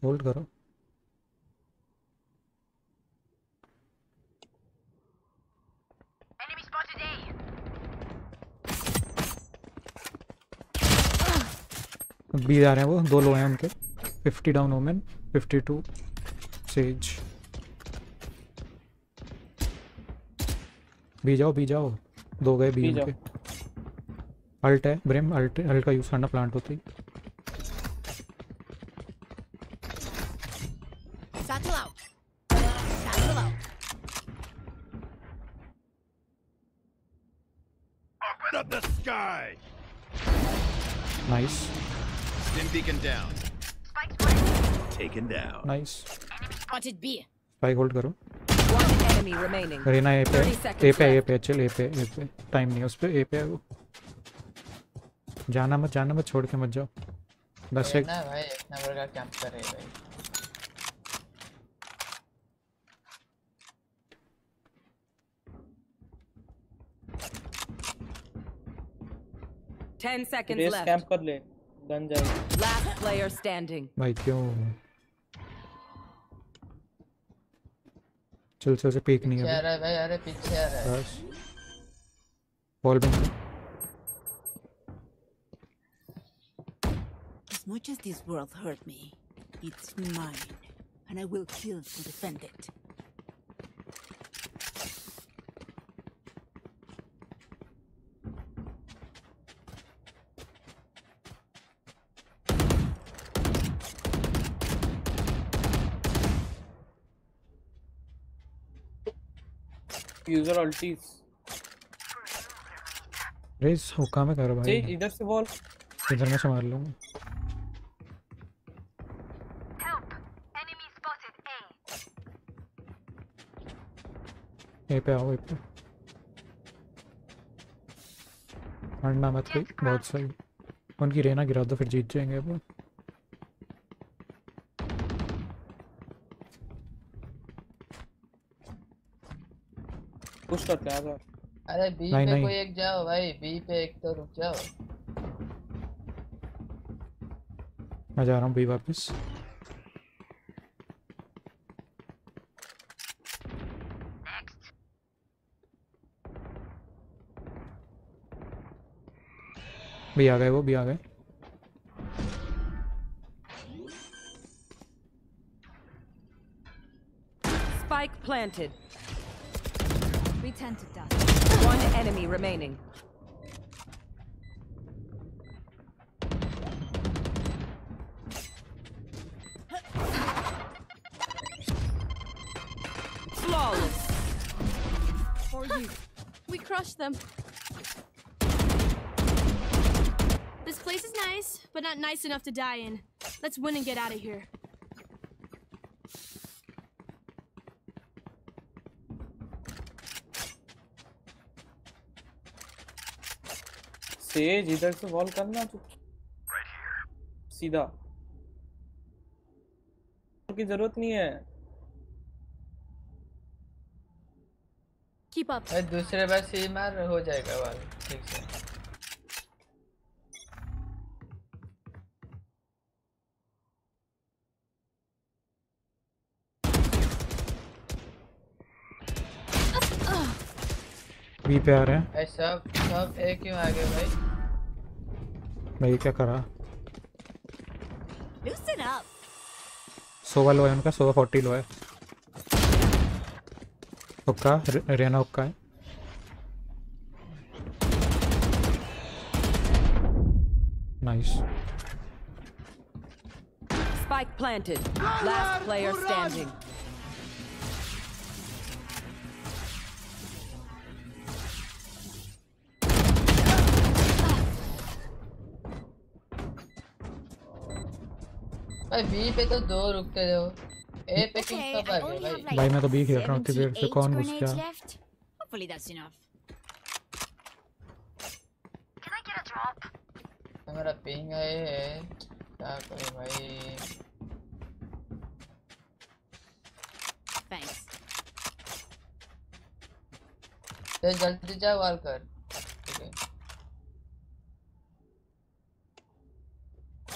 Hold करो B आ रहे हैं वो दो लो हैं उनके 50 डाउन ओमेन 52 सेज भी जाओ भी जाओ दो गए भी उनके अल्ट है ब्रेम अल्ट अल्ट का यूज़ करना प्लांट होती ही Nice. Stim beacon down. Taken down. Nice. Spotted B. Spike hold करो. रेना ए पे 30 ए seconds पे ए. पे चल ए पे ए पे टाइम नहीं है उस पे ए पे है वो। जाना मत जाना मत छोड़ के मत जाओ। दस एक भाई एक नंबर का कैंप करे भाई। Ten seconds left. कैंप कर ले। गन जाएगी। Last player standing. भाई क्यों? चल चल से पीक नहीं पीछे आ है रहा है भाई अरे पीछे आ रहा है बस बॉल बंद As much as this world hurt me, it's mine, and I will kill to defend it. User ultis Raze hookah में कर जी भाई? इधर से बॉल इधर में से मार लूँगा ए पे आओ ए पे। मरना मत कोई बहुत सही। उनकी रेना गिरा दो फिर जीत जाएँगे वो। पुश करके आ जा अरे बी नहीं, पे नहीं। कोई एक जाओ भाई बी पे एक तो रुक जाओ मैं जा रहा हूँ भी वापस भी आ गए वो भी आ गए Spike planted. Return to dust. One enemy remaining. Flawless. For you. We crushed them. This place is nice, but not nice enough to die in. Let's win and get out of here. Sage इधर से wall करना तो सीधा। की ज़रूरत नहीं है। Keep up दूसरे बार से मार हो जाएगा वाल ठीक से। बी पे आ रहे हैं भाई सब सब एक क्यों आ गए भाई भाई क्या करा Loosen up. सोवा लो है उनका सोवा फोर्टी लो है हुक्का रे- रेना हुक्का है nice Spike planted. Last player standing. भाई बी पे तो दो रुकते हो ए पे किंग का भाई भाई? भाई मैं तो बी खेल रहा हूँ इतनी से कौन घुस गया? होपफुली दैट्स इनफ मेरा पिंग है क्या करें भाई? थैंक्स जल्दी जा वॉल कर।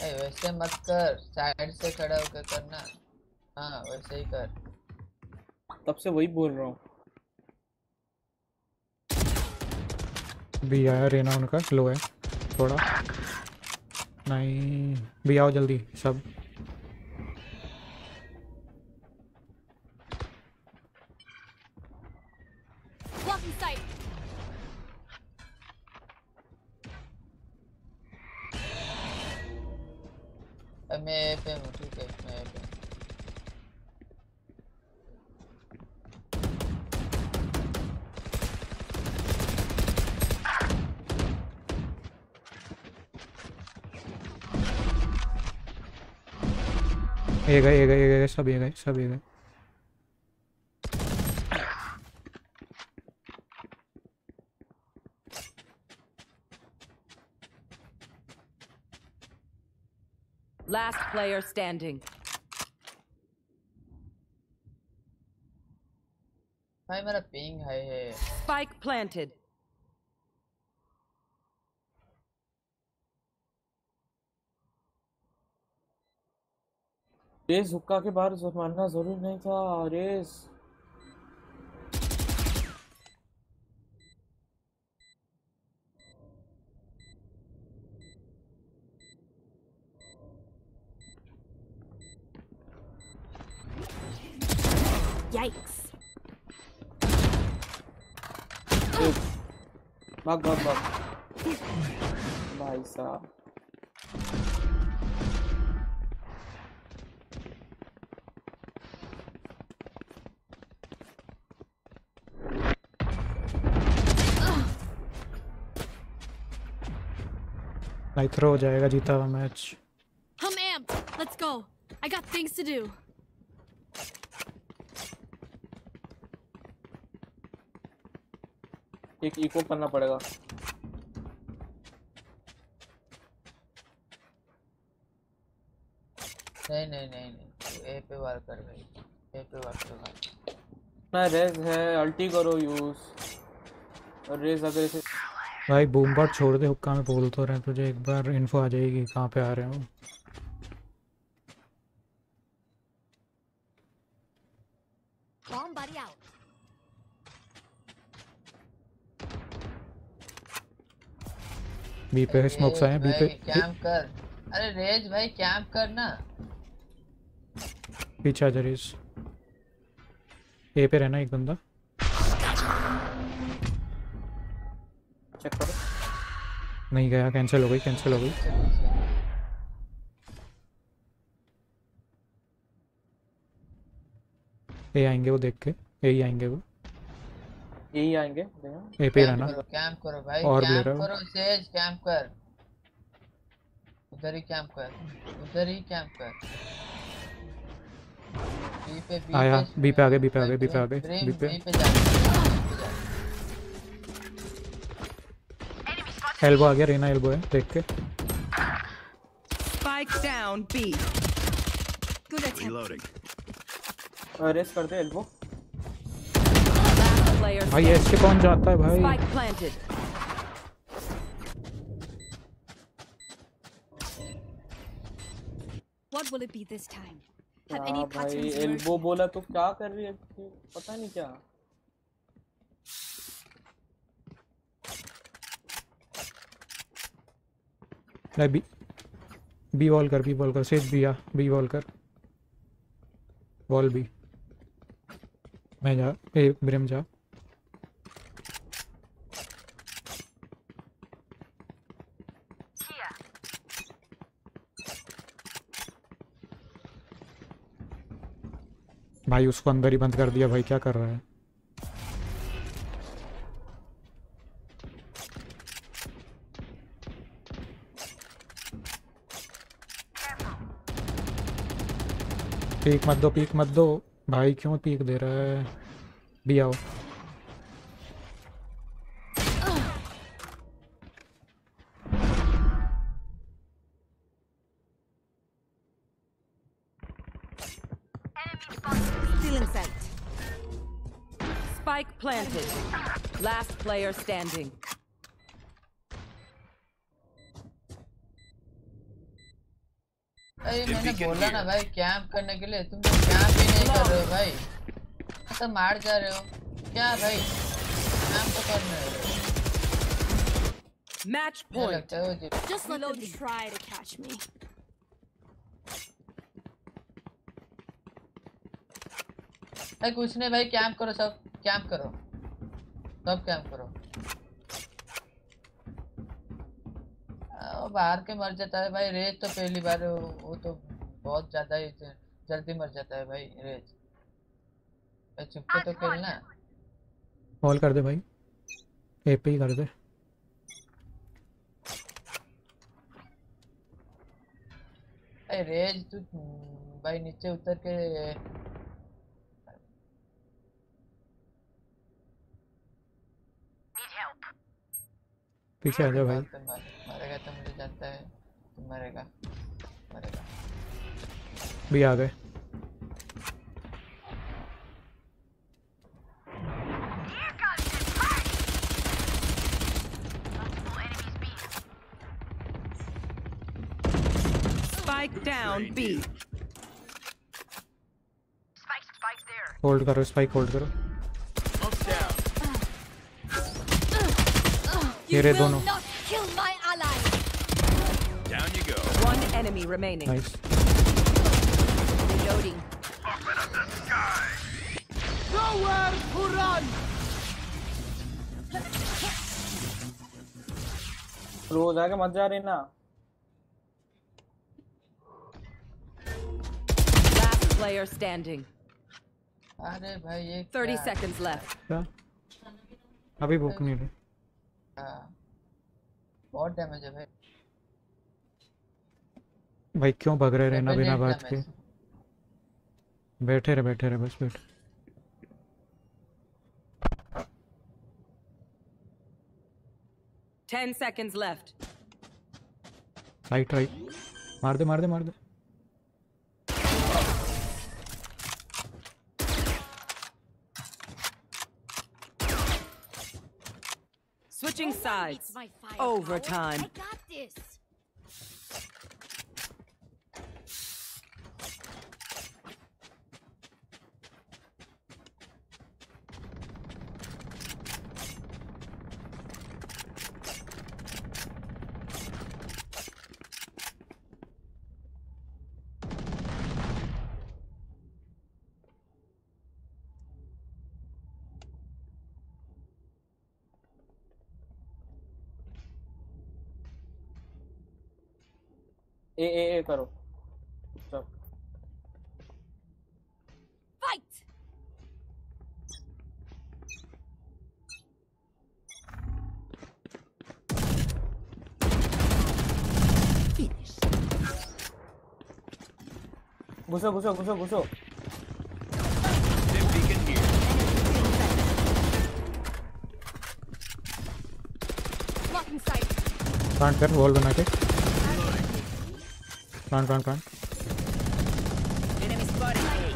ए वैसे मत कर साइड से खड़ा होकर करना। हाँ वैसे ही कर। तब से वही बोल रहा हूँ। बी आया रेना उनका स्लो है थोड़ा। नहीं बी आओ जल्दी सब। ए गए ए गए ए गए सब ए गए सब ए गए Last player standing. भाई मेरा पिंग है है Spike planted. रेस हुक्का के बाहर मारना ज़रूरी नहीं था रेस Yikes. रेस भाग भाग भाग भाई साहब भाई थ्रो हो जाएगा जीता हुआ match I'm amped. Let's go. I got things to do. एक इको करना पड़ेगा नहीं नहीं नहीं नहीं ए पे वार कर भाई ए पे वार कर भाई ना रेस है अल्टी करो यूज़ और रेस अगर इसे भाई बूम बट छोड़ दे हुक्का में बोल तो रहे हैं तुझे एक बार इन्फो आ जाएगी कहाँ पे आ रहे हो. बी पे स्मोक्स आए बी पे। कैंप कर। अरे रेज भाई कैंप कर ना पीछे आ जा रेस ए पे रहना एक बंदा। नहीं गया कैंसिल हो गई कैंसिल हो गई। ए आएँगे वो देख के ए ही आएँगे वो। यही आएँगे ए पे रहना। कैंप करो भाई और ले कैंप रहा। हूँ करो सेज कैंप कर। उधर ही कैंप कर उधर ही कैंप कर। बी पे बी आया पे बी पे आ गए बी पे आ गए बी पे आ गए बी पे। एल्बो आ गया रीना एल्बो है देख के। Spike down B good attempt rest करते एल्बो भाई ये इसके कौन जाता है भाई? What will it be this time have any cuts elbow बोला तो क्या कर रही है? पता नहीं क्या। नहीं बी बी वॉल कर, बी वॉल कर, सेज बी आ बी वॉल कर। Wall B. मैं जा, ए ब्रम जा। भाई, उसको अंदर ही बंद कर दिया, भाई, क्या कर रहा है? पीक मत दो पीक मत दो भाई क्यों पीक दे रहा है भी आओ Still in sight. Spike planted. Last player standing. मैंने बोला ना भाई कैंप करने के लिए। तुम तो कैंप ही नहीं कर रहे हो भाई। तो मार जा रहे हो। क्या भाई? कैंप तो कर रहे हो। Match point. Just let them try to catch me. भाई कुछ नहीं भाई कैंप करो सब। कैंप करो। सब कैंप करो आ, वो बाहर के मर जाता है भाई रेज तो पहली बार वो, वो तो बहुत ज़्यादा ही जल्दी मर जाता है भाई रेज भाई चुपके तो खेलना। कॉल कर दे भाई। ए पे ही कर दे। भाई रेज तू भाई नीचे उतर के पीछे आ जा भाई। तो मरेगा तो मुझे जाता है। तू मरेगा मरेगा। भी आ गए। Spike down B. होल्ड करो स्पाइक होल्ड करो। ये रे दोनों। One enemy remaining. Nice Reloading. Nowhere to run! रोज आके मत जा रही ना Last player standing. अरे भाई ये 30 क्या? seconds left. क्या अभी भूख नहीं रही हाँ, बहुत डैमेज है भाई भाई क्यों भग रहे रहना बिना बात के. बैठे रहे बैठे रहे बस बैठ Ten seconds left. Right right मार दे मार दे मार दे Switching sides. Overtime. I got this. A A A करो। चल। फाइट घुसो घुसो फ्रंट कर वॉल बना के प्लांट प्लांट प्लांट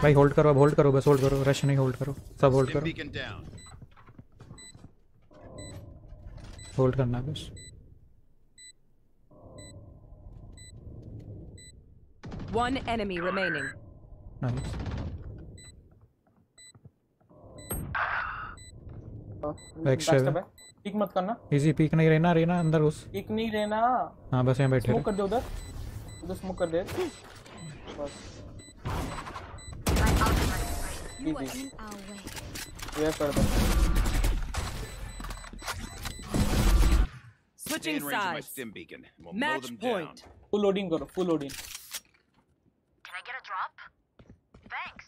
भाई होल्ड करो अब होल्ड करो बस होल्ड करो रश नहीं होल्ड करो सब होल्ड करो। होल्ड करना है बस। One enemy remaining. Nice Back step है। पीक मत करना। इजी पीक नहीं रहना रहना अंदर उस पीक नहीं रहना। हाँ बस यहाँ बैठे स्मोक कर दे उधर। मुझे स्मोक कर दे बस बीबी ये कर दो Switching sides. Stim beacon. We'll Match point. Down. Full loading करो, full loading. Can I get a drop? Thanks.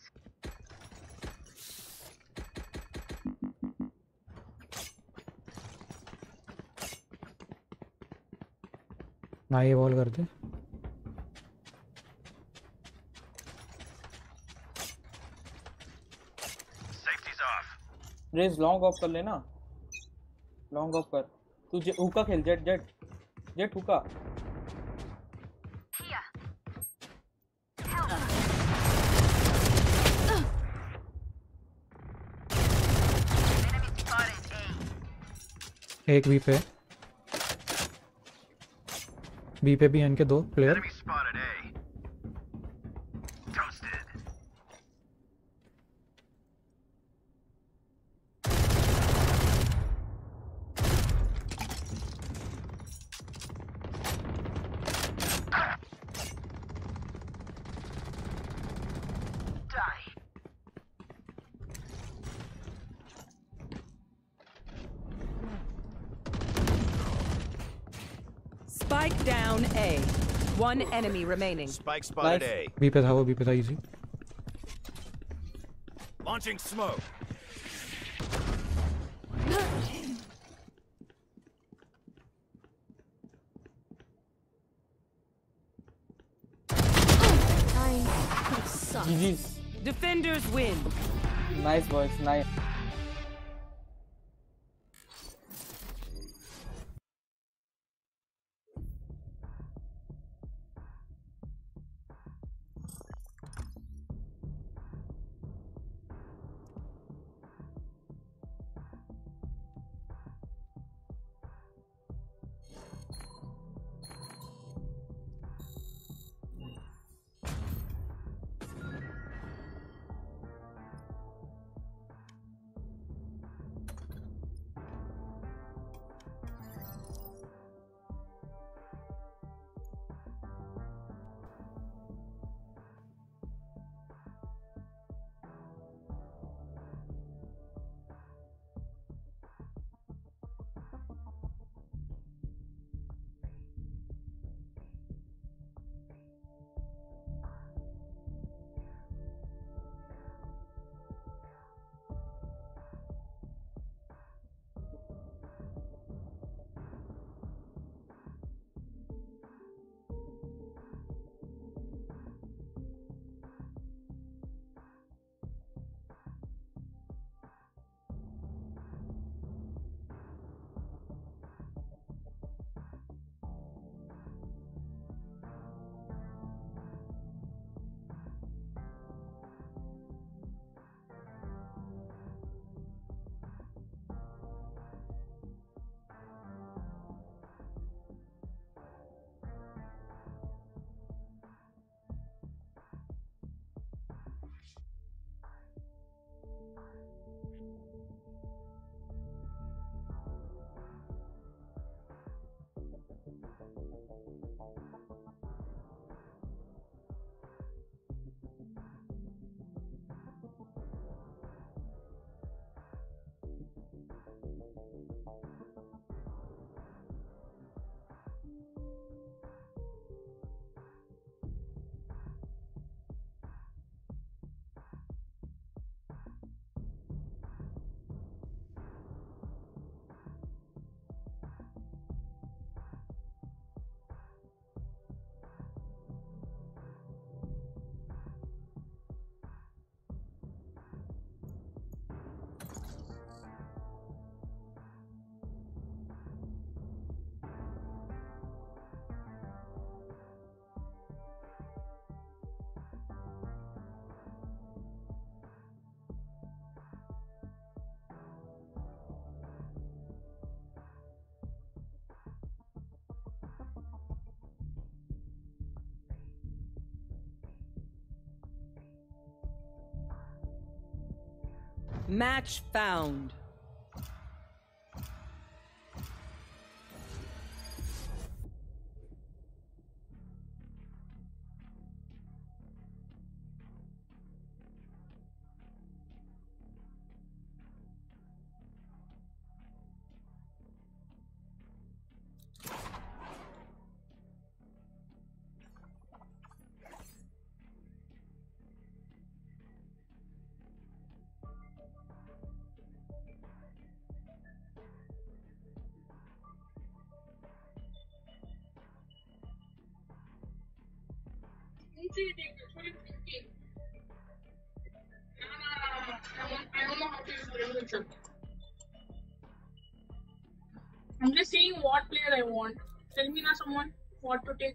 ना ये बॉल कर दे रेस लॉन्ग ऑफ़ कर लेना। लॉन्ग ऑफ़ कर। तू जे- हुक्का खेल जेट जेट जेट हुक्का। एक बी पे। बी पे भी इनके दो player enemy remaining. Spike spotted Nice. A. B पे था वो बी पे था easy Launching smoke. जीजी's Defenders win. Nice boys nice Match found. I want. Tell me now, someone, what to take.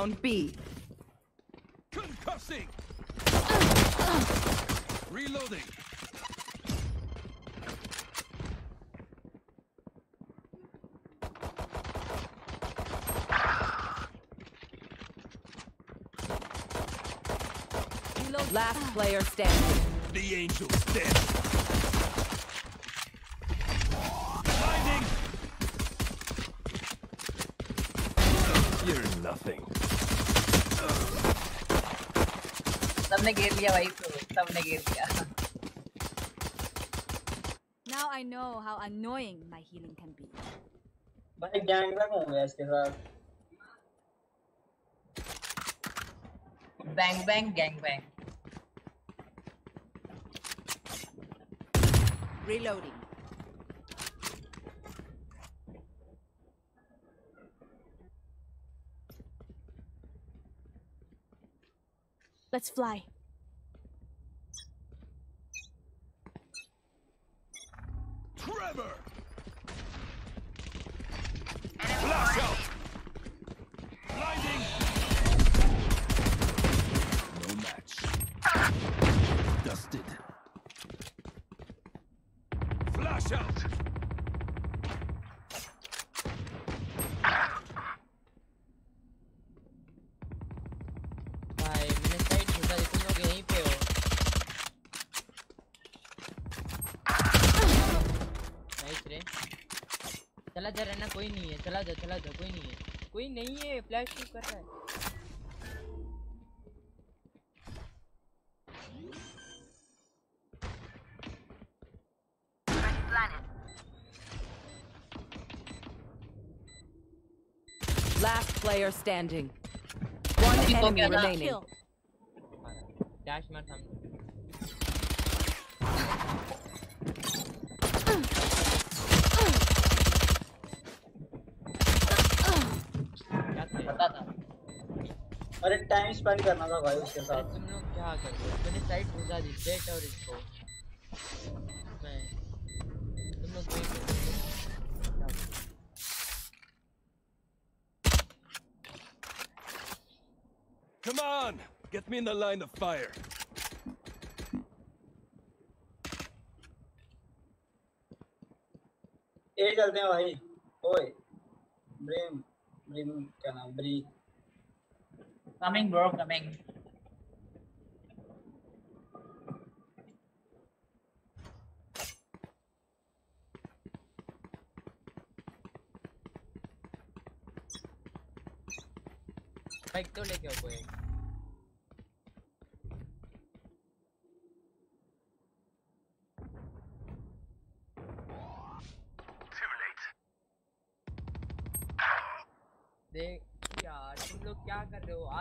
Down B. Concussing. Reloading. Last player standing. The angel's dead. Blinding. You're nothing. सबने घेर लिया भाई तो सबने घेर लिया Now I know how annoying my healing can be. भाई gang back हो गया इसके साथ bang bang gang bang Reloading. Let's fly. नहीं है कोई नहीं है फ्लैश क्यों कर रहा है Last player standing. One अभी तो enemy क्या था? remaining. डैश मार सामने time spend करना था भाई उसके साथ तुम लोग क्या कर रहे हो मैंने साइड घुसा दी जेट और इसको मैं तुम लोग कर? Come on. Get me in the line of fire. ए चलते हैं भाई ओए ब्रेम ब्रिम क्या नाम ब्री कमिंग ब्रो कमिंग बाइक तो लेके आओ कोई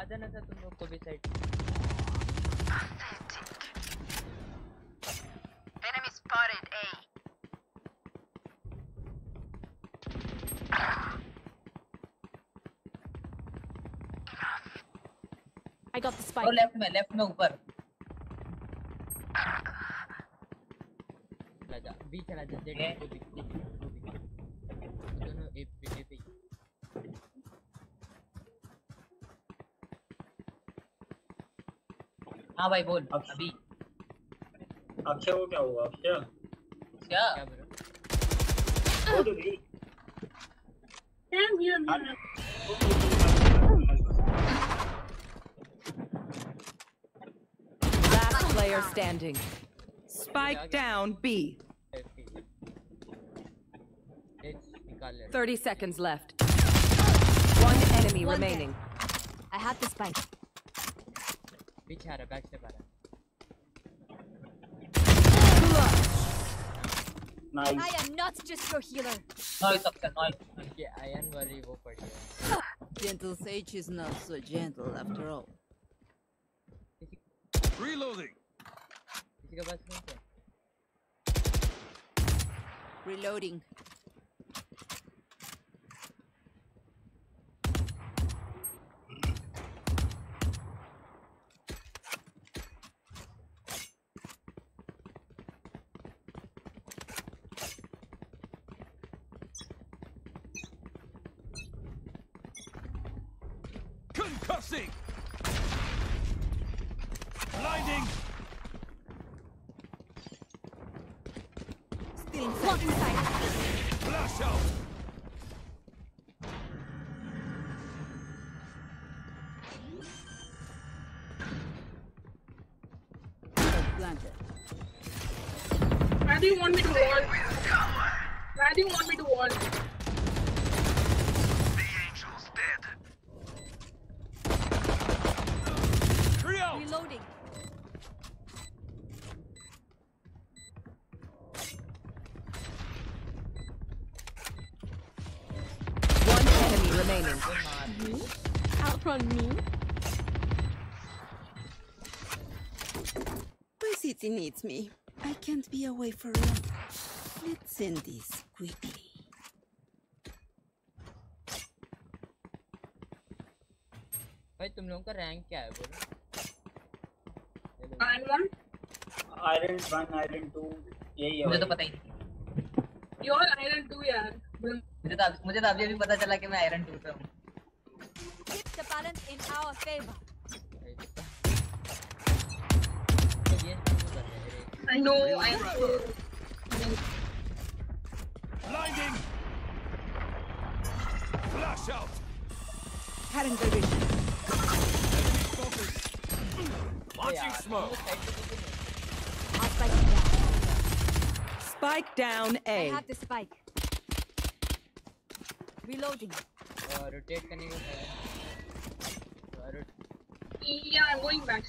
जाना था तुम लोग को भी side Enemy spotted A. I got the spike. और लेफ़्ट में लेफ़्ट में ऊपर चला जा बी चला जा जेड को बी हाँ भाई बोल अभी अक्षय को क्या हुआ अक्षय क्या Go to B. Damn you, man. Last player standing. Spike down B. निकाल ले 30 seconds left. One enemy One remaining. I have the spike. That's just your healer. Noise of the noise. Okay, I am worried over you. Gentle Sage is not so gentle after all. Reloading. Reloading. needs me. I can't be away for long. Let's end this quickly. भाई तुम लोगों का rank क्या है बोलो Iron one. Iron one, iron two. यही है मुझे तो भाई। पता ही नहीं You're iron two, यार. मुझे तो अब- मुझे तो अभी अभी पता चला कि मैं आयरन टू पे हूँ Tip the balance in our favor. No, I. Blinding. Flash out. Current division. Watching smoke. Spike down A. I have the spike. Reloading. Uh, rotate. Yeah, I'm going back.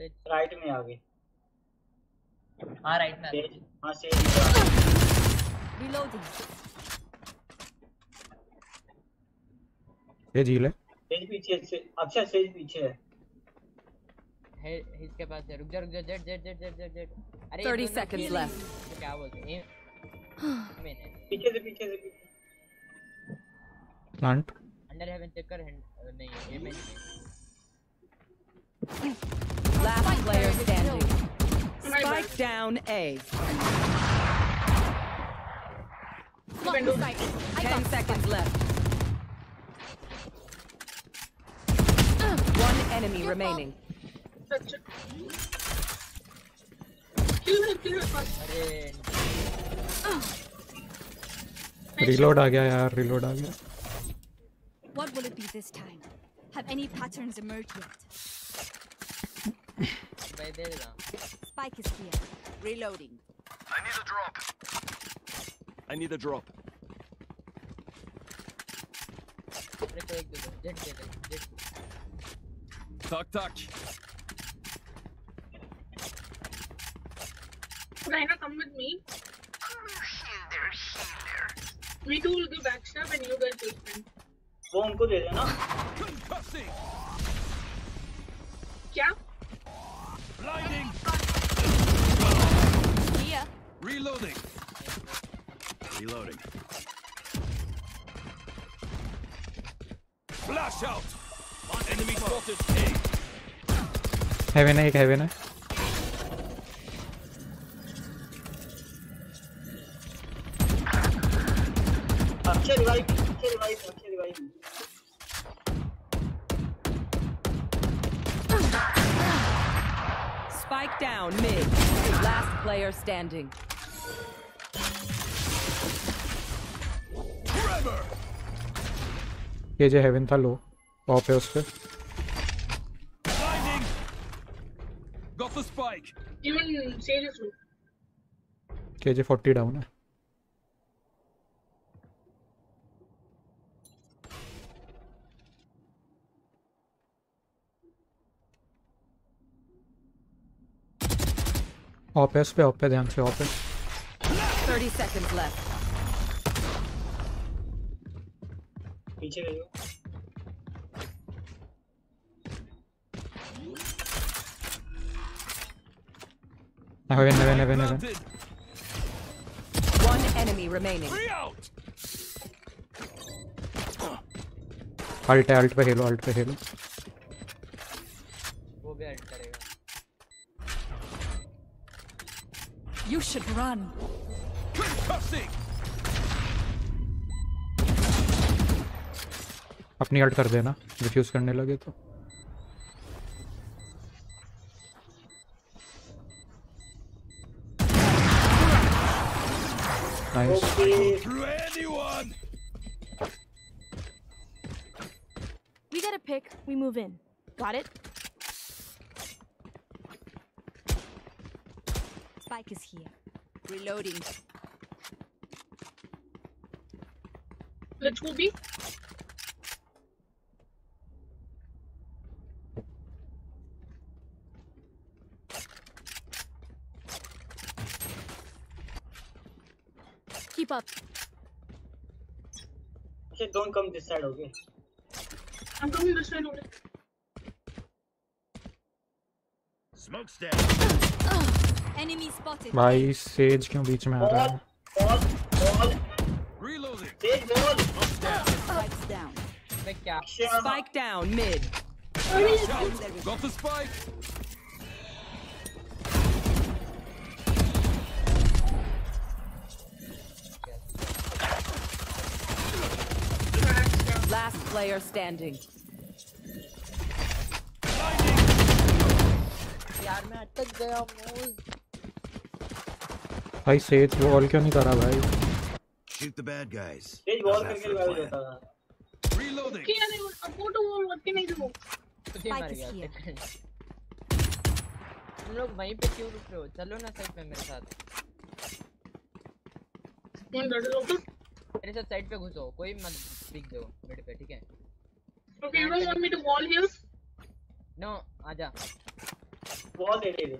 Right में आ गई। हाँ right में आ हाँ says Reloading. ये झील है। Says पीछे से अच्छा सेज पीछे है। है इसके पास है रुक जा रुक जा Jett Jett Jett Jett Jett Jett अरे 30 दोनों seconds healing- left. तो क्या बोलते हैं? मैंने पीछे से पीछे से पीछे। प्लांट अंडर हेवन चेक कर हैंड नहीं ये मैं Last player standing. Spike down A. Block the site. I Ten got seconds left. One enemy remaining. Kill her, kill her first. अरे रिलोड आ गया यार रिलोड आ गया What will it be this time? Have any patterns emerged yet? भाई दे देना Spike is here. Reloading. I need a drop. I need a drop. मेरे को एक दे दो jet they they jet Tuck, tuck. Raina, come with me. We two will do backstab and you guys will defend. वो उनको दे देना क्या? Blinding! Here. Reloading. Reloading. Flash out! One enemy spotted A. Heaven है, heaven player standing. ये जो haven था लो of है उस पे Blinding. Got the spike. Of है उस पे ऑफ पे ध्यान से ऑफ है 30 seconds left. पीछे ले लो haven Haven Haven haven Planted. One enemy remaining. Three out. Alt है अल्ट पे खेलो अल्ट पे खेलो You should run. Concussing. अपनी अल्ट कर देना रिफ्यूज करने लगे तो nice Through anyone. We get a pick, we move in. Got it? Spike is here. Reloading. Let's go B. Keep up. Okay, don't come this side, okay? I'm coming this way only. Smoke's down. Enemy spotted. भाई says क्यों बीच में आ रहा है Ball, ball, Reloading. take ball. Spikes down. मैं क्या Spike down mid. Flash out. Got the spike. Last player standing. यार मैं अटक गया मूज भाई सेज वॉल क्यों नहीं करा भाई? Shoot the bad guys Sage wall करके लगा देता था। रीलोडिंग क्या नहीं वो सपोर्ट वॉल मत के नहीं दो। मर तुम लोग वहीं पे क्यों रुक रहे हो? चलो ना साइड पे मेरे साथ। कौन डर रहे हो मेरे साथ साइड पे घुसो कोई मत दिख दो बेड पे ठीक है? Okay you want me to wall here no आजा। बॉल दे दे दे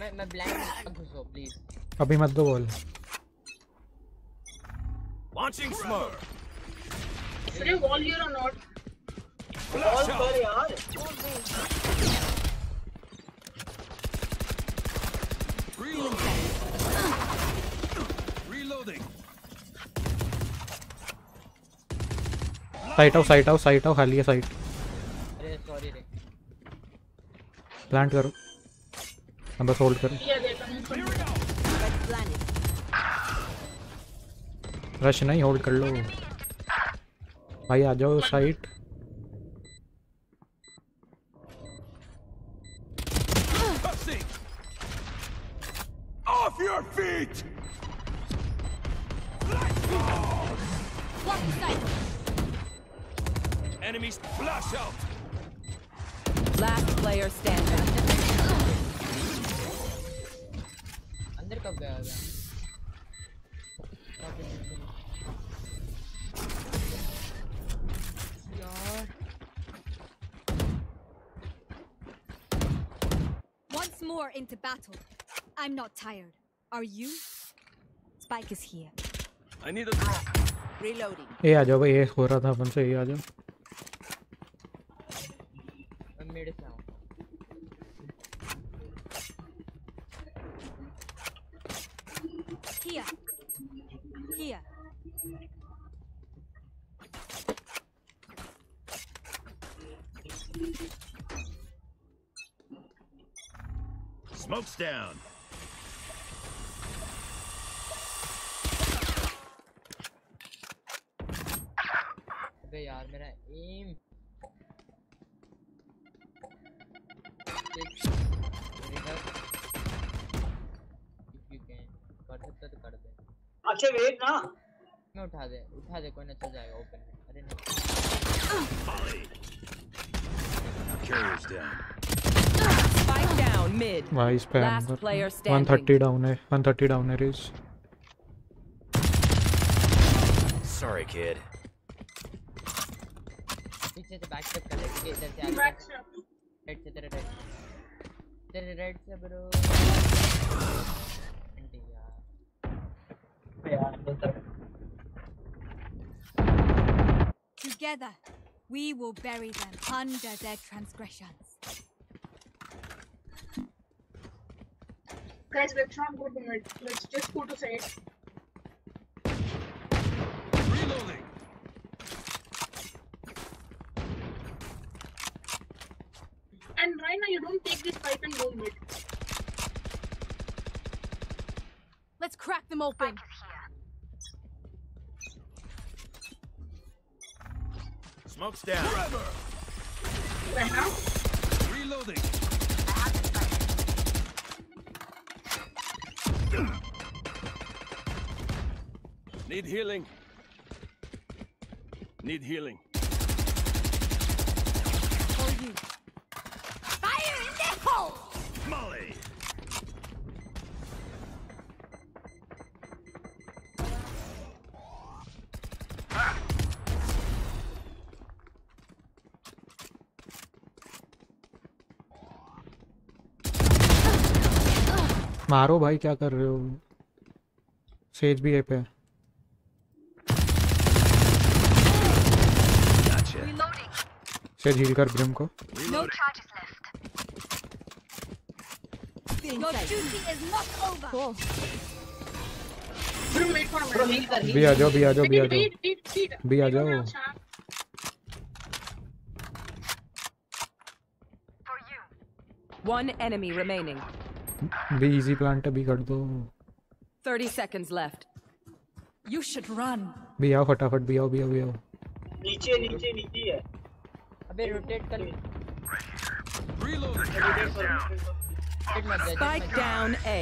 मैं मैं ब्लैंक घुसो प्लीज़ अभी मत दो wall. Should I wall here or not? Wall कर यार. Reloading. साइट आओ साइट आओ साइट आओ खाली है साइट अरे सॉरी रे प्लांट करो हम बस होल्ड करें रश नहीं होल्ड कर लो भाई आ जाओ site Enemies flash out. Last player standing. अंदर कब गया होगा यार Once more into battle. I'm not tired. Are you? Spike is here. I need a drop. Reloading. ए आ जाओ भाई ए हो रहा था अपन से ए आ जाओ मैं मिड से आऊँ Smoke's down. अबे यार मेरा एम कर सकता तो कर दे अच्छा वेट ना मैं उठा दे उठा दे कोई ना चल जाएगा ओपन में अरे नहीं Carrier's down. Spike down mid. भाई स्पैम Last कर player standing. 130 डाउन है 130 डाउन है रेस Sorry, kid. पीछे से बैक स्टेप कर ले ठीक है इधर से आगे बैक से राइट से तेरे राइट तेरे राइट से ब्रो आंटी यार यार दो तरफ Together, we will bury them under their transgressions. Guys, let's not go to mid. Let's just go to side. Reloading! And right now, you don't take this pipe and go mid. Let's crack them open. Smoke's down. Reloading! Need healing. Need healing. For you. Fire in the hole! Molly! मारो भाई क्या कर रहे हो says भी है पे चल हील कर ब्रिम को भी आ जाओ भी आ जाओ भी आ जाओ भी आ जाओ One enemy remaining. Be easy plant Be cut. do. 30 seconds left. You should run. Be out, fatafat bhi aao bhi aao bhi aao. नीचे नीचे नीचे है. अबे रोटेट कर Reloading! रोटेट करो रोटेट मत जा Spike down A.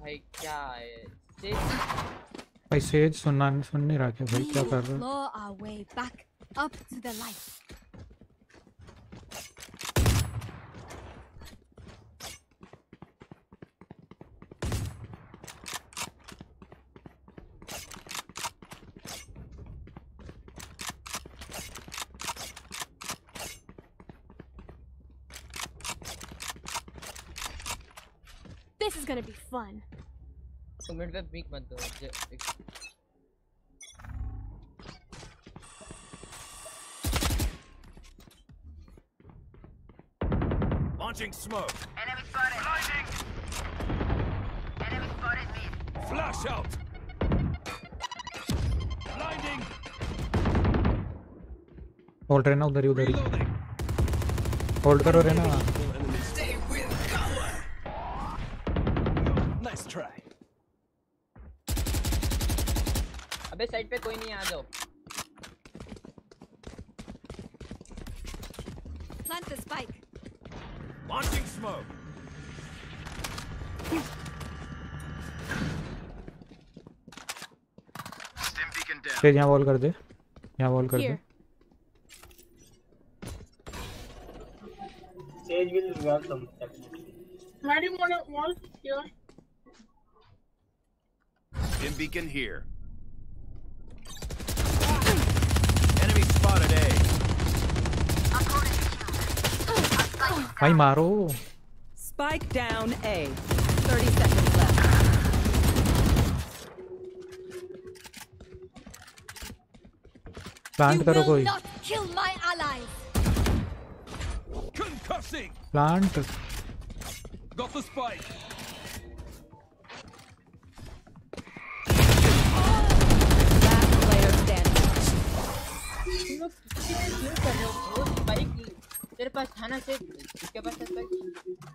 भाई क्या है देख भाई सेज सुनना सुन नहीं रहा क्या भाई We क्या will कर रहे हो fun. तो मिड पे पीक मत दो जे- एक- Launching smoke. Enemy spotted. Enemy spotted mid. Flash out! Blinding! Hold रहना उधर ही उधर ही होल्ड करो रहना पे कोई नहीं आ जाओ Plant the spike. Launching smoke. Stim beacon down. तेज यहाँ वॉल कर दे यहाँ वॉल कर दे Here. Sage will revive them. you wall here? Stim beacon here. भाई मारो Spike down A. 30 seconds left. Plant You करो will कोई not kill my allies. Concussing! Plant Got the spike!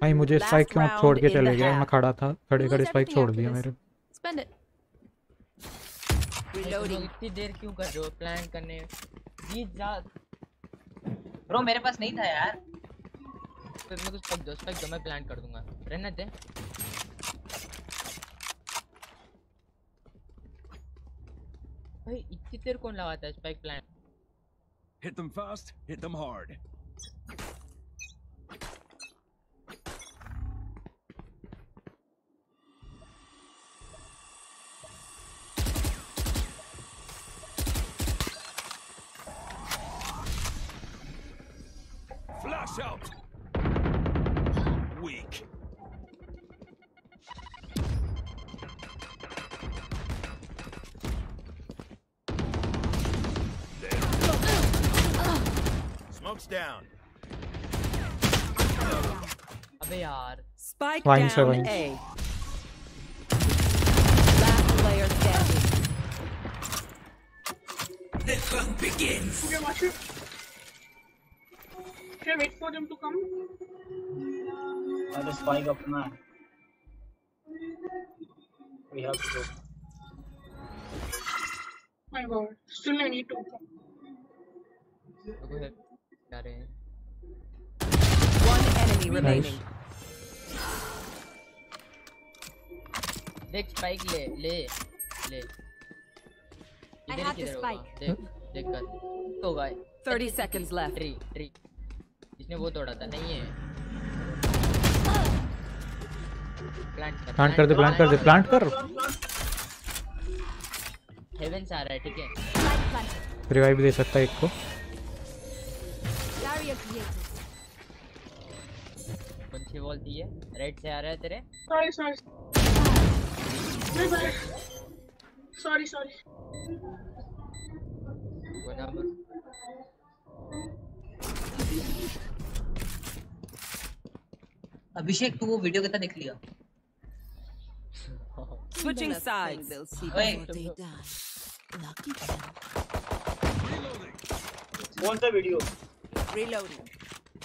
भाई मुझे स्पाइक क्यों छोड़ के चले गया मैं खड़ा था खड़े खड़े स्पाइक छोड़ दिया मेरे। इतनी देर क्यों कर रहे हो? प्लान करने। जीत जा। ब्रो मेरे पास नहीं था यार। फिर मेरे को स्पाइक दो स्पाइक दो मैं प्लान कर दूँगा। रहने दे। भाई इतनी देर कौन लगाता है spike plan Hit them fast, hit them hard. Spike Vines 30 seconds left. Tree tree इसने वो तोड़ा था नहीं है। प्लांट कर प्लांट कर दे प्लांट कर दे प्लांट कर। हेवन से आ रहा है ठीक है। रिवाइव दे सकता है एक को। कौन सी वॉल दी है? राइट से आ रहा है तेरे? Sorry, sorry. My bad. अभिषेक तू वो वीडियो कितना देख लिया? Switching sides. ओए कौन सा वीडियो Reloading.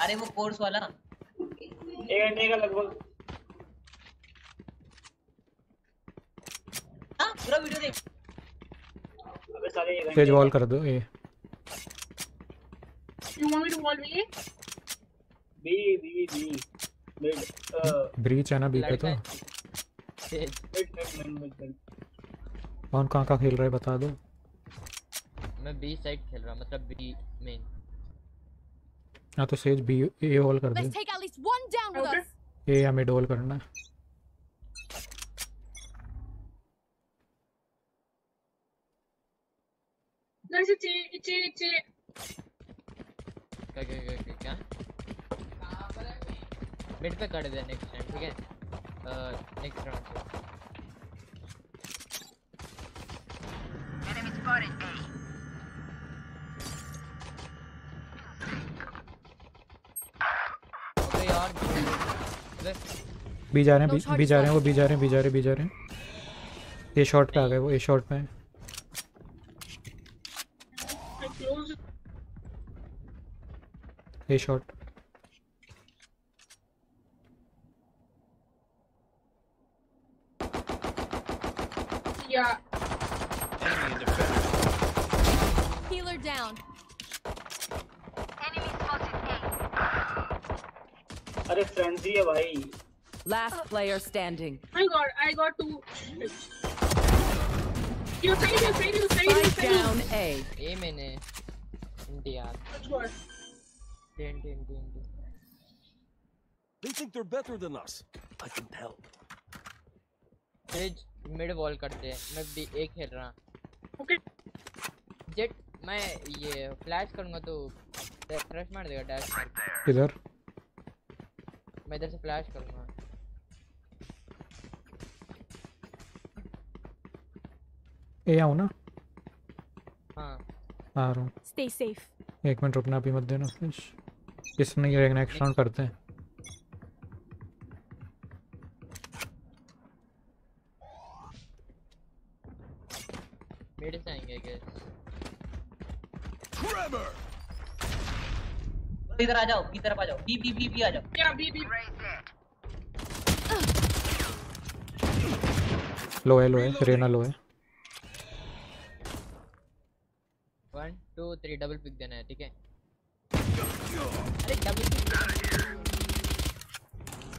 अरे वो कोर्स वाला। एक घंटे का लगभग हाँ पूरा वीडियो देख। अबे साले तेज घंटे वॉल कर दो ये। You want me to wall me? B B B mid uh Breach है ना बी पे तो? कौन कहाँ का खेल रहा है बता दो। मैं बी साइड खेल रहा मतलब बी मेन हाँ तो सेज बी ए वॉल कर दे. ए या मिड वॉल करना। है There's a chain, a chain, a chain. क्या क्या क्या क्या क्या? मिड पे कर दे नेक्स्ट टाइम ठीक है? नेक्स्ट राउंड पे। Enemy spotted A. बी जा रहे हैं बी- बी जा रहे हैं वो बी जा रहे हैं बी जा रहे हैं बी जा रहे हैं। ए शॉट पे आ गए वो ए शॉट पे हैं। ए shot Yeah. Enemy in defense. Healer down. अरे फ्रेंजी है भाई Last player standing. I got, I got two. You side, you side, you side, you Spike side. down A. ए मैंने India Which one? Ten ten ten They think they're better than us. I can tell. Fridge mid wall करते हैं। मैं भी एक खेल रहा okay jet मैं ये फ्लैश करूँगा तो फ्लैश मार देगा डैश मार किधर मैं इधर से फ्लैश करूँगा। ए आऊँ ना। हाँ। आ रहा हूँ। Stay safe. एक मिनट रुकना अभी मत देना। फ्लैश इसमें ये नेक्स्ट राउंड करते हैं? मिड से आएँगे गेस इधर आ जाओ बी तरफ़ आ जाओ. बी बी बी बी आ जाओ. Yeah, B, B. लो है लो है. रेना लो है. One two three double pick देना है ठीक है?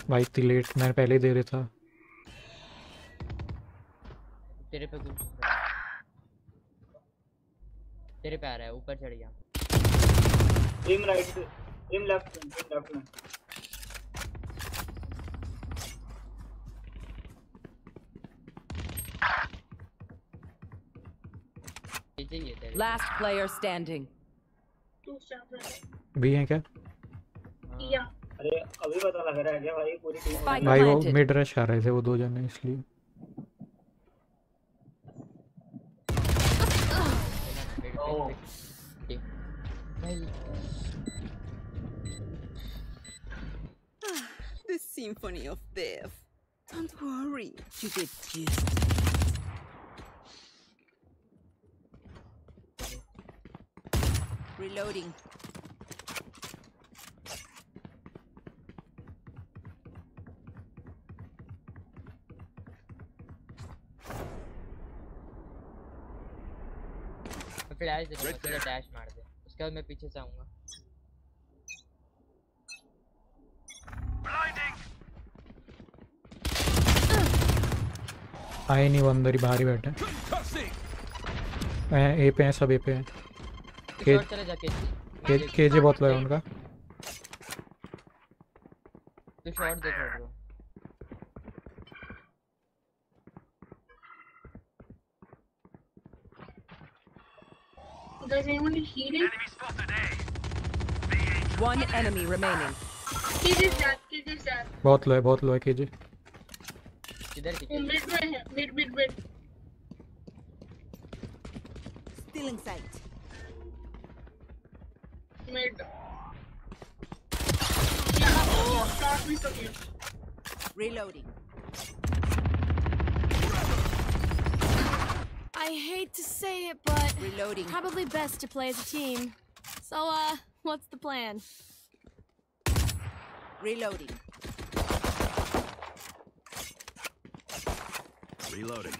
भाई इतनी लेट मैं पहले ही दे रहा था। तेरे पे कुछ तेरे पे आ रहा है ऊपर चढ़ गया। Aim right से aim left में aim left में। Last player standing. Two seven. भी हैं क्या Yeah. अरे अभी पता लग रहा है क्या भाई पूरी टीम Spike भाई वो planted. मिड रश आ रहे थे वो दो जने इसलिए Oh. The symphony of death. Don't worry, you get used to it. Reloading. Flash दे दूँगा तेरा डैश मार दे। उसके बाद मैं पीछे से आऊँगा। आए नहीं वो अंदर ही बाहर ही बैठे हैं। ए पे हैं सब ए पे हैं। के केजी के केजे बहुत लो है उनका। तू शॉर्ट देख Does anyone need healing? One enemy remaining. Kid is dead. Kid is dead. बहुत लो है बहुत लो है केजे किधर थी वो mid में है. Mid, mid, mid. Still in sight. Mid. Yeah, oh, shot me from you. Reloading. I hate to say it, but Reloading. probably best to play as a team. So, uh, what's the plan? Reloading. Reloading.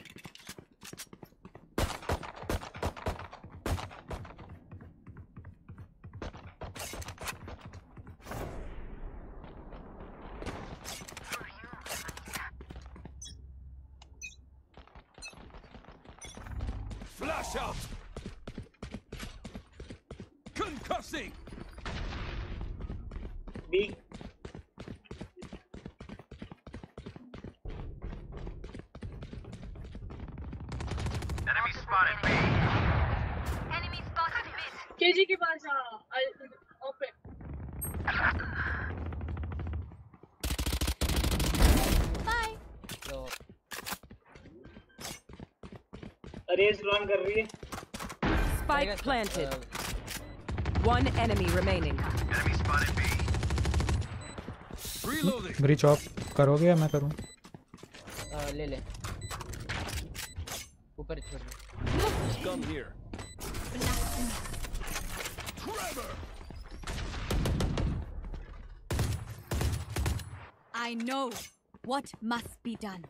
Race run कर रही है Spike planted. One enemy remaining. Enemy spotted B. Reloading! Bridge off करोगे या मैं करूँ अ, ले ले ऊपर छोड़ दे Gun here. Trevor! I know what must be done.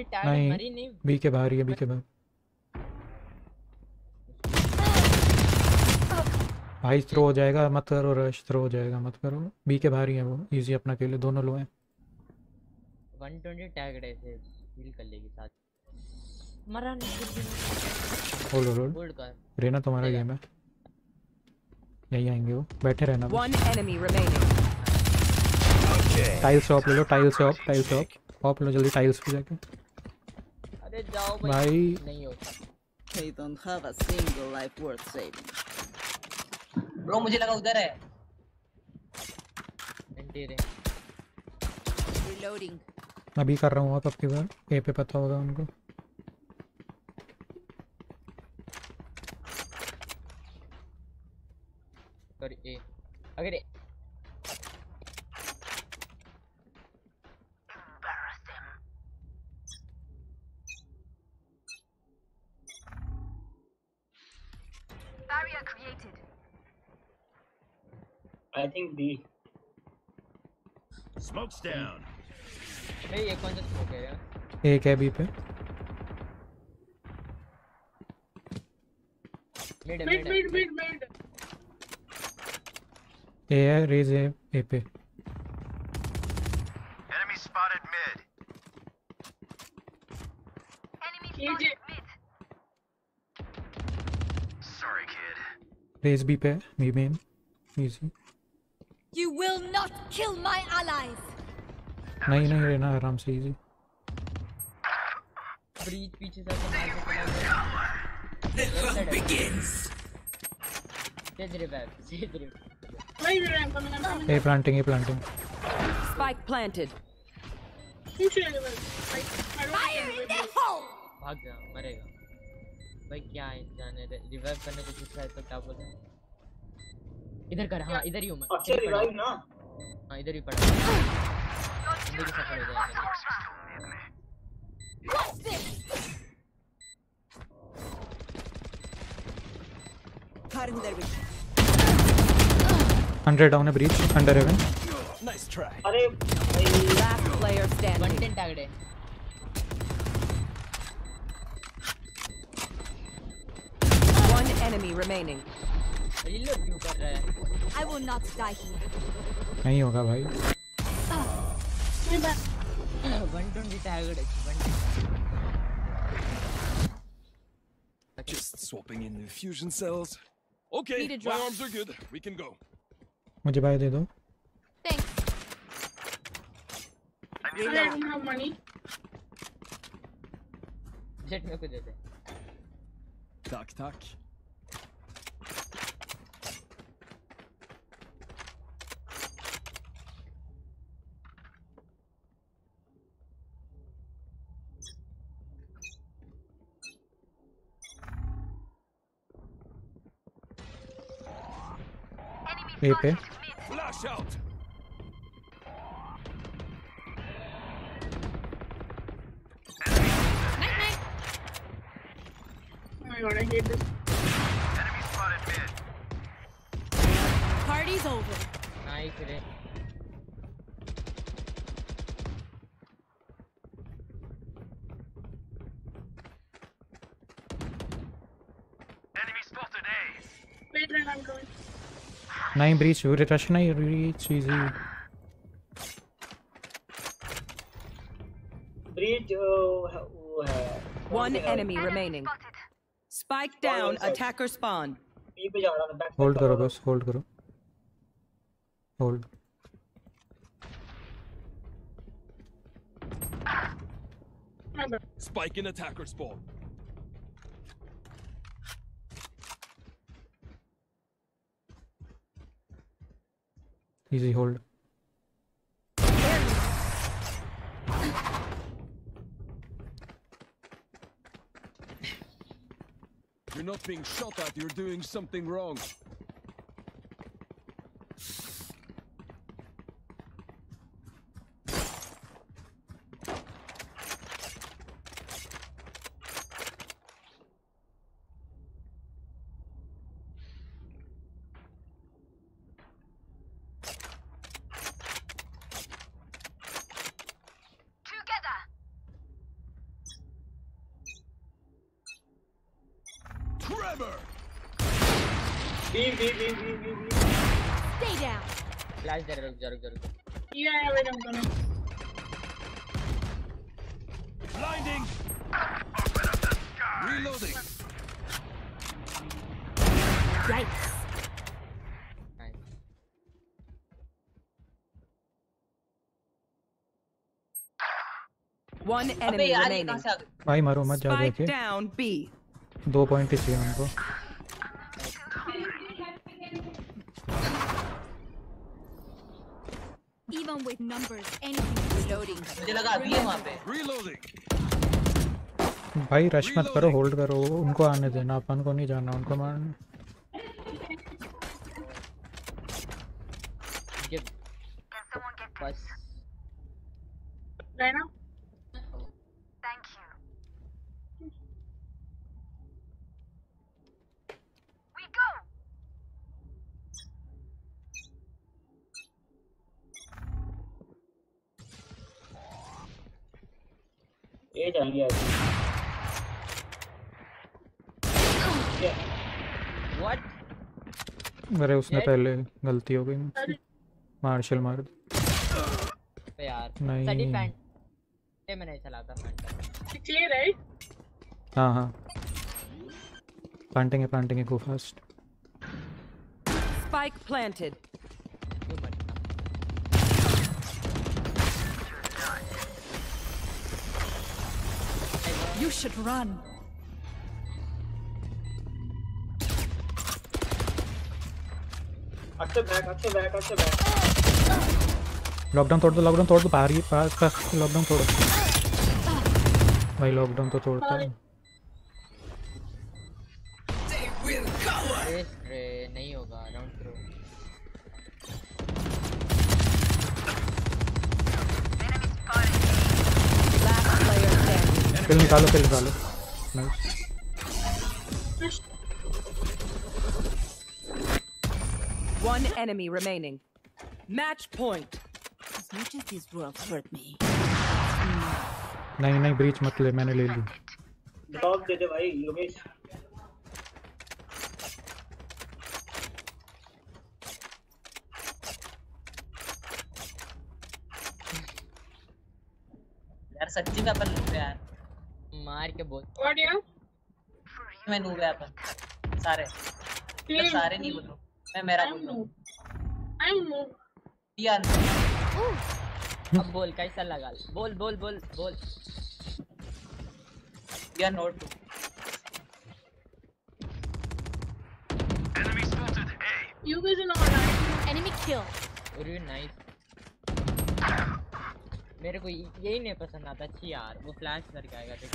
One tag नहीं मरी नहीं। बी के बाहर ही है बी के बाहर। भाई थ्रो हो जाएगा मत करो रश थ्रो हो जाएगा मत करो। बी के बाहर ही है वो इजी अपना के लिए दोनों लो हैं। वन ट्वेंटी टैग ऐसे हील कर लेगी साथ। मरा नहीं होल्ड होल्ड होल्ड कर। रेना तुम्हारा गेम है। यही आएँगे वो। बैठे रहना बस। One enemy remaining. Tile shop ले लो tile shop tile shop shop लो जल्दी टाइल्स पे जाके। अरे जाओ भाई भाई। नहीं हो They don't have a single life worth saving. Bro मुझे लगा उधर है। Anti Reloading. अभी कर रहा हूँ आप आपकी बार। ए पे पता होगा उनको। Sorry A. अगर think B. Smokes down. Hey, ये कौन सा smoke here. यार? एक है B पे. Mid mid mid mid mid. A है Raze है A पे. Enemy spotted mid. Enemy spotted mid. Sorry kid. Raze B पे, B main, easy kill my allies. नहीं नहीं रहना आराम से इजी ब्रीच पीछे से मार के चला गया begins तेज रिवाइव तेज रिवाइव नहीं मेरा एंकर मैंने ए प्लांटिंग ए प्लांटिंग Spike planted. पूछ रहे हैं भाई फायर इन द होल भाग जा मरेगा भाई क्या है जाने दे रिवाइव करने को पूछा है तो क्या बोले इधर कर हाँ इधर ही हूँ मैं अच्छे इधर ही पड़ा रिवाइव हूँ। ना हाँ इधर ही पड़ा हूँ। जिंदगी सफल हो जाएगा Cutting their vision. Hundred down है breach under heaven Nice try. अरे भाई Last player one standing. Ten टैगड है One enemy remaining. I will not die here. आई नहीं होगा भाई Just swapping in the fusion cells. Okay, my arms are good. We can go. मुझे भाई दे दो. Thanks. I don't have money. Jett मेरे को दे दे. Tak tak. ए नहीं ब्रीच रश नहीं ब्रीच इजी ब्रीच वो है One enemy remaining. Spike down. Attacker spawn. B पे जा रहा था बैक होल्ड करो बस होल्ड करो hold Spike in attacker spawn. Easy hold. You're not being shot at, you're doing something wrong. Enemy remaining. भाई मारो मत जा down B. दो पॉइंट ही चाहिए उनको Even with numbers, anything. Reloading. मुझे लगा अभी है वहाँ पे Reloading! भाई रश मत करो होल्ड करो उनको आने देना अपन को नहीं जाना उनको मारना ये बस Right now? Thank you. We go. ए जाएँगे आज व्हाट अरे उसने पहले गलती हो गई मार्शल मार दी। यार नहीं। पैंट ये मैं नहीं चलाता पैंट Clear, right? हाँ हाँ प्लांटिंग है प्लांटिंग है go fast Spike planted. You should run. अच्छे बैक अच्छे बैक अच्छे बैक लॉकडाउन तोड़ दो लॉकडाउन तोड़ दो बाहर ही पास पास लॉकडाउन तोड़ो। भाई लॉकडाउन तो तोड़ता है। नहीं होगा राउंड थ्रो निकालो फिर निकालो। Nice One enemy remaining. Match point. As much as this world hurt me, नहीं नहीं ब्रीच मत ले मैंने ले ली डॉग दे दे भाई योगेश यार सच्ची में अपन नूब है यार मार के बोल What, yeah? मैं नूब है अपन सारे मतलब सारे नहीं बोल रहा हूँ। मैं मेरा बोल रहा हूँ। I'm noob. यार अब बोल कैसा लगा? बोल बोल बोल बोल। यार note Enemy spotted. A. You guys are not right. Enemy kill. अरे नाइस मेरे को यही नहीं पसंद आता। छी यार वो फ्लैश करके आएगा देख।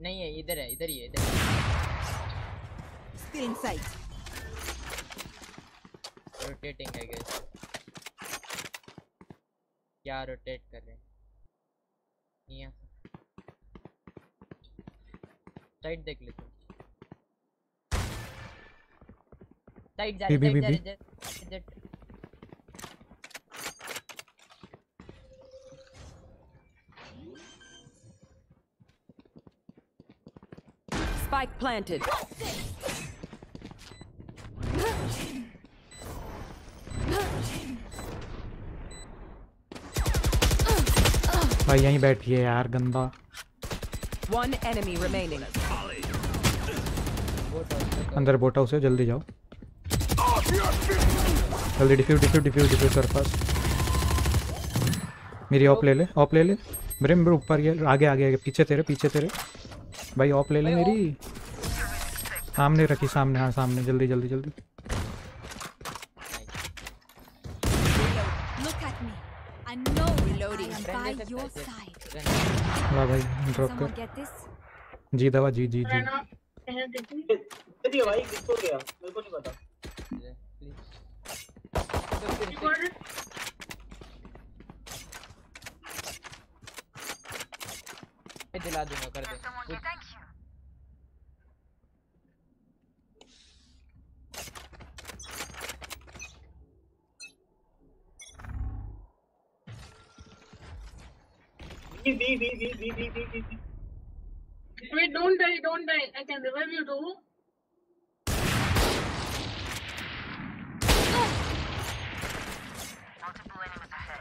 नहीं है इधर है इधर ही है इधर in sight. रोटेटिंग है गेस क्या रोटेट कर रहे हैं? यहाँ साइड देख ले तू साइड जा रही बी, साइड जा बी, रही जेट जेट Spike planted. भाई यहीं बैठिए यार गंदा। One enemy remaining. अंदर बोट हाउस है जल्दी जाओ। जल्दी डिफ्यूज डिफ्यूज डिफ्यूज डिफ्यूज कर पास मेरी ऑप ले ले ऑप ले ले। मेरे ऊपर ये आगे आगे आगे पीछे तेरे पीछे तेरे। भाई ऑफ़ ले ले मेरी। सामने रखी सामने हाँ सामने। जल्दी जल्दी जल्दी। वाह भाई ड्रॉप कर। जी दवा जी जी जी। भाई किसको गया? मेरे को नहीं पता। मैं दिला दूँगा कर दे We, we, we, we, we, we, we, we. Wait, don't die, don't die. I can revive you too.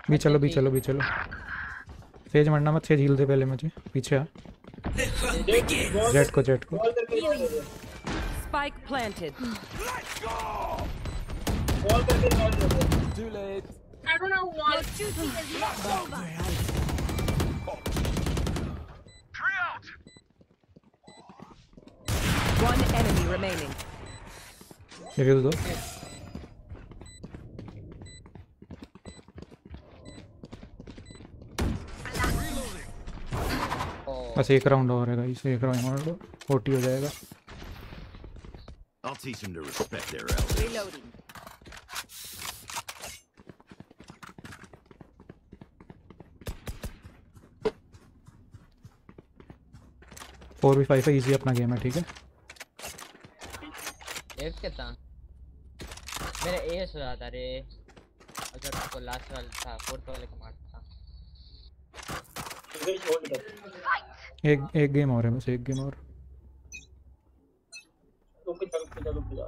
भी चलो भी चलो भी चलो सेज मरना मत सेज हील दे पहले मुझे पीछे आ। जेट को जेट को। Spike planted let's go ball करके बॉल करके too late I don't know what to team is not over One enemy remaining. Reveal though. बस एक राउंड और है गाइस एक राउंड और फोर्टी हो जाएगा। I'll teach them to respect their elders. Reloading. Four v five है easy अपना गेम है ठीक है? एफ़ के था मेरा एस हो रहा था रे अगर उसको लास्ट वाला था फोर्थ वाले को मारता। था एक एक गेम और है बस एक गेम और। रुक जा रुक जा रुक जा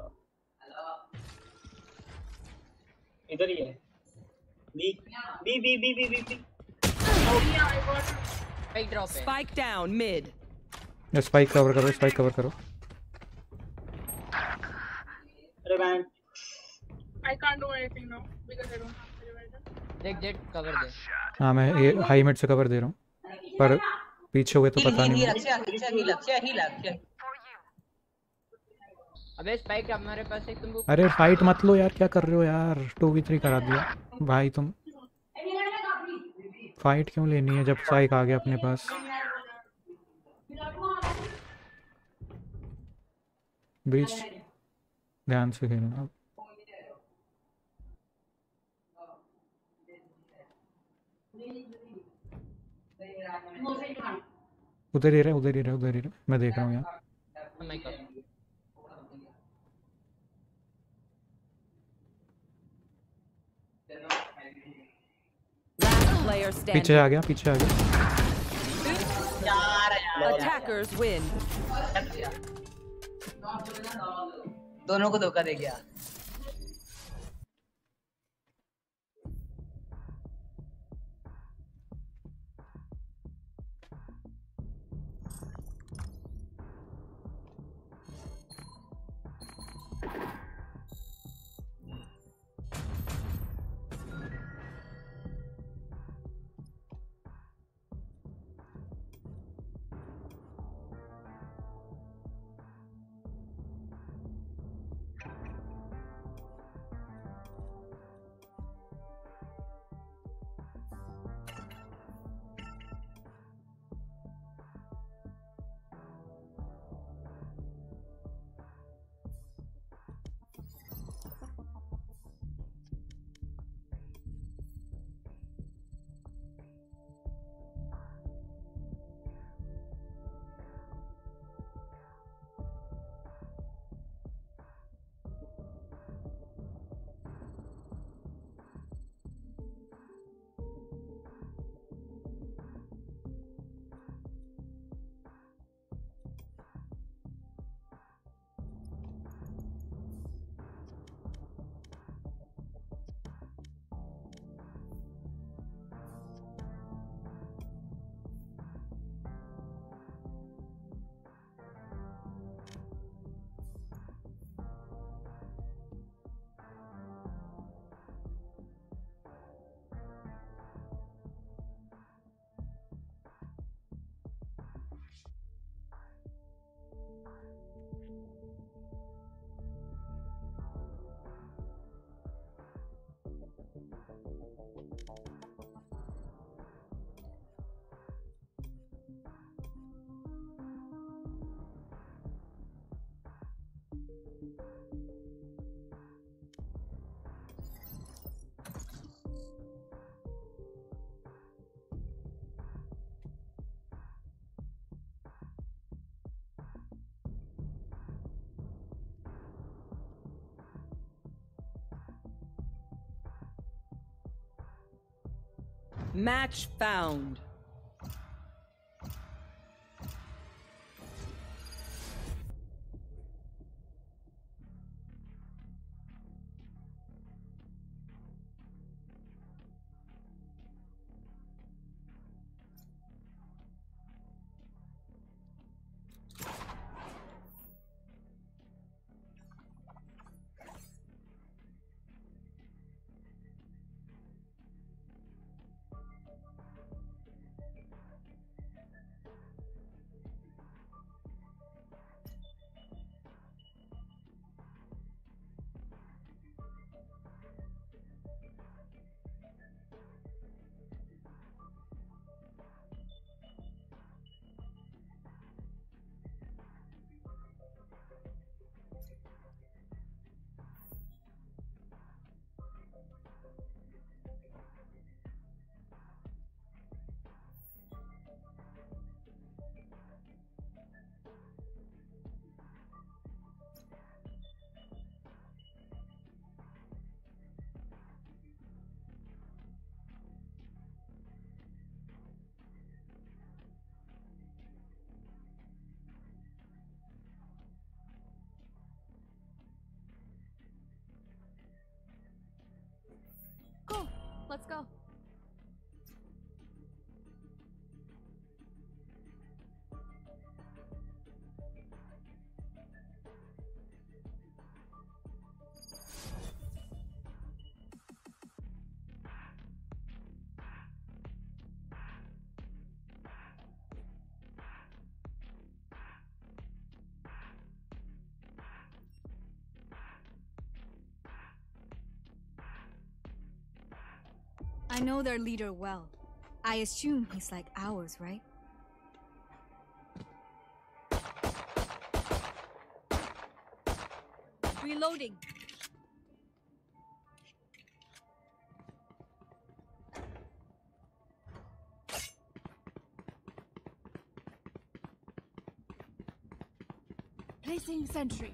इधर ही है। B B B B B B B. Spike drop Spike down mid. ये स्पाइक कवर करो स्पाइक कवर करो। अरे man I can't do anything now because I don't have the reviver. देख जेट कवर दे। हाँ मैं ये हाई मिड से कवर दे रहा हूँ। पर पीछे हुए तो हील पता हील नहीं अच्छा अच्छा हील अच्छा हील अच्छा अबे स्पाइक हमारे पास एक तुमको अरे फाइट मत लो यार क्या कर रहे हो यार? टू वी थ्री करा दिया। भाई तुम फाइट क्यों लेनी है जब स्पाइक आ गया अपने पास? ब्रीच ध्यान से खेलना उधर ही रहे उधर ही रहे उधर ही रहे। मैं देख रहा हूँ यहाँ। पीछे आ गया पीछे आ गया। यार यार Attackers win. दोनों को धोखा दे गया। Match found. Let's go. I know their leader well. I assume he's like ours, right? Reloading. Placing sentry.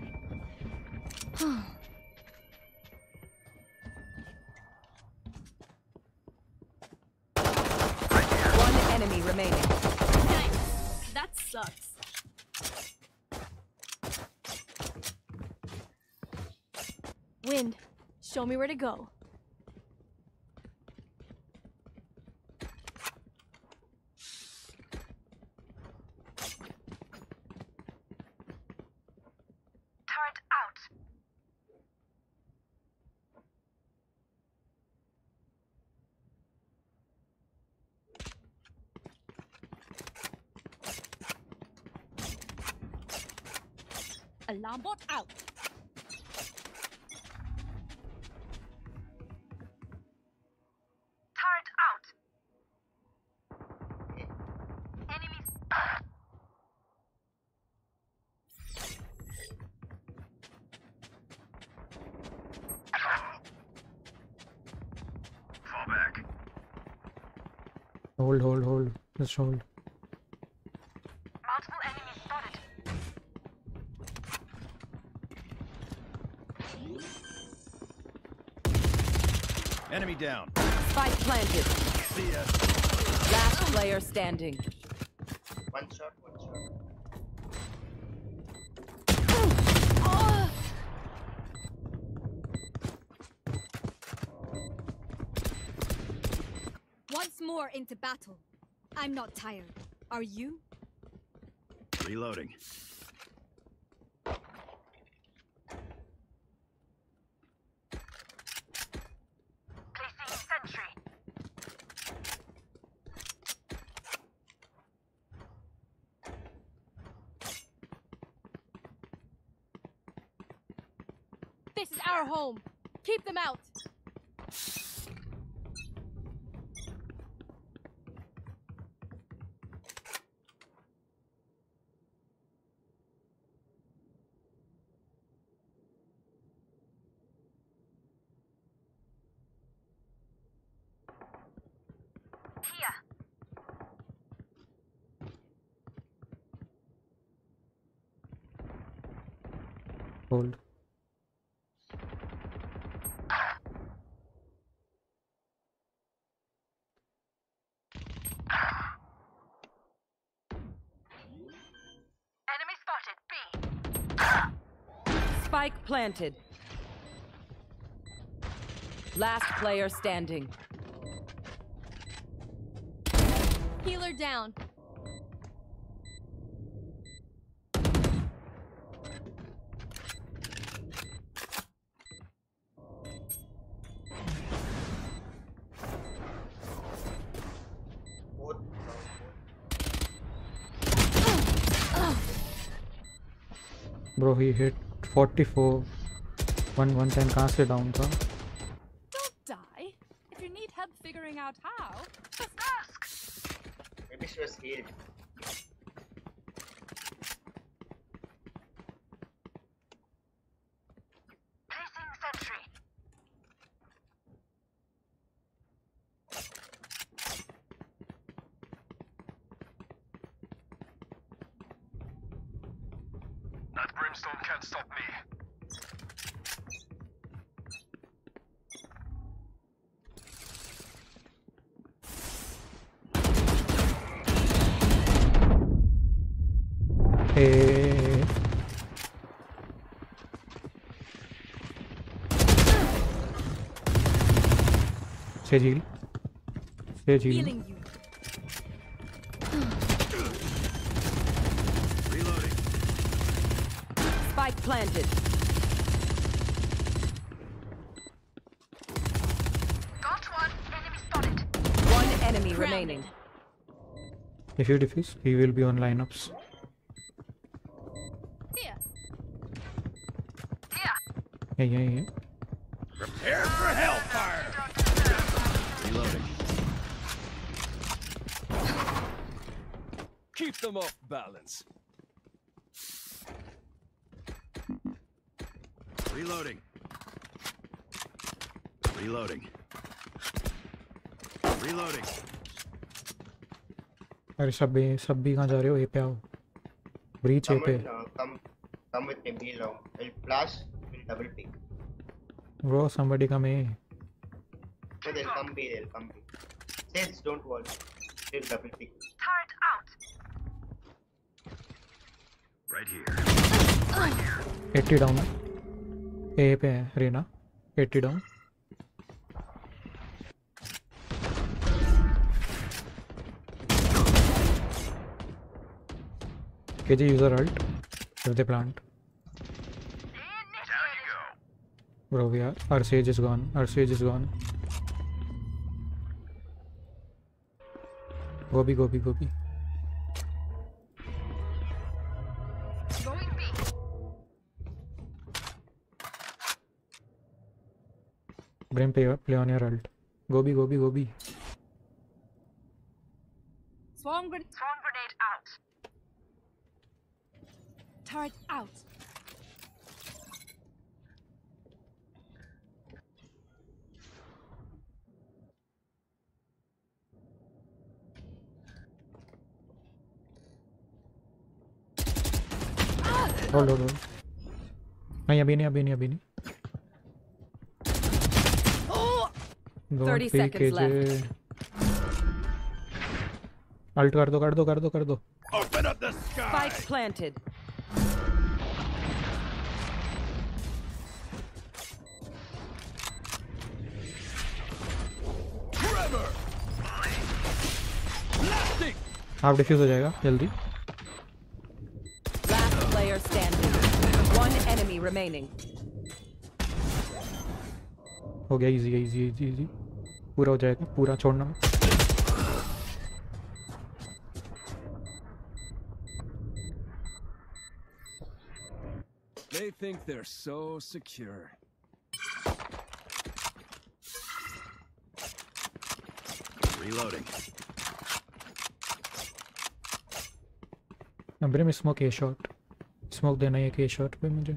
me where to go. Turret out. Alarm bot out. Hold. Multiple enemies spotted. Enemy down. Spike planted. See ya. Last player standing. One shot, one shot. Once more into battle. I'm not tired. Are you? Reloading. This is our home. Keep them out. Planted. Last player standing. Healer down. Bro, he hit forty four one one ten कहाँ से down था? Sage heal. Sage heal. Reloading. Spike planted. Got one. Enemy spotted. One enemy remaining. If you defuse, he will be on lineups. Here. Yeah, yeah, yeah. Prepare for hellfire! Reloading. Keep them off balance. Reloading. Reloading. Reloading. अरे सब भी सब भी कहाँ जा रहे हो ए पे आओ ब्रीच ए पे Someone, uh, come, come with me. Be long. I'll flash. We'll double pick. Bro somebody come A So they'll come B. They'll come B. Sage, don't wall. We'll double pick. eighty down A पे Reyna eighty down K G user ult with the plant bro we are our Sage is gone our Sage is gone गोभी गोभी गोभी Brim, play, play on your ult. Gobi, Gobi, Gobi. swarm grenade. Swarm grenade out. Turret out. Hold, hold, hold. नहीं अभी नहीं अभी नहीं अभी नहीं Don't 30 seconds KJ. अल्ट कर दो कर दो कर दो कर दो Open up the sky! Spike planted. Trevor! Blasting! Half defuse हो जाएगा जल्दी player standing. One enemy remaining. हो गया इजी इजी इजी इजी पूरा हो जाएगा पूरा छोड़ना मत They think they're so secure. Reloading. Number में स्मोक ए शॉट स्मोक देना है एक ए शॉट पे मुझे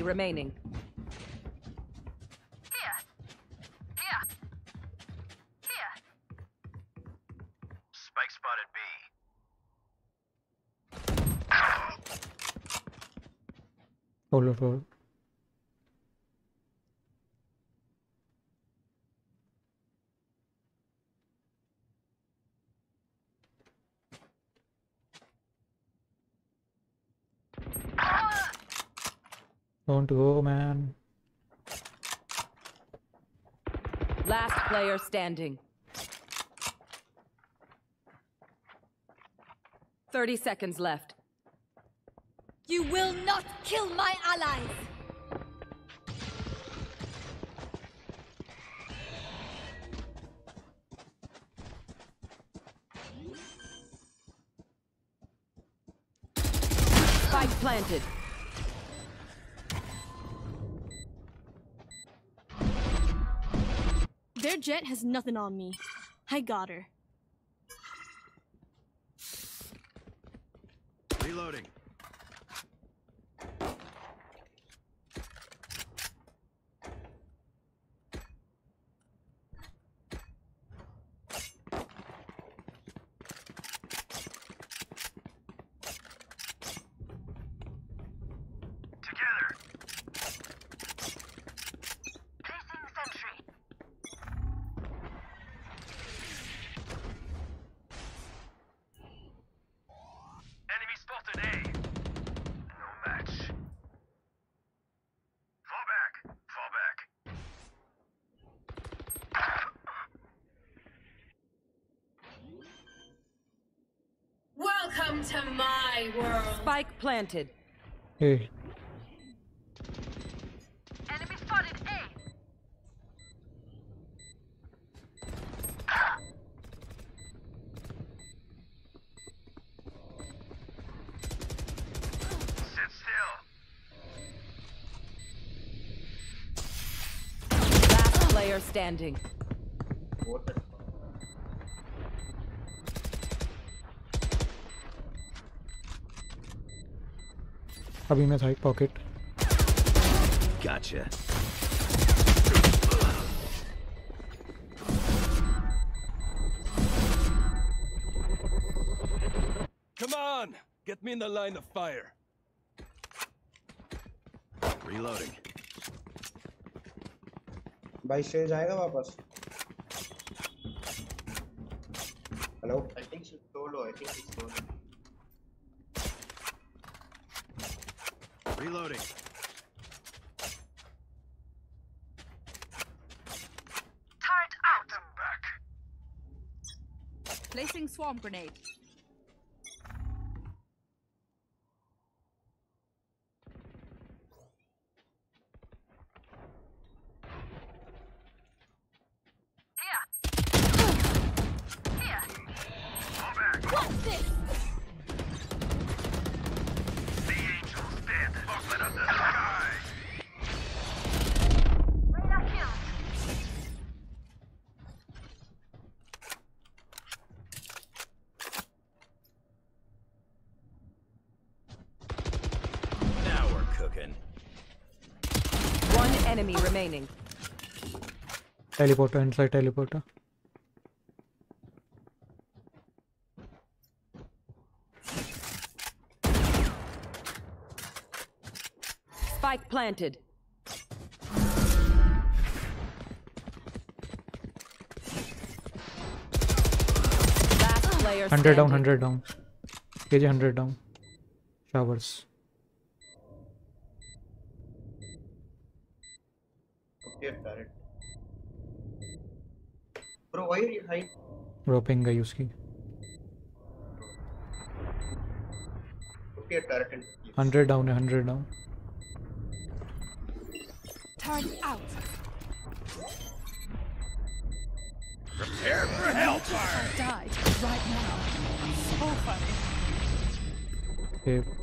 enemy remaining. Here. Here. to go, man. Last player standing. 30 seconds left. You will not kill my allies! Spike planted. Jet has nothing on me. I got her. Reloading. Together. Placing sentry. Enemy spotted A. No match. Fall back. Fall back. Welcome to my world. Spike planted. Hey, Enemy spotted A. Sit still. Last player standing. अभी मैं था एक pocket Gotcha. Come on! Get me in the line of fire. Reloading. भाई शेर जाएगा वापस grenade. Here. Fall back. What's this? The angel's dead. Let us die. Reyna killed. cooking. One enemy remaining. Teleporter inside teleporter. Spike planted. Last player 100 down, 100 down. KJ 100 down. Showers. Roping गई उसकी hundred turret and 100 down है hundred down Turn out. Prepare for hellfire! I died right now. So funny. Okay.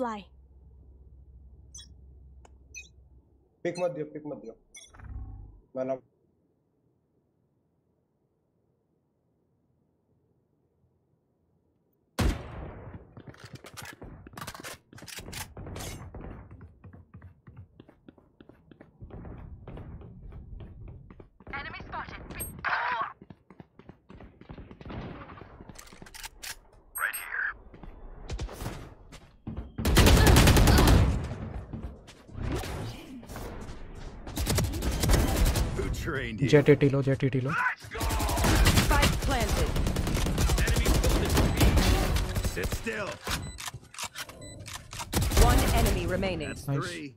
Fly. Pick मत दियो pick मत दियो मैं Jett 80 low, Jett 80 low. Spike planted. Sit still. One enemy remaining. That's Nice. three.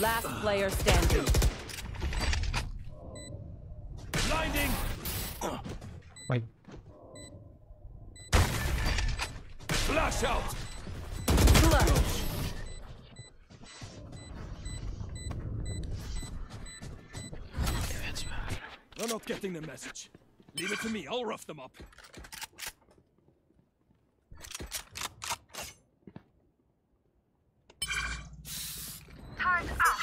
Last player standing. Getting the message. Leave it to me, I'll rough them up. Turret out.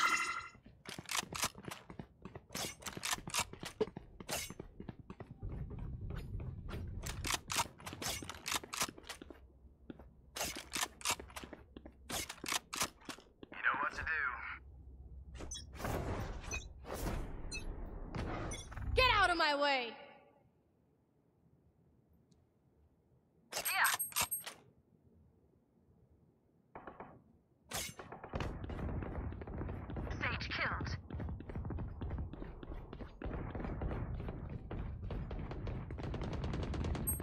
You know what to do. Get out of my way! Yeah. Sage killed.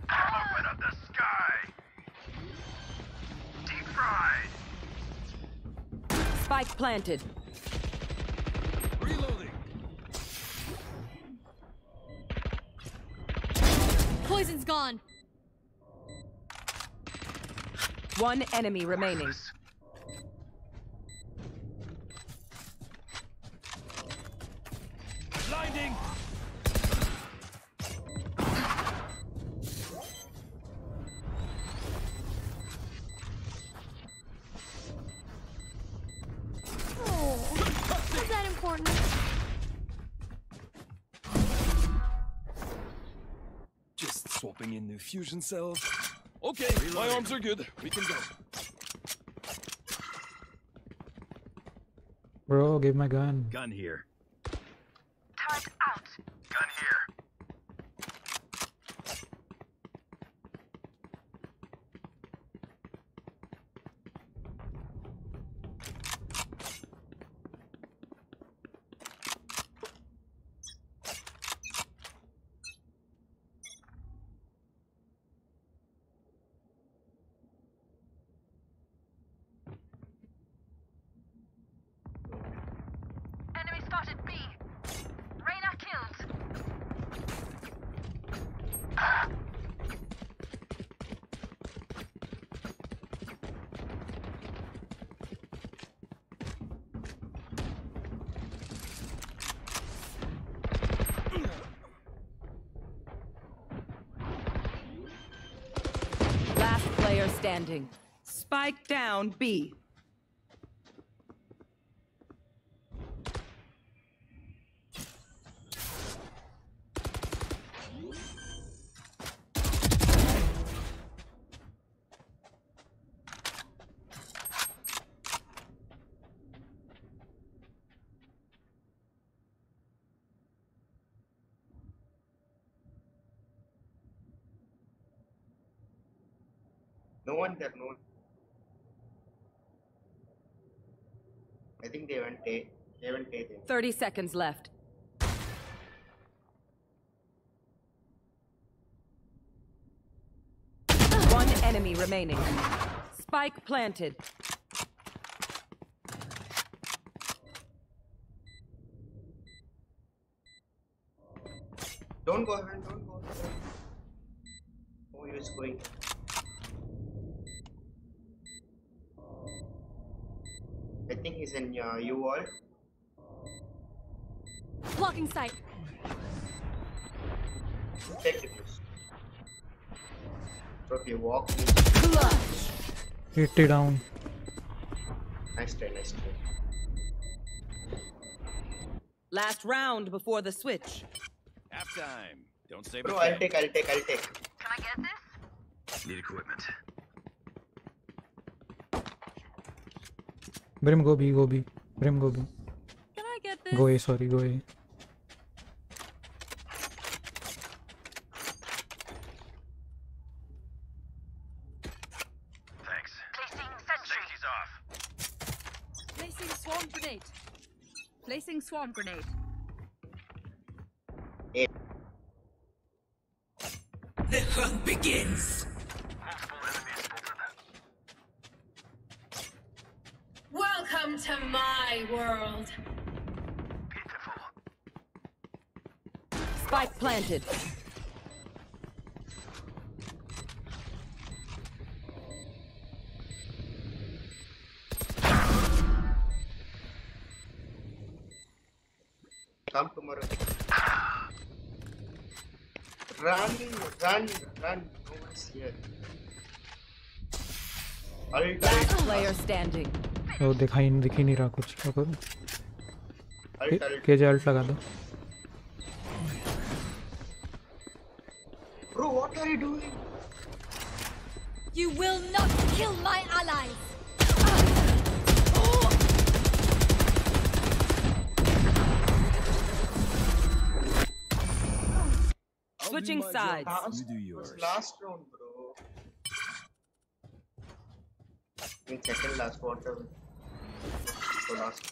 Open up the sky. Deep fried. Spike planted. Reloading. Poison's gone. One enemy remaining. In new fusion cells. Okay, my arms are good. We can go. Bro, give my gun. Gun here. Standing. Spike down B. No one there, no one. I think they went A. They went A there. 30 seconds left. One enemy remaining. Spike planted. 80 down. nice try, nice try. Last round before the switch. Half time. Don't save Bro, a I'll take, I'll take, I'll take. Can I get this? Need equipment. Brim go B, go B. Brim go B. Can I get this? Go A, sorry, go A. Thanks. Placing sentry. Safety's off. Placing swarm grenade. Placing swarm grenade. The hunt begins. Welcome to my world. Spike planted. वो दिखाई दिख ही नहीं रहा कुछ क्या करूँ. के जे alt लगा दो Bro, what are you doing? You will not kill my allies. Switching sides. Last, last round, bro. In second last quarter. So last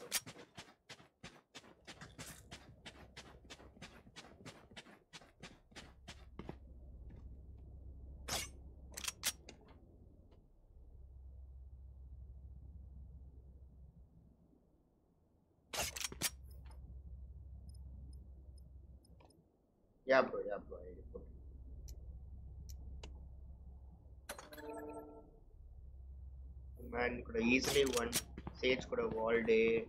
easily one Sage could have all day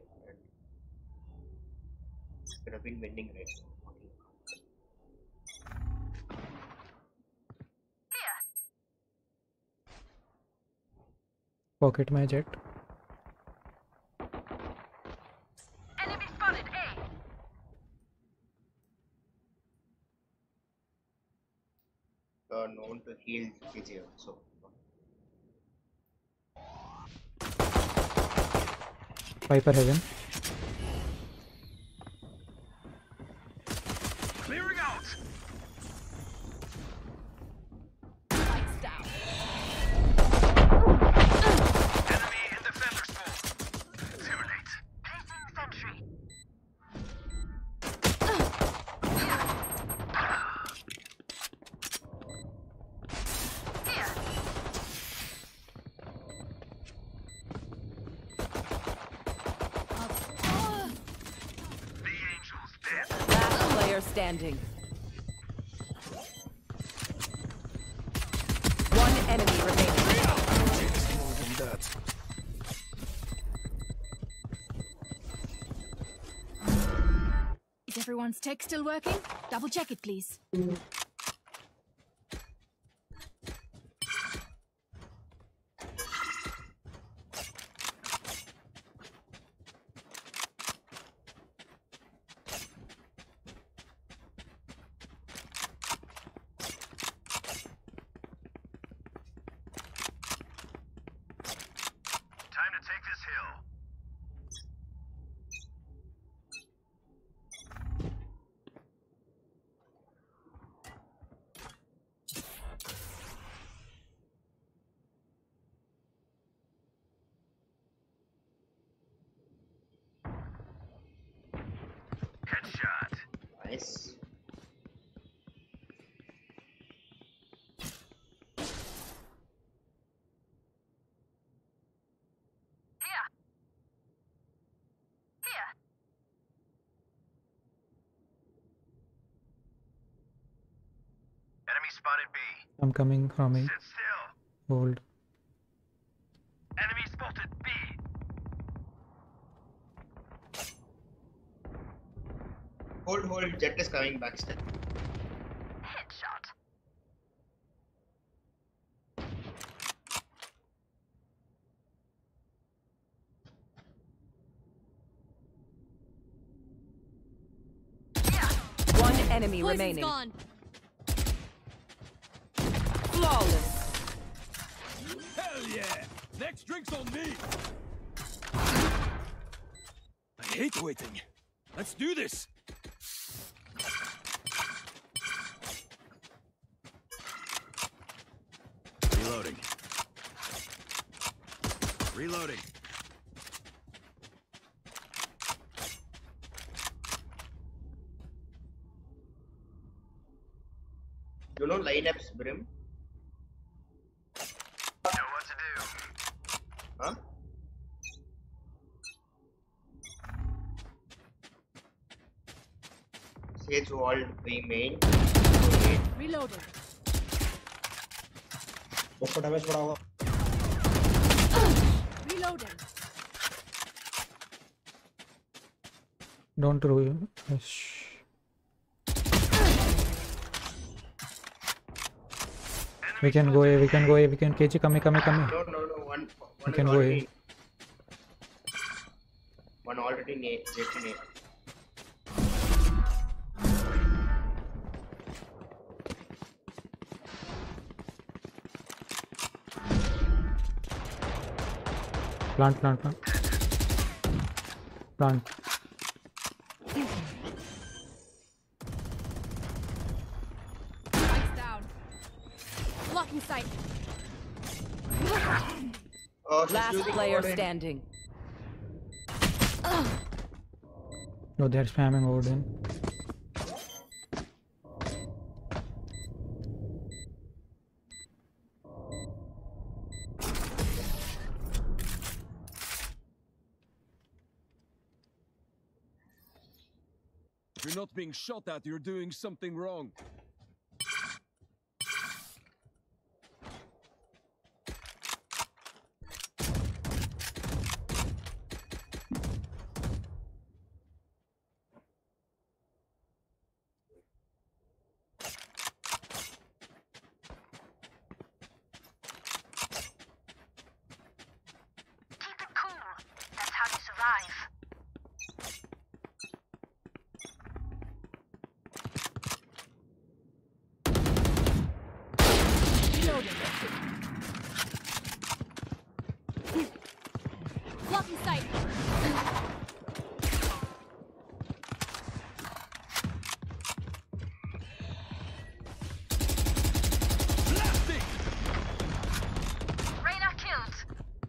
could have been winning right Pocket my Jett. known to heal easier so. Viper Haven tech still working? Double check it, please. Headshot. Nice. Here. Here. Enemy spotted B. I'm coming from A. Hold. Enemy spotted B. Hold, hold. Jett is coming back still. Headshot. One enemy Poison's remaining. gone. Drink's on me! I hate waiting. Let's do this! Reloading. Reloading. You know lineups, Brim? Sage wall, B main. Reloading. उसको damage पड़ा होगा Reloading. Don't throw you. Yes. We can go A, we can go A, we can KG come here, come here, come here. No, no, no. One, one We is can go already. A. One already na- jet in Plant, plant, plant. Plant. Lights down. Blocking sight. Oh, Last player Odin. standing. No, they're spamming over Odin. Being shot at, you're doing something wrong.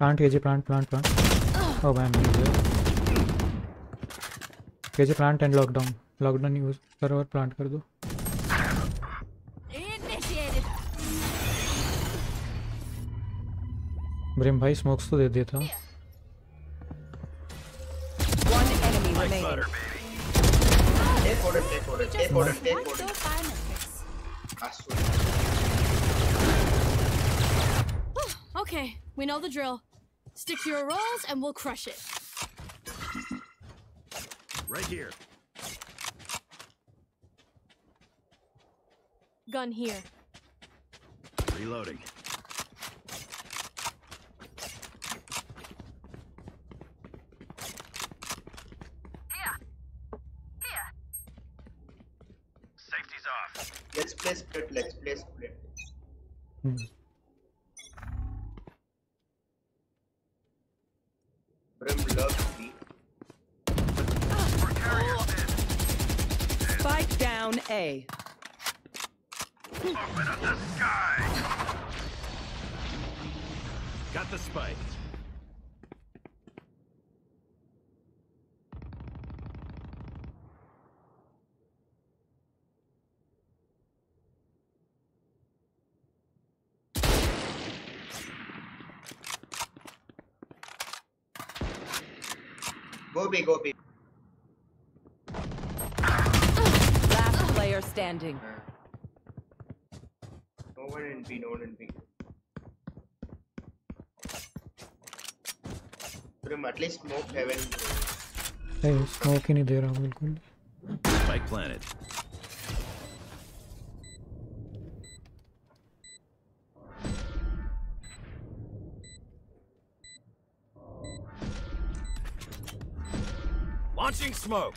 Plant KG plant plant plant oh ma'am KG plant and lockdown lockdown use करो और plant कर दो. Brim भाई smokes तो दे देता था Okay, we know the drill. Stick to your roles and we'll crush it. Right here. Gun here. Reloading. Here. Here. Safety's off. Let's play split, let's play split. Hmm. Gopi, Gopi. Last player standing. No one in B, no one in B. at least smoke heaven. Hey, smoke in there, I'm going. Spike planet. Smoke.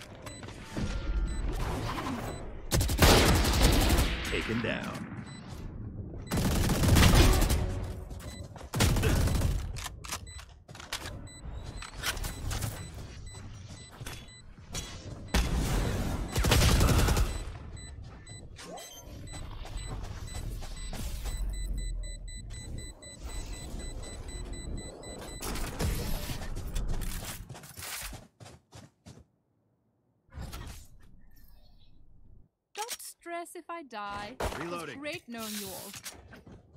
Taken down. Die. Reloading. It's great knowing you all.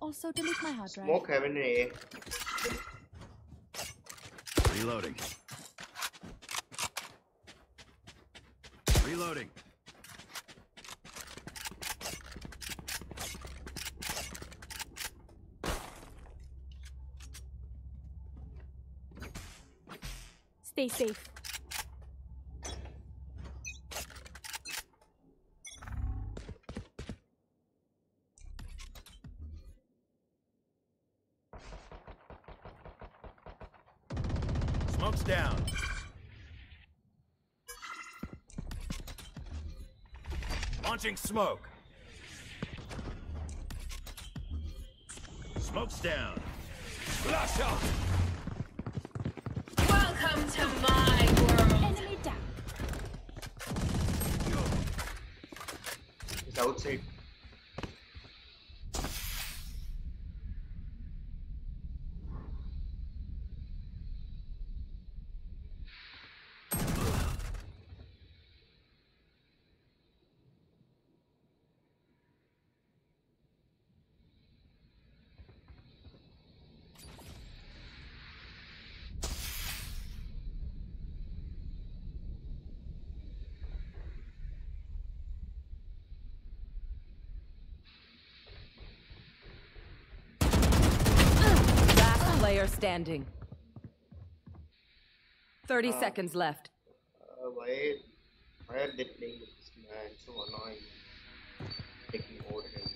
Also, delete my hard drive. Smoke heaven A. Reloading. Reloading. Stay safe. Smoke's down. Launching smoke. Smoke's down. Flash out. Welcome to my world. Enemy down. It's outside. Last player standing. 30 Uh, seconds left. Uh, why, why are they playing with this man? So annoying. Taking over him.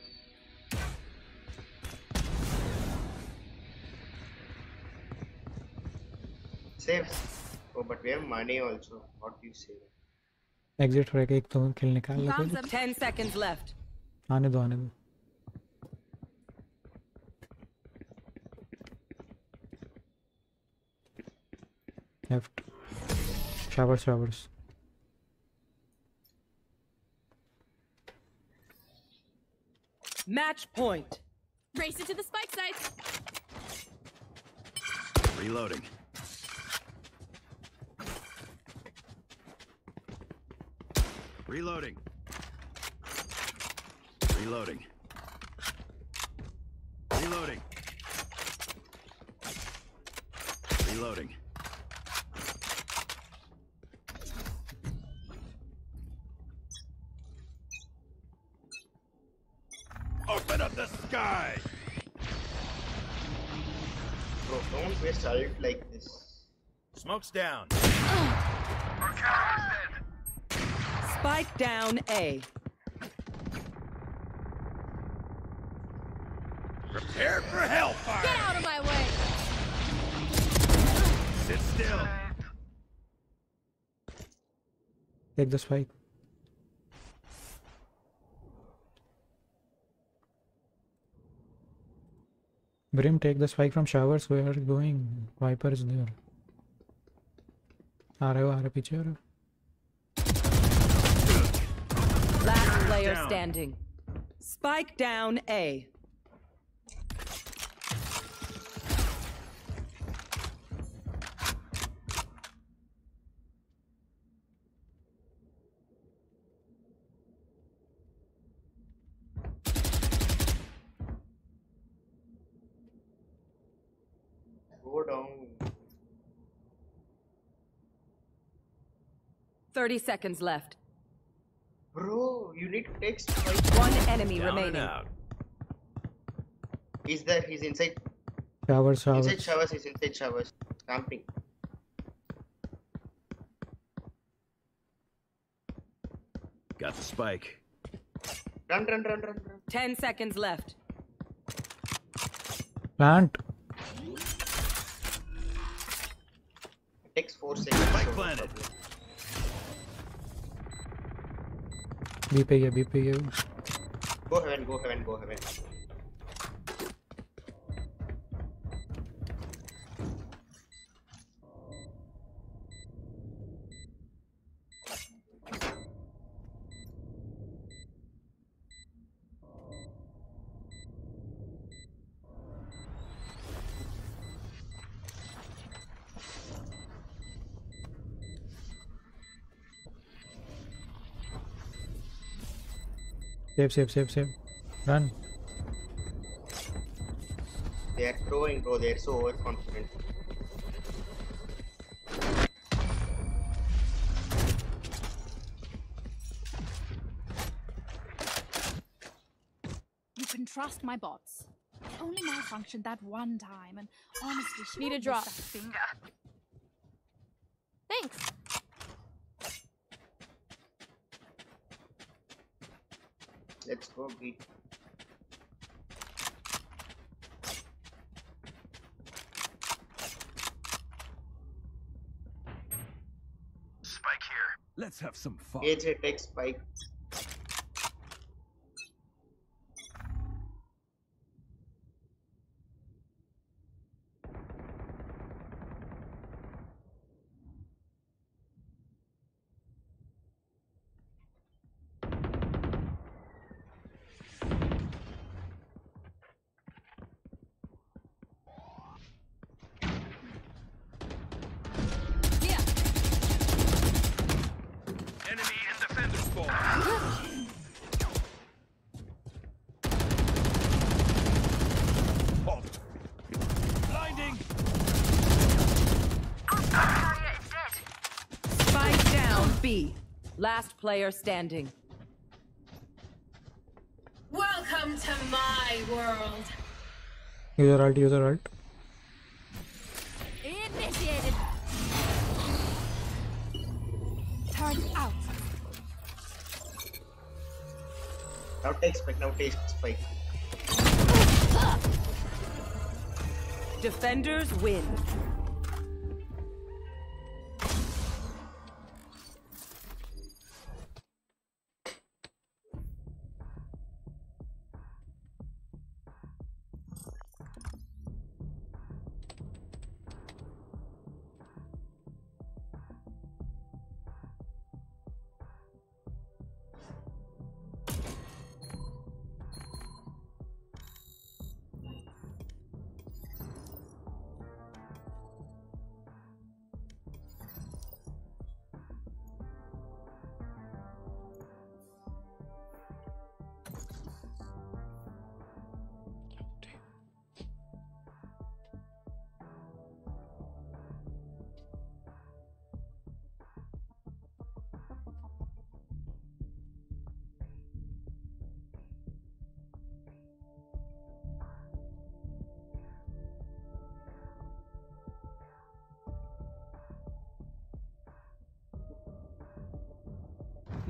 Saves. Oh, but we have money also. What do you say? Exit रहेगा एक तो किल निकाल लो Found पहले। some- 10 seconds left. आने दो आने दो Left. Showers, showers. Match point. Race it to the spike site. Reloading. Reloading. Reloading. Reloading. Reloading. Don't waste like this. Smoke's down. Spike down A. Prepare for hellfire! Get out of my way. Sit still. Take the spike. Brim, take the spike from showers. Where are you going? Viper is there. आ रहे हो आ रहे हो, पीछे आ रहे हो Last player Down. standing. Spike down A. 30 seconds left. Bro, you need to take spike. One enemy Down and remaining. out. He's there. He's inside. Showers, showers. Inside showers. He's inside showers. Camping. Got the spike. Run, run, run, run, run. 10 seconds left. Plant. It takes four seconds. Spike so planted. B पे गया B पे गया। Go Haven go Haven go Haven Save, save, save, save. Run. They are throwing, bro. They are so overconfident. You can trust my bots. They only malfunctioned that one time, and honestly, she Need a won't drop. that thing. Thanks. Let's go, B. Spike here. Let's have some fun. AJ takes spike. Enemy and defender spawn. Halt. Blinding. Spike down B. Last player standing. Welcome to my world. User alt, user alt. Initiated. Turn out. Now take spike. Now take spike. Defenders win.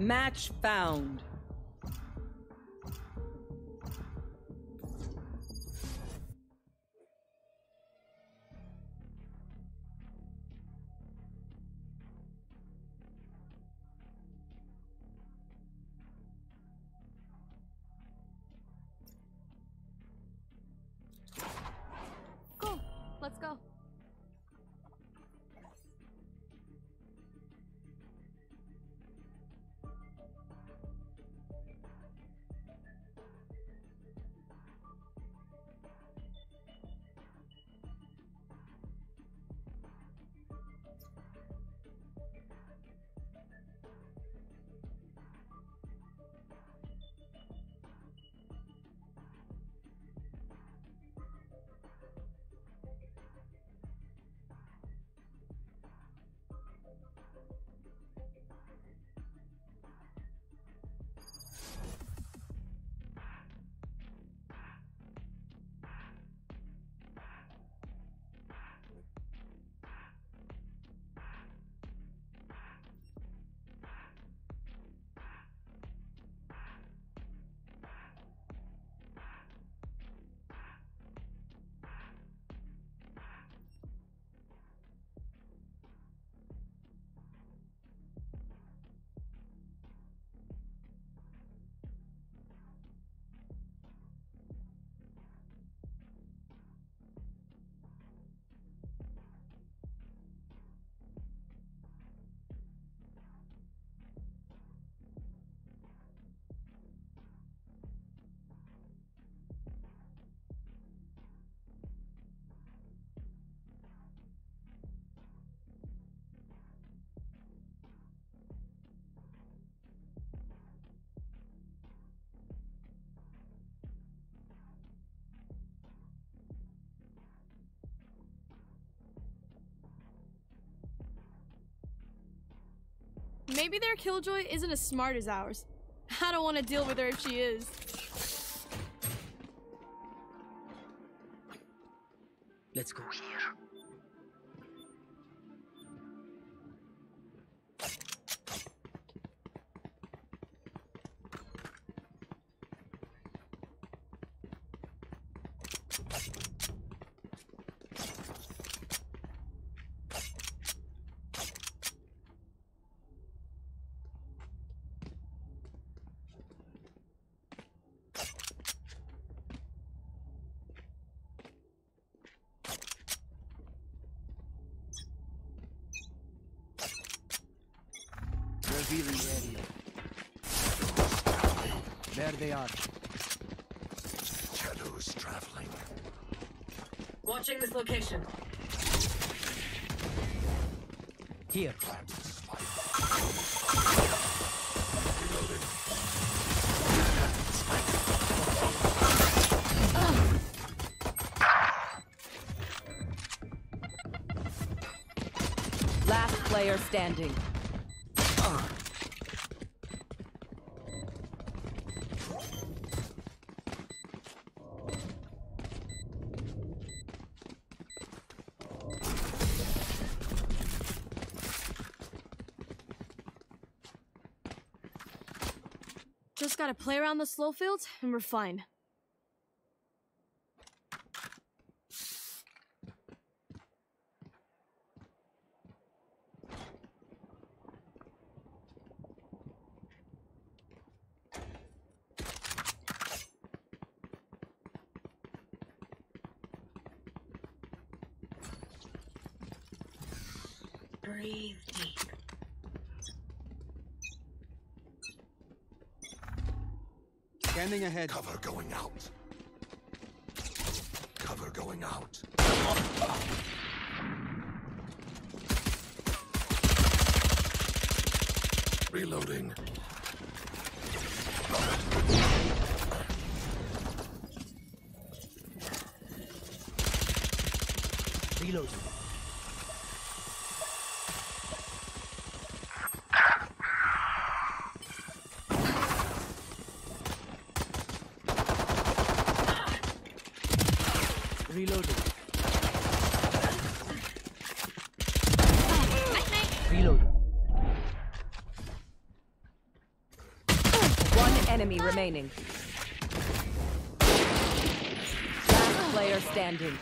Match found. Maybe their killjoy isn't as smart as ours. I don't want to deal with her if she is. Let's go. Revealing area. There they are. Shadows traveling. Watching this location. Here. Last player standing. Gotta play around the slow fields and we're fine. Scanning ahead. Cover going out. Cover going out. Reloading. Reload. Reloading. Reload. One enemy remaining. Last player standing.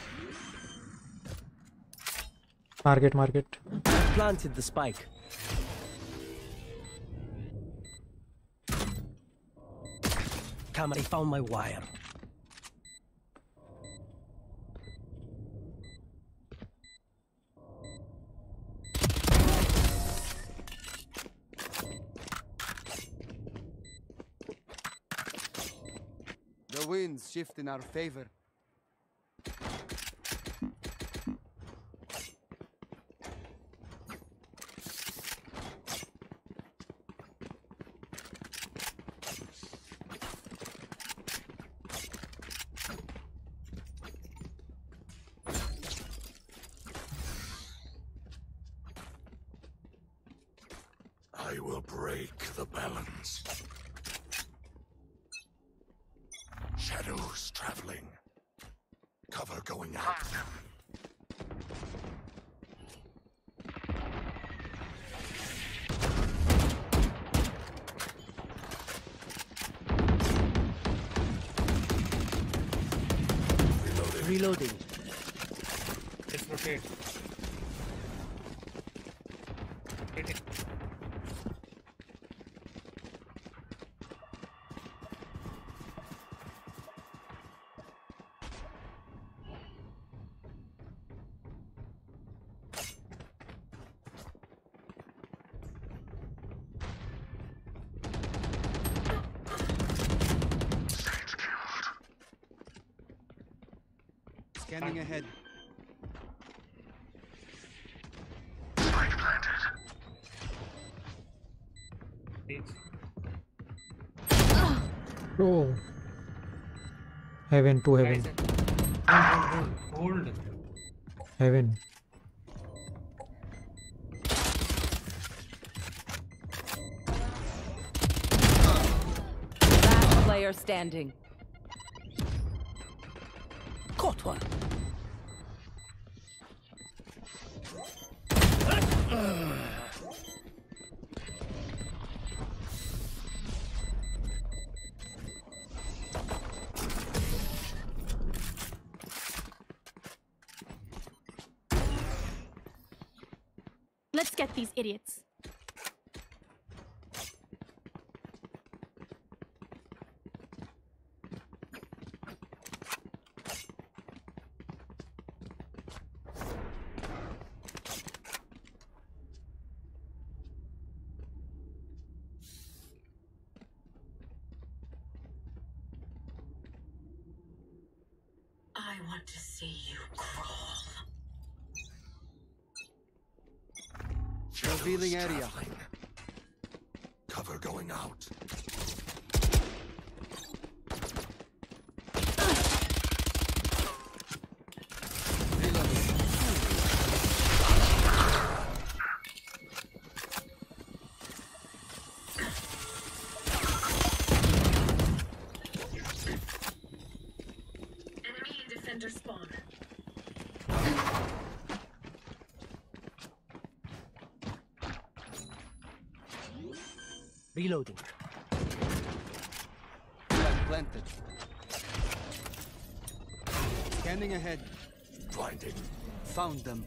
Market, market. Planted the spike. Camera found my wire. Shift in our favor. Heaven, two heaven. Hold, hold, hold. Heaven. Last player standing. Let's get these idiots. I want to see you crawl. Revealing area. Cover going out. Enemy defender spawn. Reloading. Flag planted. Scanning ahead. Blinding. Found them.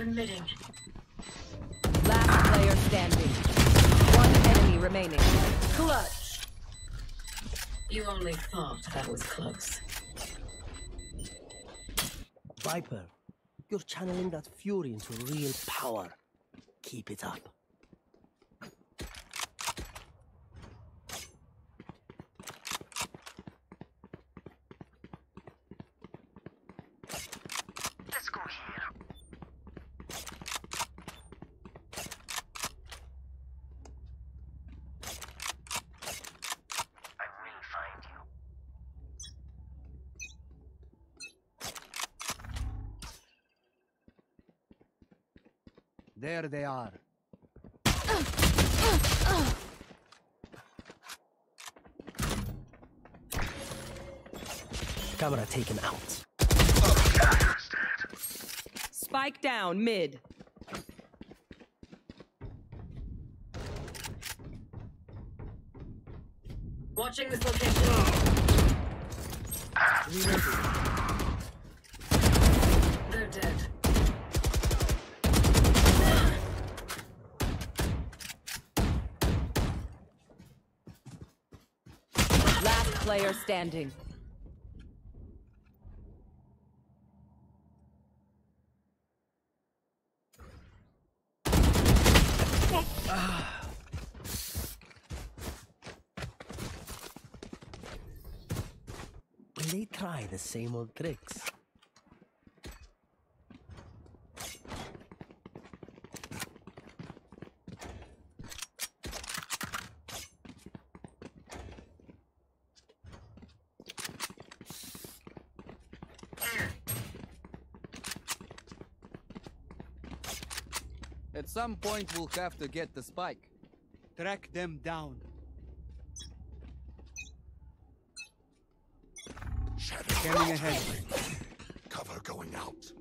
Poison. Last player standing. One enemy remaining. Clutch. You only thought that was close. Viper, you're channeling that fury into real power. Keep it up. They are. Camera taken out. Spike down mid. Watching this location. They're dead. Player standing. They try the same old tricks? Some point, we'll have to get the spike. Track them down. Shadow Scanning ahead. Cover going out.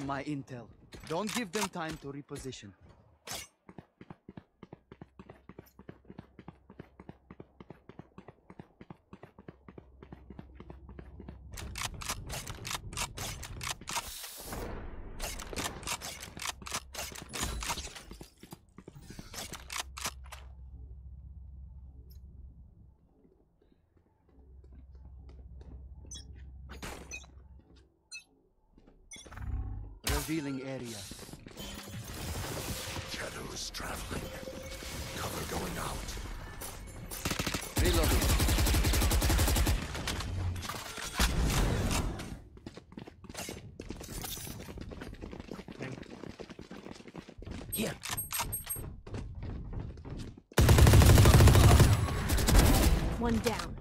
On my intel. Don't give them time to reposition. Revealing area. Shadows traveling. Cover going out. Reloading. Here. One down.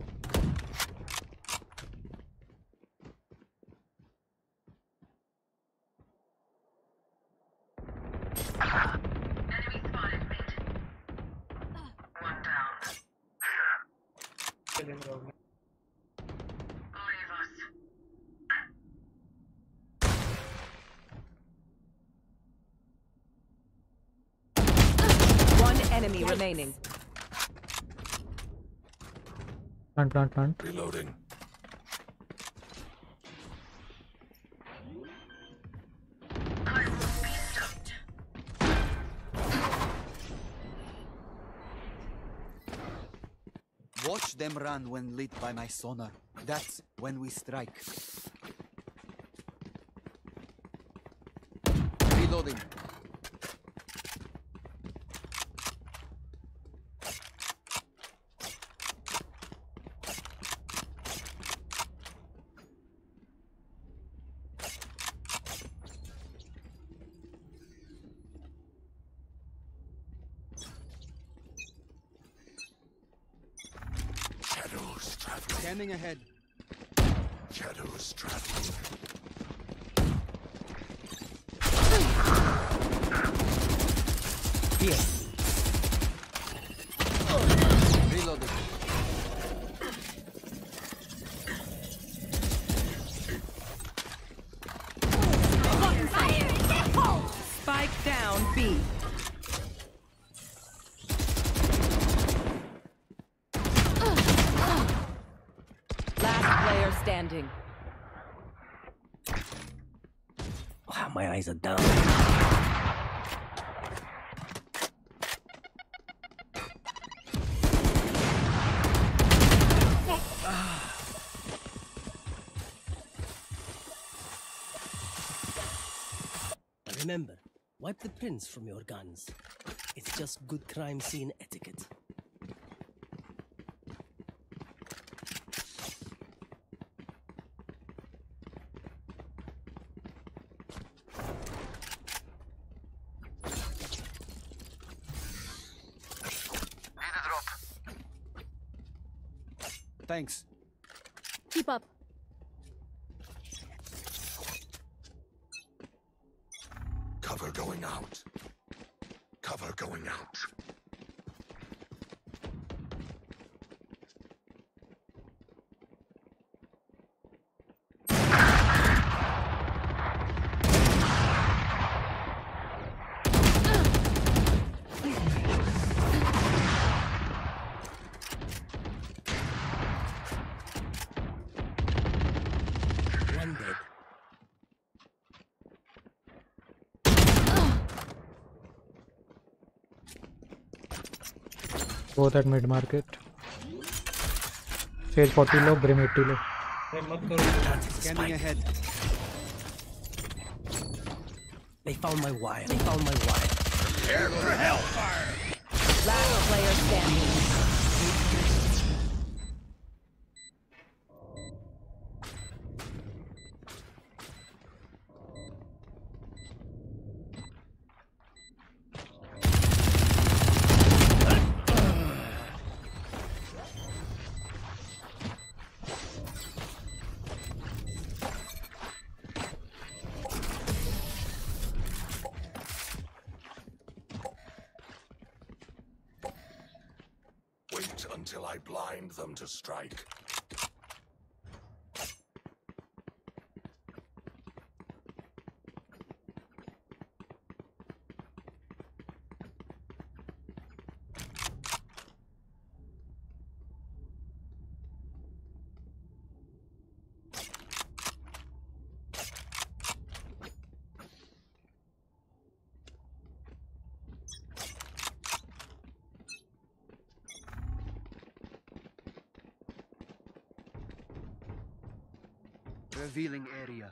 One enemy remaining. Plant, plant, plant. Reloading. Watch them run when lit by my sonar. That's when we strike. Reloading. Shadows traveling. Scanning ahead. Shadows traveling. Here. Reloading. Spike down B. Last player standing. Wow, my eyes are down. Remember, wipe the prints from your guns. It's just good crime scene 4th at mid market 40 low, Brim 80 low Scanning ahead. They found my wire, they found my wire. Prepare for hellfire. Last player standing. Revealing area.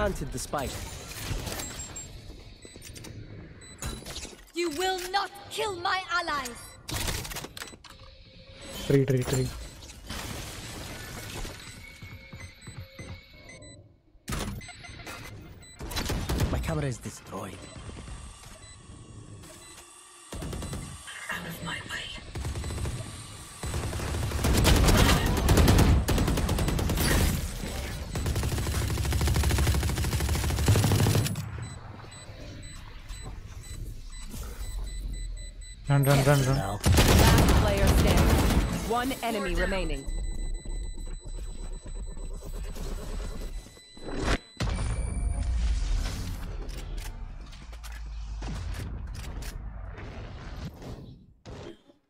Planted the spike. You will not kill my allies. Tree, tree, tree. My camera is destroyed. Run, run, run, run. Last player standing. One enemy remaining.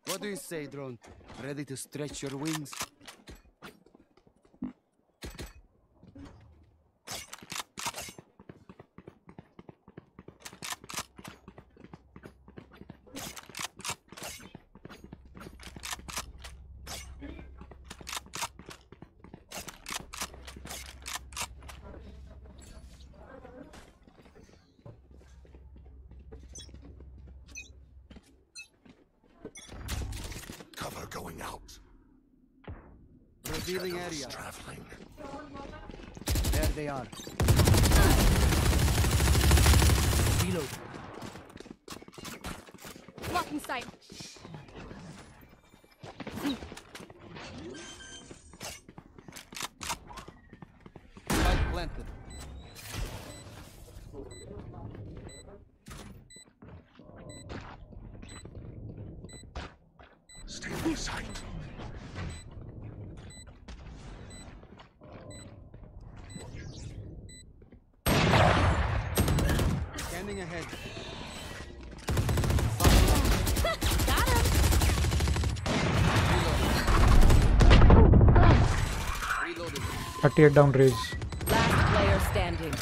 What do you say, drone? Ready to stretch your wings? Cover going out. Revealing Shadows area. traveling. There they are. Reload. Lock in sight. Spike planted. Stay in sight. Scanning ahead. Got him. Reloading. 38 down Raze. Last player standing.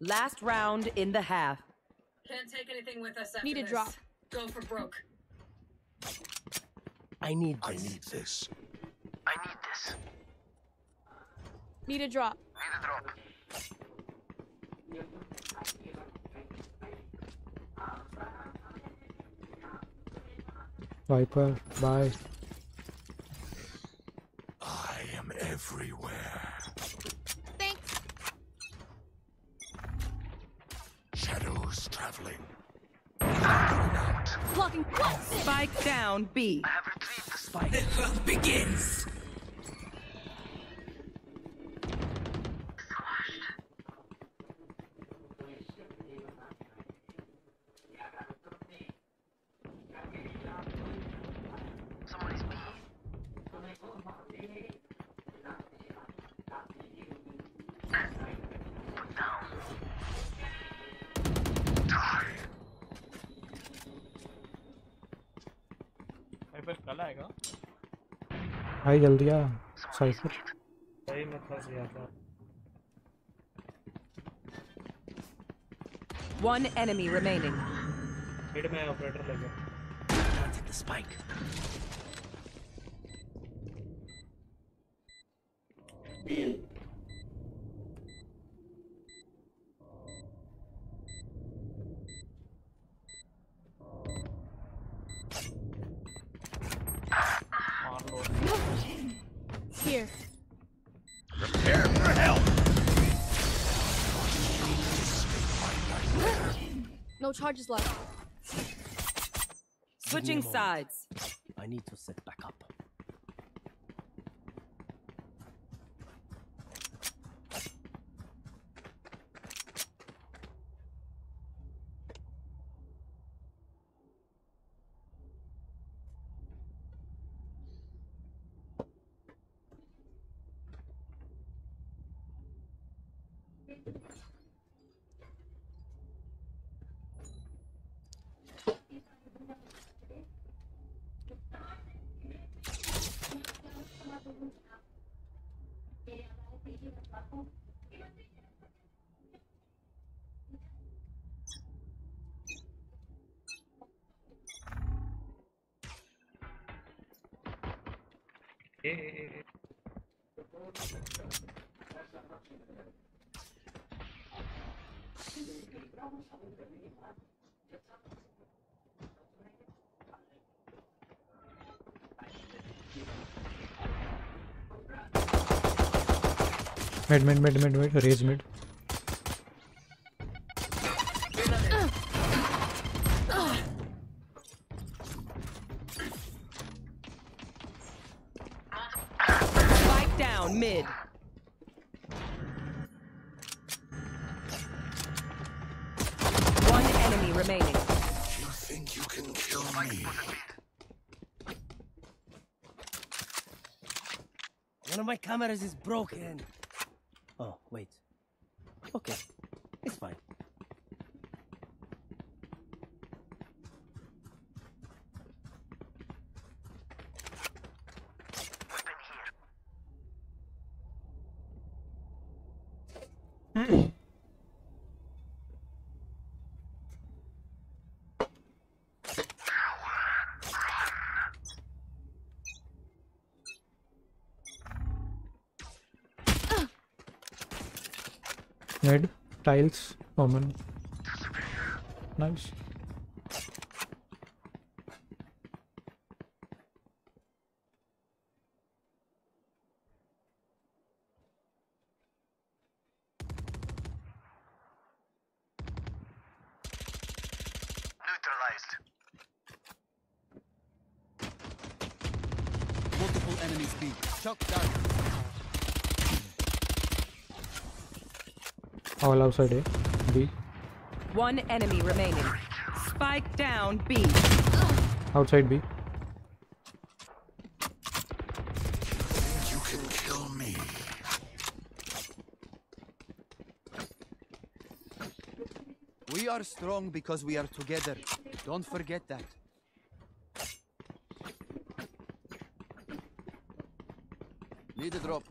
Last round in the half. Can't take anything with us after Need a this. drop. Go for broke. I need I need this. I need this. Need a drop. Need a drop. Viper, bye. भाई जल्दी आ cipher भाई मैं फंस गया था One enemy remaining. Mid में operator लगे Planted the spike. Charges left. Switching sides. Mid, mid, mid, mid, mid, Raze mid. Spike down mid. One enemy remaining. You think you can kill me? One of my cameras is broken. tiles. Common nice. outside A. B. One enemy remaining. Spike down B. Outside B. You can kill me. We are strong because we are together. Don't forget that. Need a drop.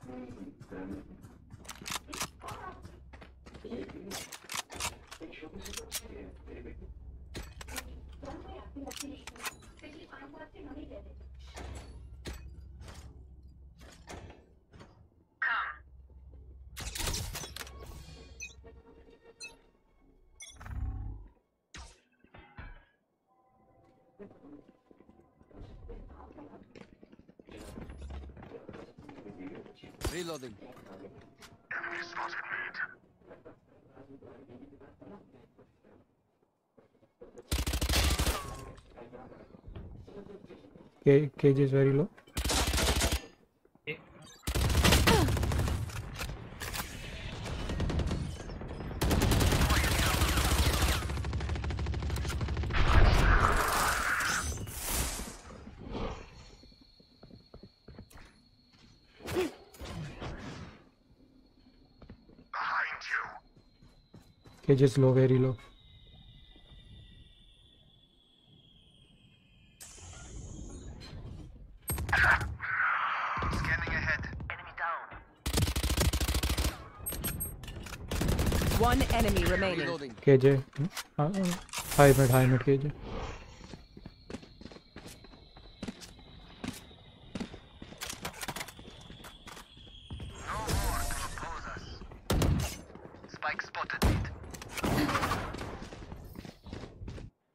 K cage is very low. Behind. Cage is low, very low. KJ. Hmm? Uh, uh, high mid, high mid KJ.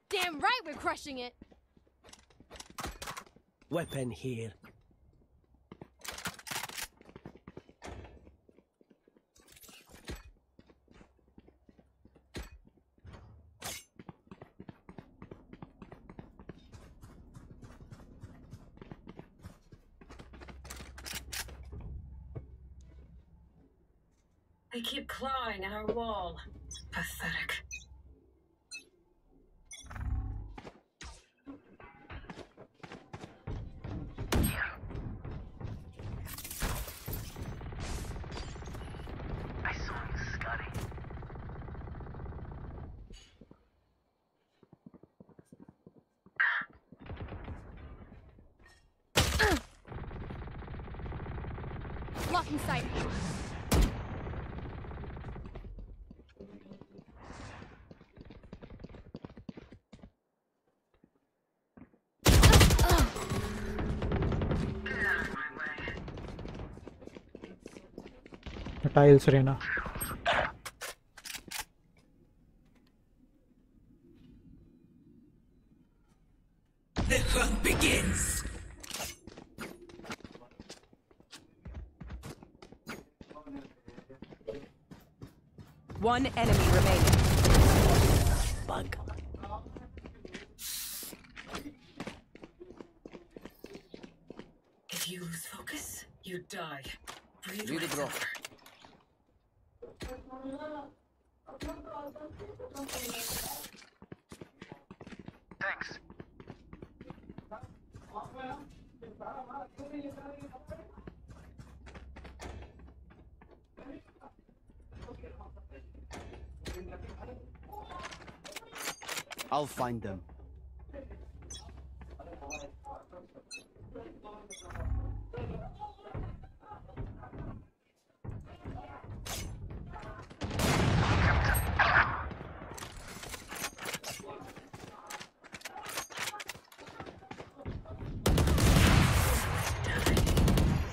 Damn right we're crushing it! Weapon here. They keep clawing at our wall. Pathetic. tiles, Reyna. The hunt begins. One enemy. I'll find them.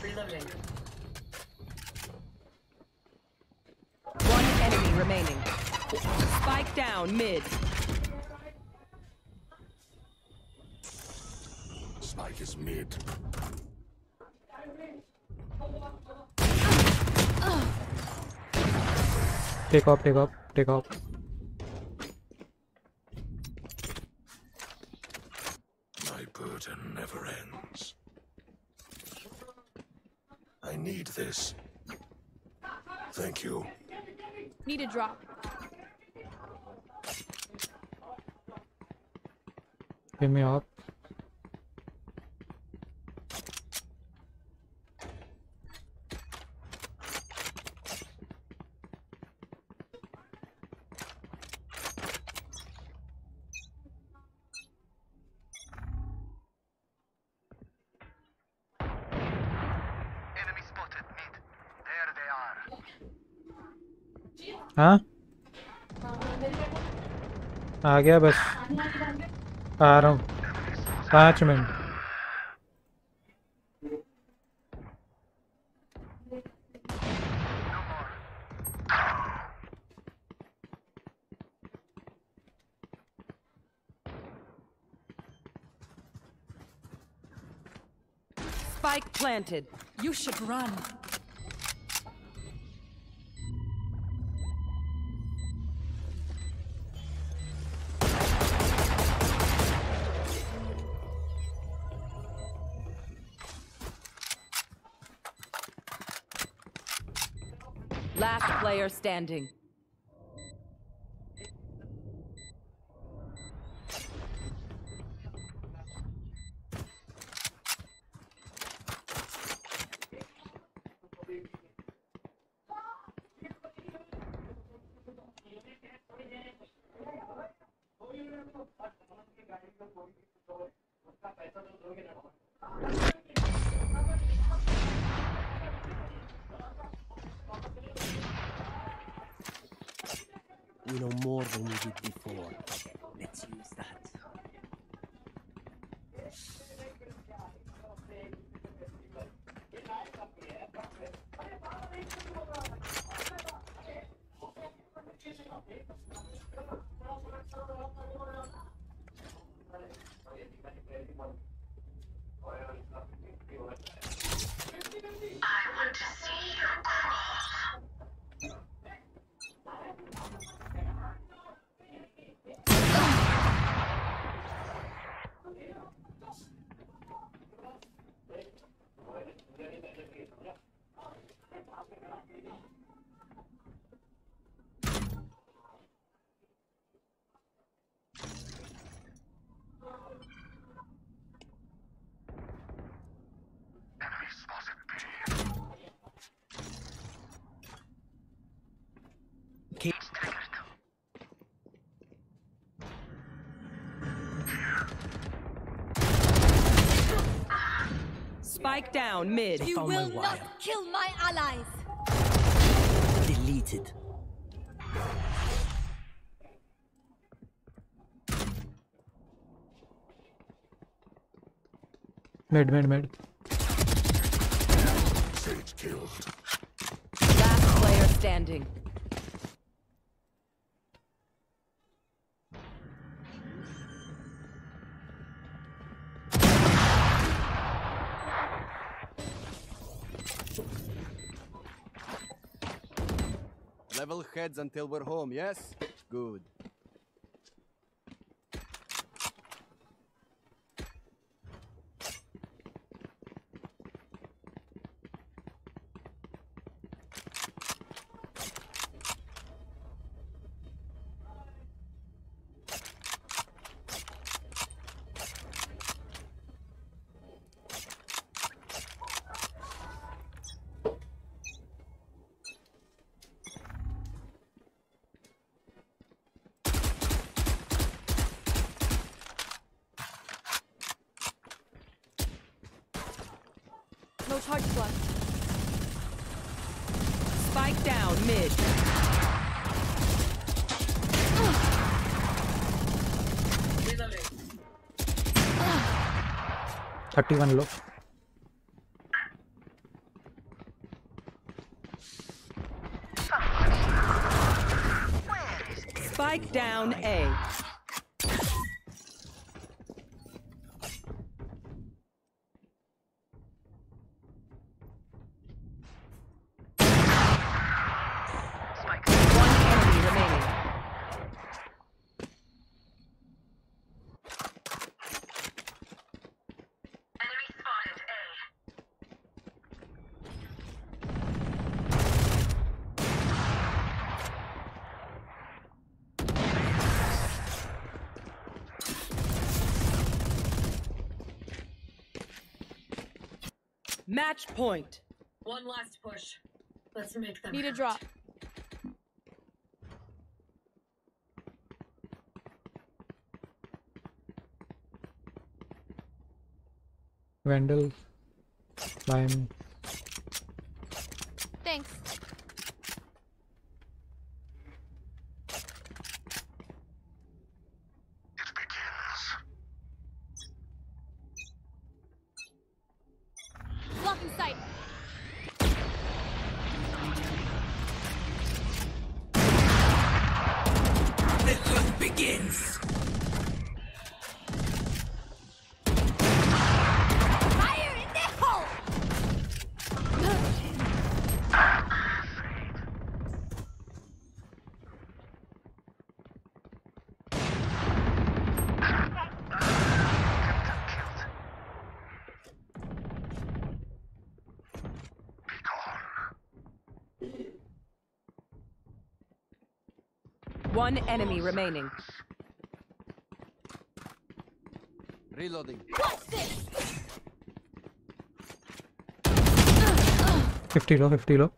Reloading. One enemy remaining. Spike down mid. Spike is mid take off, take off, take off. My burden never ends. I need this. Thank you. Need a drop. Give me up. हाँ आ गया बस आ रहा हूँ पाँच minute Spike planted. You should run. Player standing. Spike down mid. You will not kill my allies. deleted. Mid, mid, mid. Last player standing. Heads until we're home, yes? Good. No charges left. Spike down mid. Reloading. 31 low. Spike down A. One enemy remaining. Enemy spotted A. Match point. One last push. Let's make them. Need a count. drop. Vandal. Lime. One enemy remaining. Reloading. 50 low, 50 low.